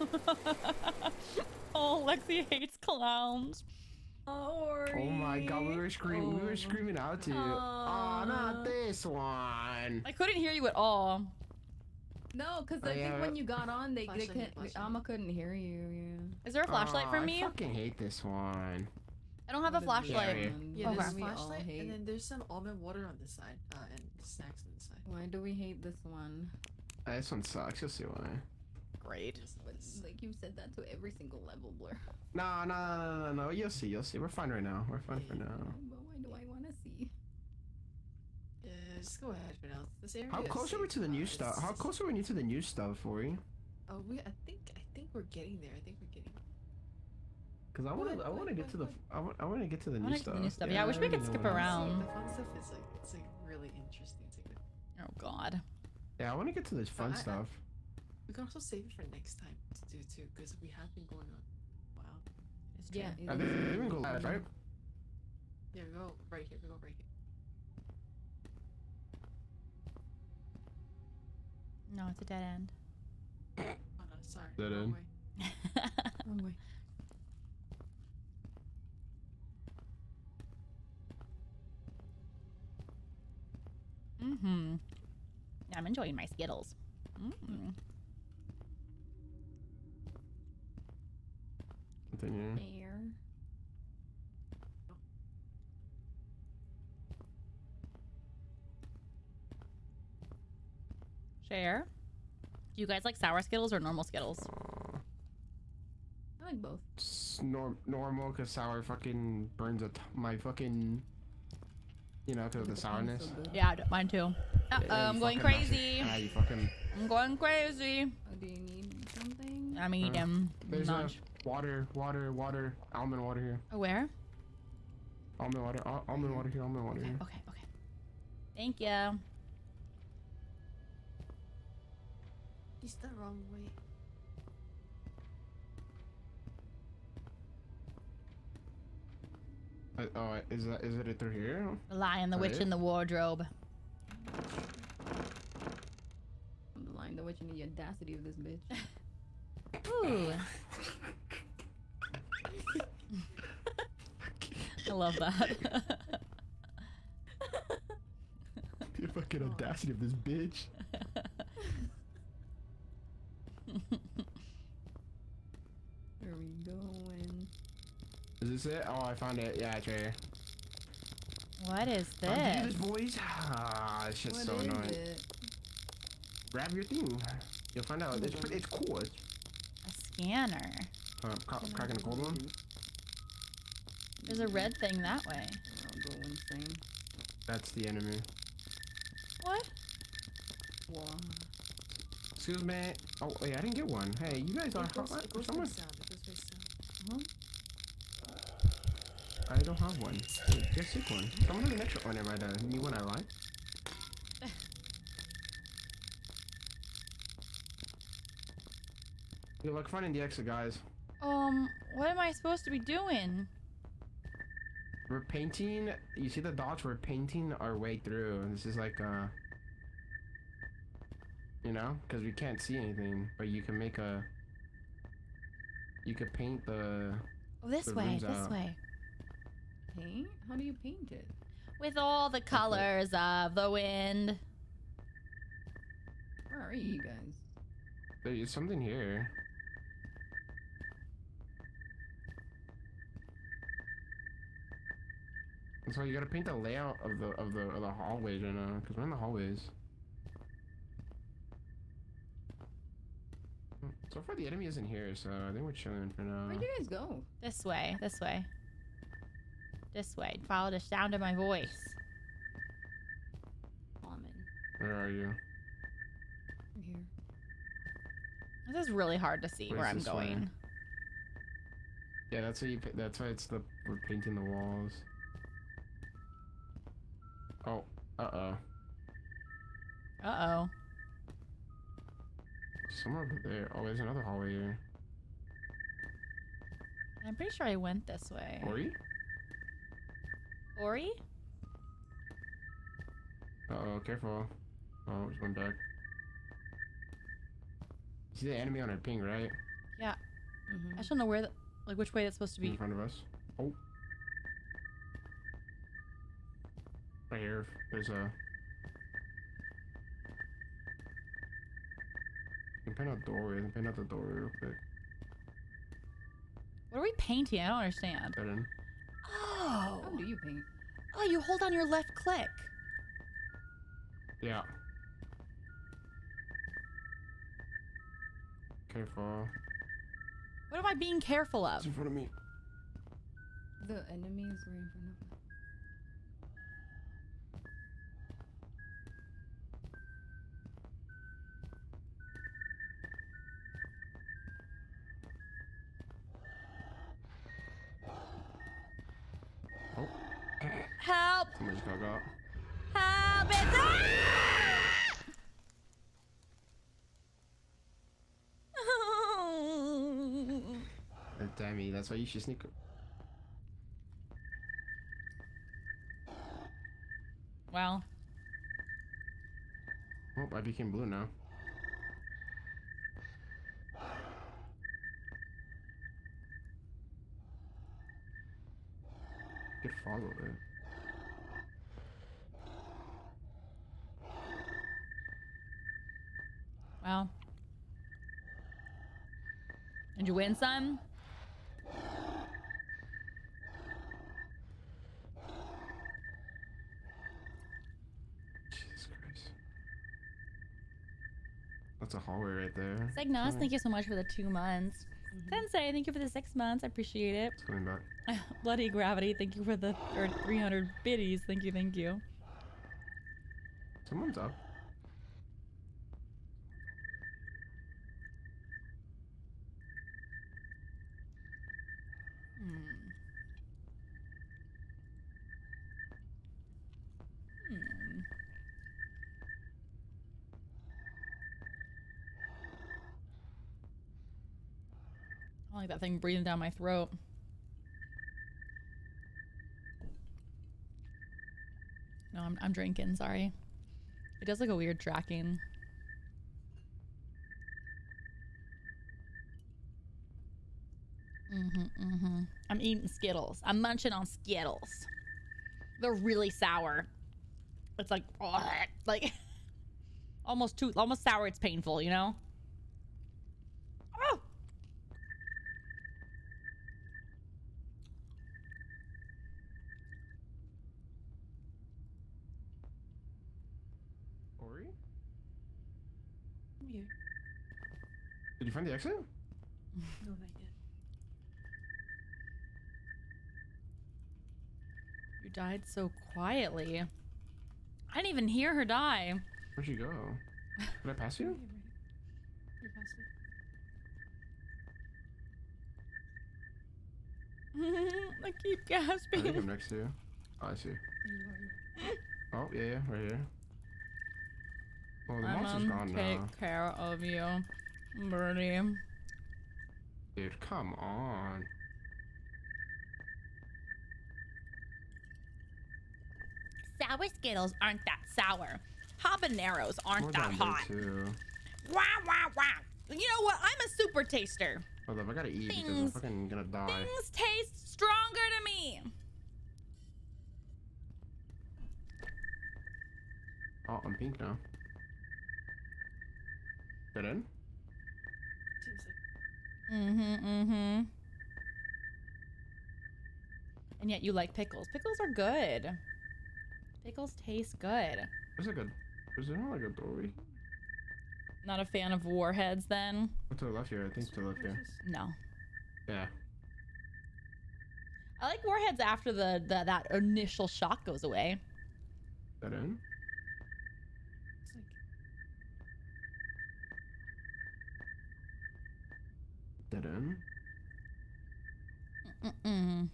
oh, Lexi hates clowns. Oh my god, we were screaming. We were screaming out to you. Oh, not this one. I couldn't hear you at all. No, because Oh, I yeah, think when you got on, they, they couldn't. flashlight. Alma couldn't hear you. Yeah. Is there a flashlight Aw, for me? I me? fucking hate this one. I don't have a What is this flashlight. one? Yeah, What there's do a we all flashlight, hate? and then there's some almond water on this side, uh, and snacks on this side. Why do we hate this one? Uh, this one sucks. You'll see why. Great. But, like you said that to every single level, Blurr. No, no, no, no, no, no. You'll see. You'll see. We're fine right now. We're fine for now. But why do I want to see? Yeah, just go ahead for now. This area. How is close are we to the new stuff? How close are we to the new stuff for you? Oh, we. I think. I think we're getting there. I think we're getting. Because I want ahead, to. I want to ahead, get to the. I want. I want to get to the new wanna to stuff. the new stuff. Yeah, I wish we could skip really wanna. around. The fun stuff is like it's like really interesting. It's like Oh God. Yeah, I want to get to the fun I- I- stuff. we can also save it for next time to do too, because we have been going on. Wow. It's Yeah. true. it I is think we can go left, right? Yeah, we go right here. We go right here. No, it's a dead end. Oh no, sorry. Dead wrong end. way. Wrong way. Mm-hmm. I'm enjoying my Skittles. Mm. Continue. There. Share. Do you guys like sour Skittles or normal Skittles? I like both. It's nor- normal because sour fucking burns a t- my fucking. You know, because of the sourness. Yeah, mine too. Uh, Yeah, I'm going fucking mash it. crazy. Ah, you fucking. I'm going crazy. Oh, do you need something? I'm eating. There's Munch. a water, water, water, almond water here. Oh, Where? almond water. al- Almond water here. Almond water here. Okay, okay. Thank you. He's the wrong way. Uh, oh, is that is it through here? The Lion, the That Witch, it? and the Wardrobe. I'm the lion, the witch, and the audacity of this bitch. Ooh. I love that. The fucking audacity of this bitch. Where we going? Is this it? Oh, I found it. Yeah, it's right here. what is Oh, do this? this, boys. Ah, this shit's What so is annoying. it? Grab your thing. You'll find out. It's pretty. It's cool. It's A scanner. uh, cracking a cold one. There's a red thing that way. I'll go insane. That's the enemy. What? Wow. Excuse me. Oh, wait, I didn't get one. Hey, you guys are. It goes, what? it goes Someone. sound. It goes sound. I don't have one. Hey, Get sick one. Someone has an extra one. Never mind. Uh, new one I like. Good luck finding the exit, guys. Um, what am I supposed to be doing? We're painting. You see the dots? We're painting our way through. This is like uh. You know, because we can't see anything, but you can make a. You could paint the. Oh, this The way, this out. way. Paint? How do you paint it? With all the colors of the wind. Where are you guys? There's something here. So you gotta paint the layout of the of the of the hallways right now, cause we're in the hallways. Hmm, So far the enemy isn't here, so I think we're chilling for now. Where'd you guys go? This way, this way. This way. Follow the sound of my voice. Almond. Where are you? I'm here. This is really hard to see Where's where I'm this way? going. Yeah, that's why you. pa- That's why it's the we're painting the walls. Oh, uh oh. Uh oh. Somewhere over there. Oh, there's another hallway here. I'm pretty sure I went this way. Ori? Ori? Uh oh, careful. Oh, just went back. See the enemy on our ping, right? Yeah. Mm-hmm. I just don't know where, the, like, which way that's supposed to be. In front of us. Oh. Right here. There's a. can paint out doorway. You can paint out the doorway real quick. What are we painting? I don't understand. That in. Oh. How do you paint? Oh, you hold on your left click. Yeah. Careful. What am I being careful of? It's in front of me. The enemies were in front Help! Somebody just got got. Help! It's Uh, Dammy, that's why you should sneak. Well, Oh, I became blue now. Could follow it. Well. Did you win some? Jesus Christ. That's a hallway right there. Segnos, thank you so much for the two months. Mm-hmm. Sensei, thank you for the six months. I appreciate it. It's coming back. Bloody Gravity, thank you for the or 300 biddies. Thank you, thank you. Someone's up. Like that thing breathing down my throat. No, I'm, I'm drinking. Sorry. It does like a weird tracking. Mm-hmm, mm-hmm. I'm eating Skittles. I'm munching on Skittles. They're really sour. It's like, like almost too, almost sour. It's painful, you know. Oh. Ori? I'm here. Did you find the exit? No, not yet. You died so quietly. I didn't even hear her die. Where'd you go? Did I pass you? You're past it. I keep I think gasping. I'm next to you. Oh, I see. You are. Oh, yeah, yeah, right here. Oh, the I'm monster's gonna gone take now. care of you, Birdie. Dude, come on. Sour Skittles aren't that sour. Habaneros aren't More that hot. there, too. Wow, wow, wow. You know what? I'm a super taster. Hold up, I gotta eat because I'm Things- fucking gonna die. Things taste stronger to me. Oh, I'm pink now. Dead end? Mm-hmm, mm-hmm. And yet you like pickles. Pickles are good. Pickles taste good. There's like a. Is there not like a doorway? Not a fan of warheads then? To the left here. I think to the left here. No. Yeah. I like warheads after the, the that initial shock goes away. That end? it's like Dead end? Mm-mm. Am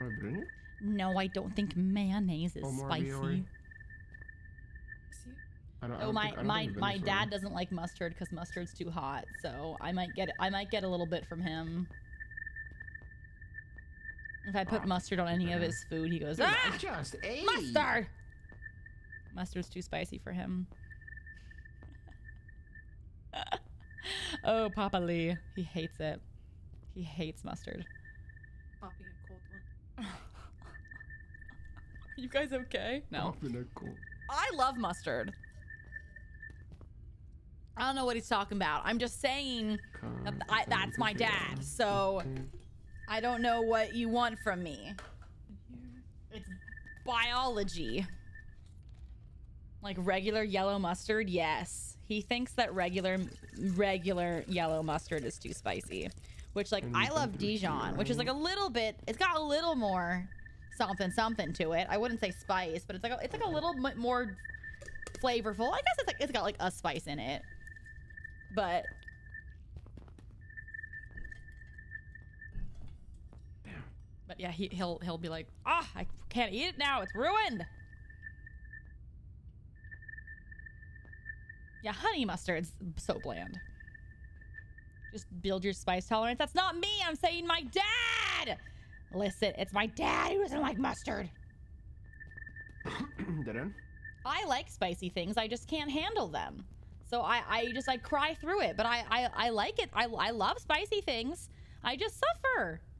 I brilliant? No, I don't think mayonnaise is Oh, spicy. I don't, I Oh, don't my think, don't my think been my dad doesn't like mustard because mustard's too hot. So I might get I might get a little bit from him. If I put Ah, mustard on any of his food, he goes, Dude, ah, just ate. mustard. Mustard's too spicy for him. oh, Papa Lee, he hates it. He hates mustard. popping a cold one. Are you guys okay? No. Pop in a cool. I love mustard. I don't know what he's talking about. I'm just saying that I, that's my dad. So mm-hmm. I don't know what you want from me. It's biology. Like regular yellow mustard, yes. He thinks that regular regular yellow mustard is too spicy. Which like I love Dijon, which is like a little bit it's got a little more something something to it. I wouldn't say spice, but it's like a, it's like a little bit more flavorful. I guess it's like it's got like a spice in it. But But yeah, he, he'll he'll be like, ah, I can't eat it now. It's ruined. Yeah, honey mustard's so bland. Just build your spice tolerance. That's not me. I'm saying my dad. Listen, it's my dad who doesn't like mustard. End? I like spicy things. I just can't handle them. So I, I just I cry through it. But I, I, I like it. I, I love spicy things. I just suffer.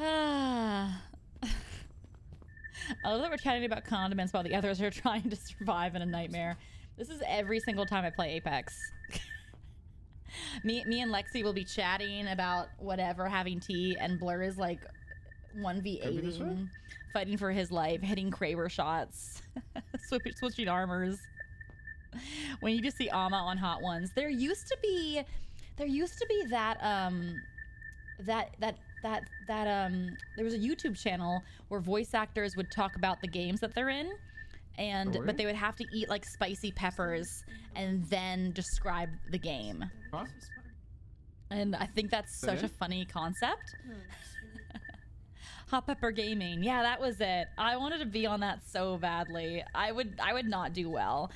Ah. I love that we're chatting about condiments while the others are trying to survive in a nightmare. This is every single time I play Apex. me, me and Lexi will be chatting about whatever, having tea, and Blurr is like one v Could be this way? eighting, fighting for his life, hitting Kraber shots, switching, switching armors. When you just see Ama on Hot Ones, there used to be, there used to be that um, that that that that um, there was a YouTube channel where voice actors would talk about the games that they're in. And but they would have to eat like spicy peppers and then describe the game. Huh? And I think that's such a funny concept. Hot Pepper Gaming. Yeah, that was it. I wanted to be on that so badly. I would I would not do well.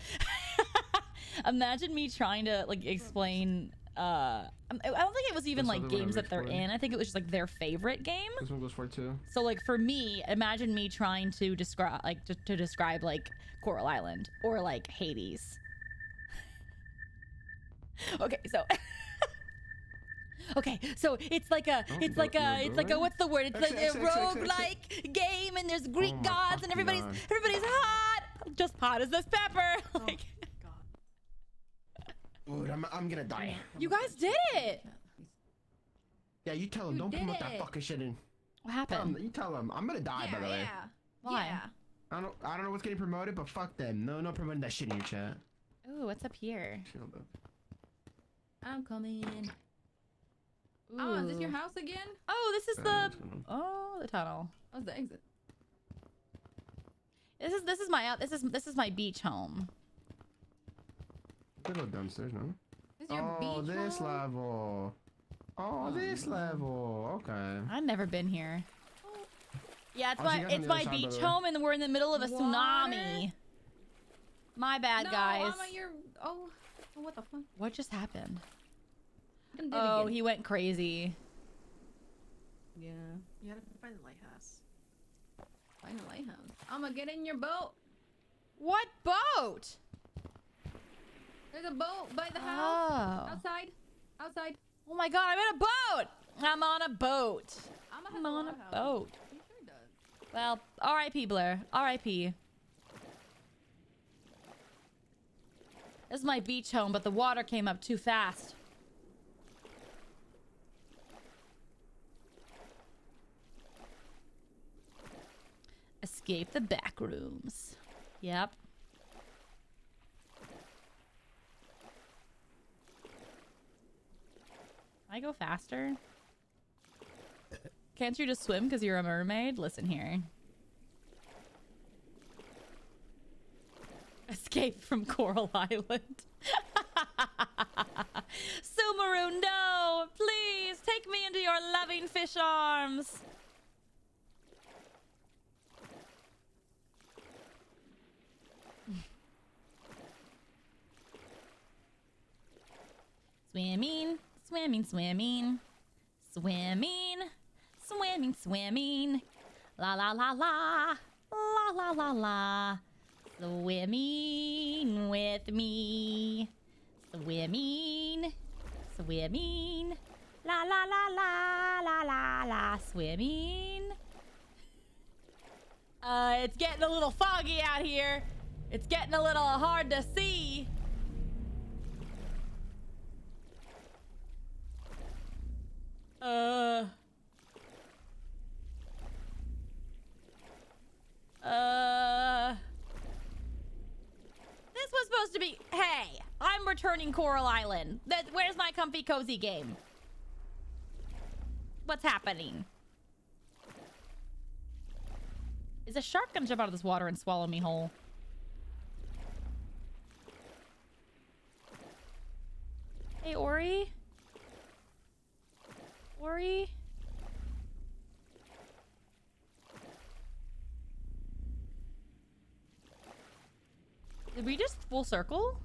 Imagine me trying to like explain. Uh, um, I don't think it was even That's like other one I games that they're in. I think it was just like their favorite game. This one goes for too. So like for me, imagine me trying to describe like to, to describe like Coral Island or like Hades. okay, so Okay, so it's like a Oh, it's like a it's like a what's the word? It's like a roguelike game and there's Greek Oh gods and everybody's God. everybody's hot. Just hot as this pepper. like Dude, I'm, I'm gonna die. you guys did it. Yeah, you tell him. You Don't did promote it. that fucking shit in. What Tell him, happened? you tell him. I'm gonna die, by the way. yeah. Why? Yeah. I don't, I don't know what's getting promoted, but fuck them. No, no promoting that shit in your chat. Ooh, what's up here? Shield up. I'm coming. Oh, is this your house again? Oh, this is Uh, the what's oh the tunnel. What's the exit? This is this is my out. This is this is my beach home. They go downstairs, no? This is your Oh, beach this home? level. Oh, oh this level. Okay. I've never been here. Yeah, it's Oh, my you guys on it's my other side, beach home, and we're in the middle of a Water? tsunami. My bad, no, guys. I'm at your. Oh, oh, what the fuck? What just happened? Oh, he went crazy. Yeah. You gotta find the lighthouse. Find the lighthouse. I'm gonna get in your boat. What boat? There's a boat by the house. Oh. Outside. Outside. Oh my god, I'm in a boat. I'm on a boat. I'm, I'm on a boat. He sure does. Well, R.I.P. Blair. R.I.P. This is my beach home, but the water came up too fast. Escape the Backrooms. Yep. I go faster? Can't you just swim because you're a mermaid? Listen here. Escape from Coral Island. Sumarundo, please take me into your loving fish arms. Swimming, swimming, swimming, swimming, swimming, swimming. La la la la, la la la la. Swimming with me, swimming, swimming. La la la la la la la, swimming. Uh, it's getting a little foggy out here. It's getting a little hard to see. Uh. Uh. This was supposed to be. Hey, I'm returning Coral Island. That, where's my comfy cozy game? What's happening? Is a shark gonna jump out of this water and swallow me whole? Hey, Ori? Did we just full circle?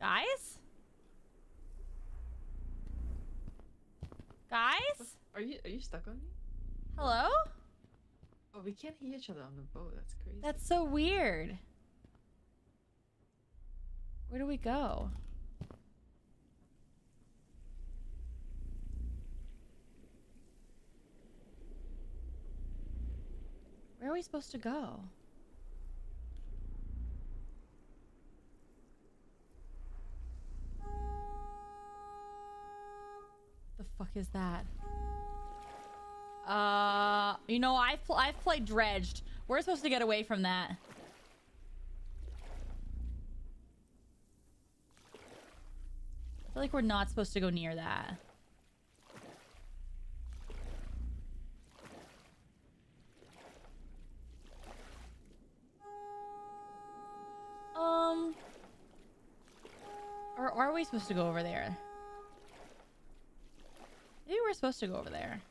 Guys? Guys? Are you are you stuck on me? Hello? Oh, we can't hear each other on the boat. That's crazy. That's so weird. Where do we go? We supposed to go? The fuck is that? Uh, you know, I've pl- I've played Dredge. We're supposed to get away from that. I feel like we're not supposed to go near that. Are we supposed to go over there? Maybe we're supposed to go over there.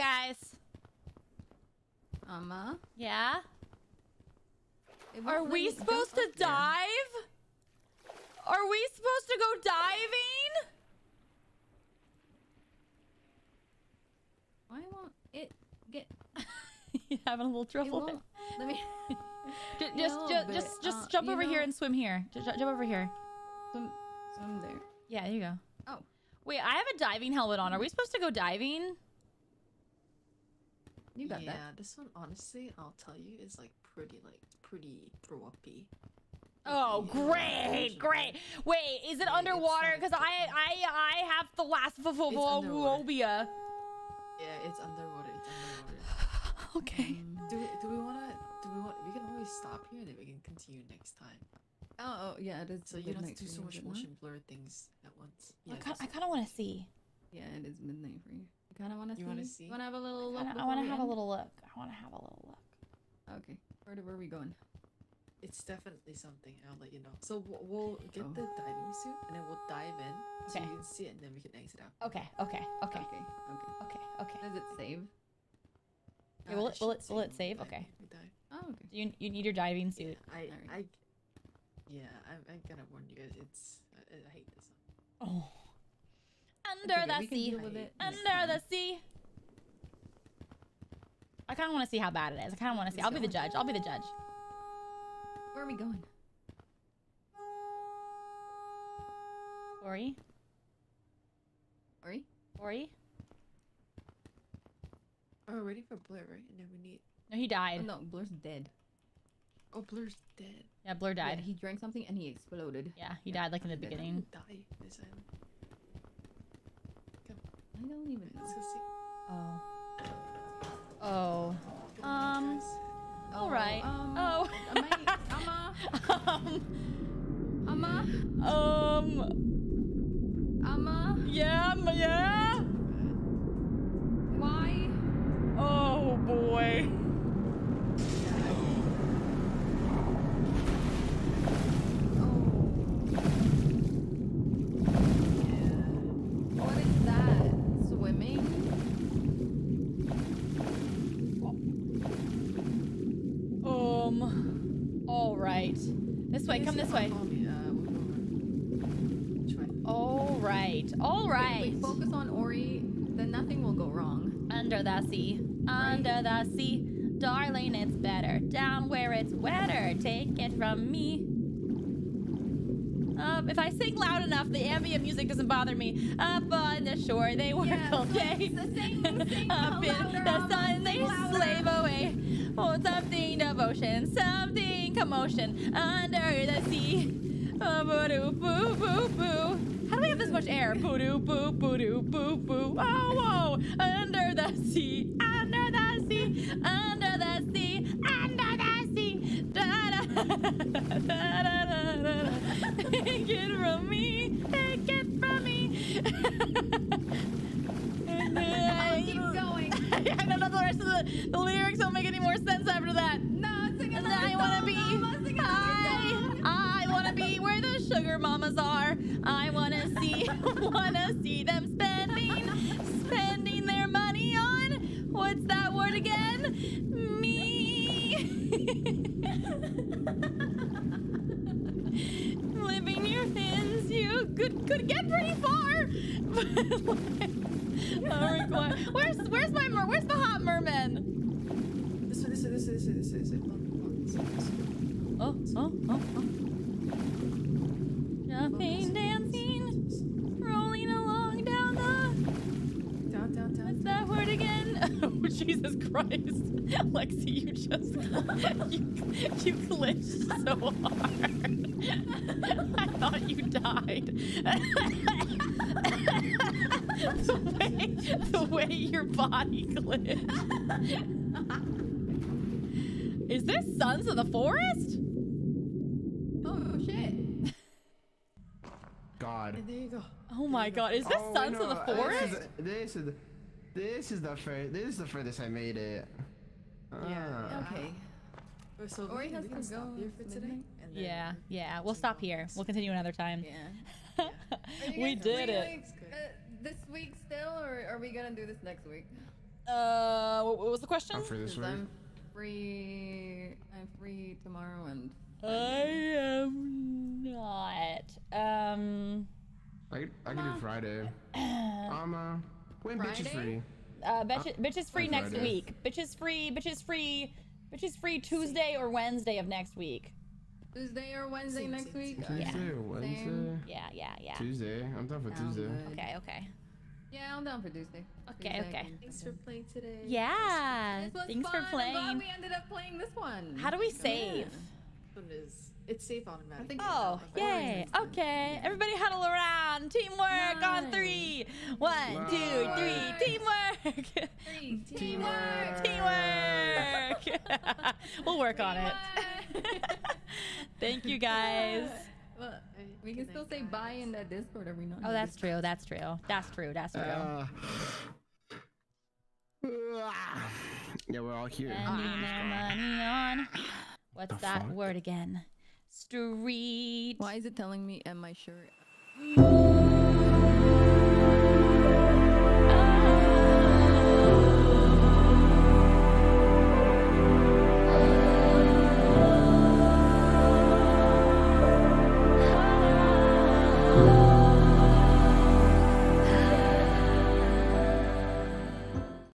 guys. Ama. Yeah. It Are won't let we me jump supposed to up there. dive? Are we supposed to go diving? Why won't it get? you having a little trouble? Let me. Just, Yeah, just, little just, just, just Uh, jump you over here and swim here. Just jump over here. Swim, swim there. Yeah, there you go. Oh. Wait, I have a diving helmet on. Are we supposed to go diving? You got yeah, that. this one honestly, I'll tell you, is like pretty like pretty throw uppy. Oh, great, great. Wait, is it underwater? Because I, I, I have thalassophobia. Yeah, it's Yeah, It's underwater. Okay. Do we, do we wanna do we want we can always stop here and then we can continue next time. Oh, oh yeah, it is. So you don't have to do so much is it not? motion blur things at once. I Yeah, kind, I kind of want to see. Yeah, it is midnight for you. You kind of want to see? You wanna see? Want to have a little look? I, want to have a little look. I want to have a little look. Okay. Where, where are we going? It's definitely something. I'll let you know. So we'll, we'll get Oh. the diving suit and then we'll dive in so you can see it and then we can exit out. Okay, okay, okay, Okay. Okay. okay, okay. Does it save? Okay, will it, will it, will it save? Okay. dive, we dive. Oh, okay. You, you need your diving suit. I. I, yeah, I'm, I'm gonna warn you guys. It's, I, I hate this. Oh. Under okay, the sea. deal with it Under the sea. I kind of want to see how bad it is. I kind of want to see. I'll be the judge. I'll be the judge. Where are we going? Ori? Ori? Ori? Oh, we're waiting for Blurr, right? And then we need. No, he Oh, died. no, Blurr's dead. Oh, Blurr's dead. Yeah, Blur Yeah, died. he drank something and he exploded. Yeah, he died like in the Then how beginning. we Die this island. I don't even. Let's go see. Oh. Oh. Um. Guys. All right. um, Oh. Am I, Ama? um. Ama? Um. Ama? Yeah. Yeah. Why? Oh boy. What is that? Swimming? Um. All right. This way. Come this way. Uh, we'll go over. Which way? All right. All If we focus on Ori, then nothing will go wrong. Under the sea. Under the sea. Darling, it's better down where it's wetter. Take it from me. Um, if I sing loud enough, the ambient music doesn't bother me. Up on the shore, they work Yeah, all day. sing- sing Up in louder, the sun, they louder. slave away. Oh, something devotion, something commotion under the sea. Oh, boo doo boo boo boo. How do we have this much air? Boo doo boo boo doo boo boo. Oh, whoa! Under the sea, under the sea, under the sea, under the sea. Da da da da da da. Take it from me, take it from me. And then I- Keep going. I don't know the rest of the, the lyrics don't make any more sense after that. No, sing another I wanna song, be sing another I song. I wanna be where the sugar mamas are. I wanna see wanna see them you could could get pretty far. Requi- where's where's my mer- where's the hot merman? This way, this way, this way, this way, this way, this way. Come on, come on, this way, this way. Oh, oh, oh, oh. Jumping, dancing, Oh, Jesus Christ. Lexi, you just. You, you glitched so hard. I thought you died. the, way, the way your body glitched. Is this Sons of the Forest? Oh shit. God. There you go. Oh my god, is this Oh, Sons no, of the This Forest? is, this is this is the first. This is the furthest I made it. Yeah. Ah. Okay. Oh, So Ori we can, has we to can stop go here for today. And then Yeah, yeah. We'll stop here. We'll continue another time. Yeah. Are you we did it. like, uh, this week still, or are we gonna do this next week? Uh, what, what was the question? I'm free this 'Cause week. I'm free. I'm free tomorrow and. I am not. Um, I, I can do Friday. Um, uh, when bitch is free. uh, bitch, bitch is free next Friday. week. Bitch is free. Bitch is free. Bitch is free Tuesday or Wednesday of next week. Tuesday or Wednesday Same, next same, week? same. Yeah. Tuesday or Wednesday? Yeah, yeah, yeah. Tuesday. I'm down for Sounds Tuesday. good. Okay, okay. Yeah, I'm down for Tuesday. Okay, Tuesday okay. Thanks for playing today. Yeah, This was thanks fun. for I'm glad playing. we ended up playing this one. How do we save? This one is it's safe on automatic. think- Oh, yay. always Okay. Everybody huddle around. Teamwork on Nice. three. One, two, three. Teamwork. Three, Teamwork. Teamwork. we'll work on it. Thank you guys. Well, we can still say bye in that Discord every night. Oh, that's true. That's true. That's true. That's true. Uh, yeah, we're all here. Spending their money on. What's The that fuck? word again? Street. Why is it telling me am I sure?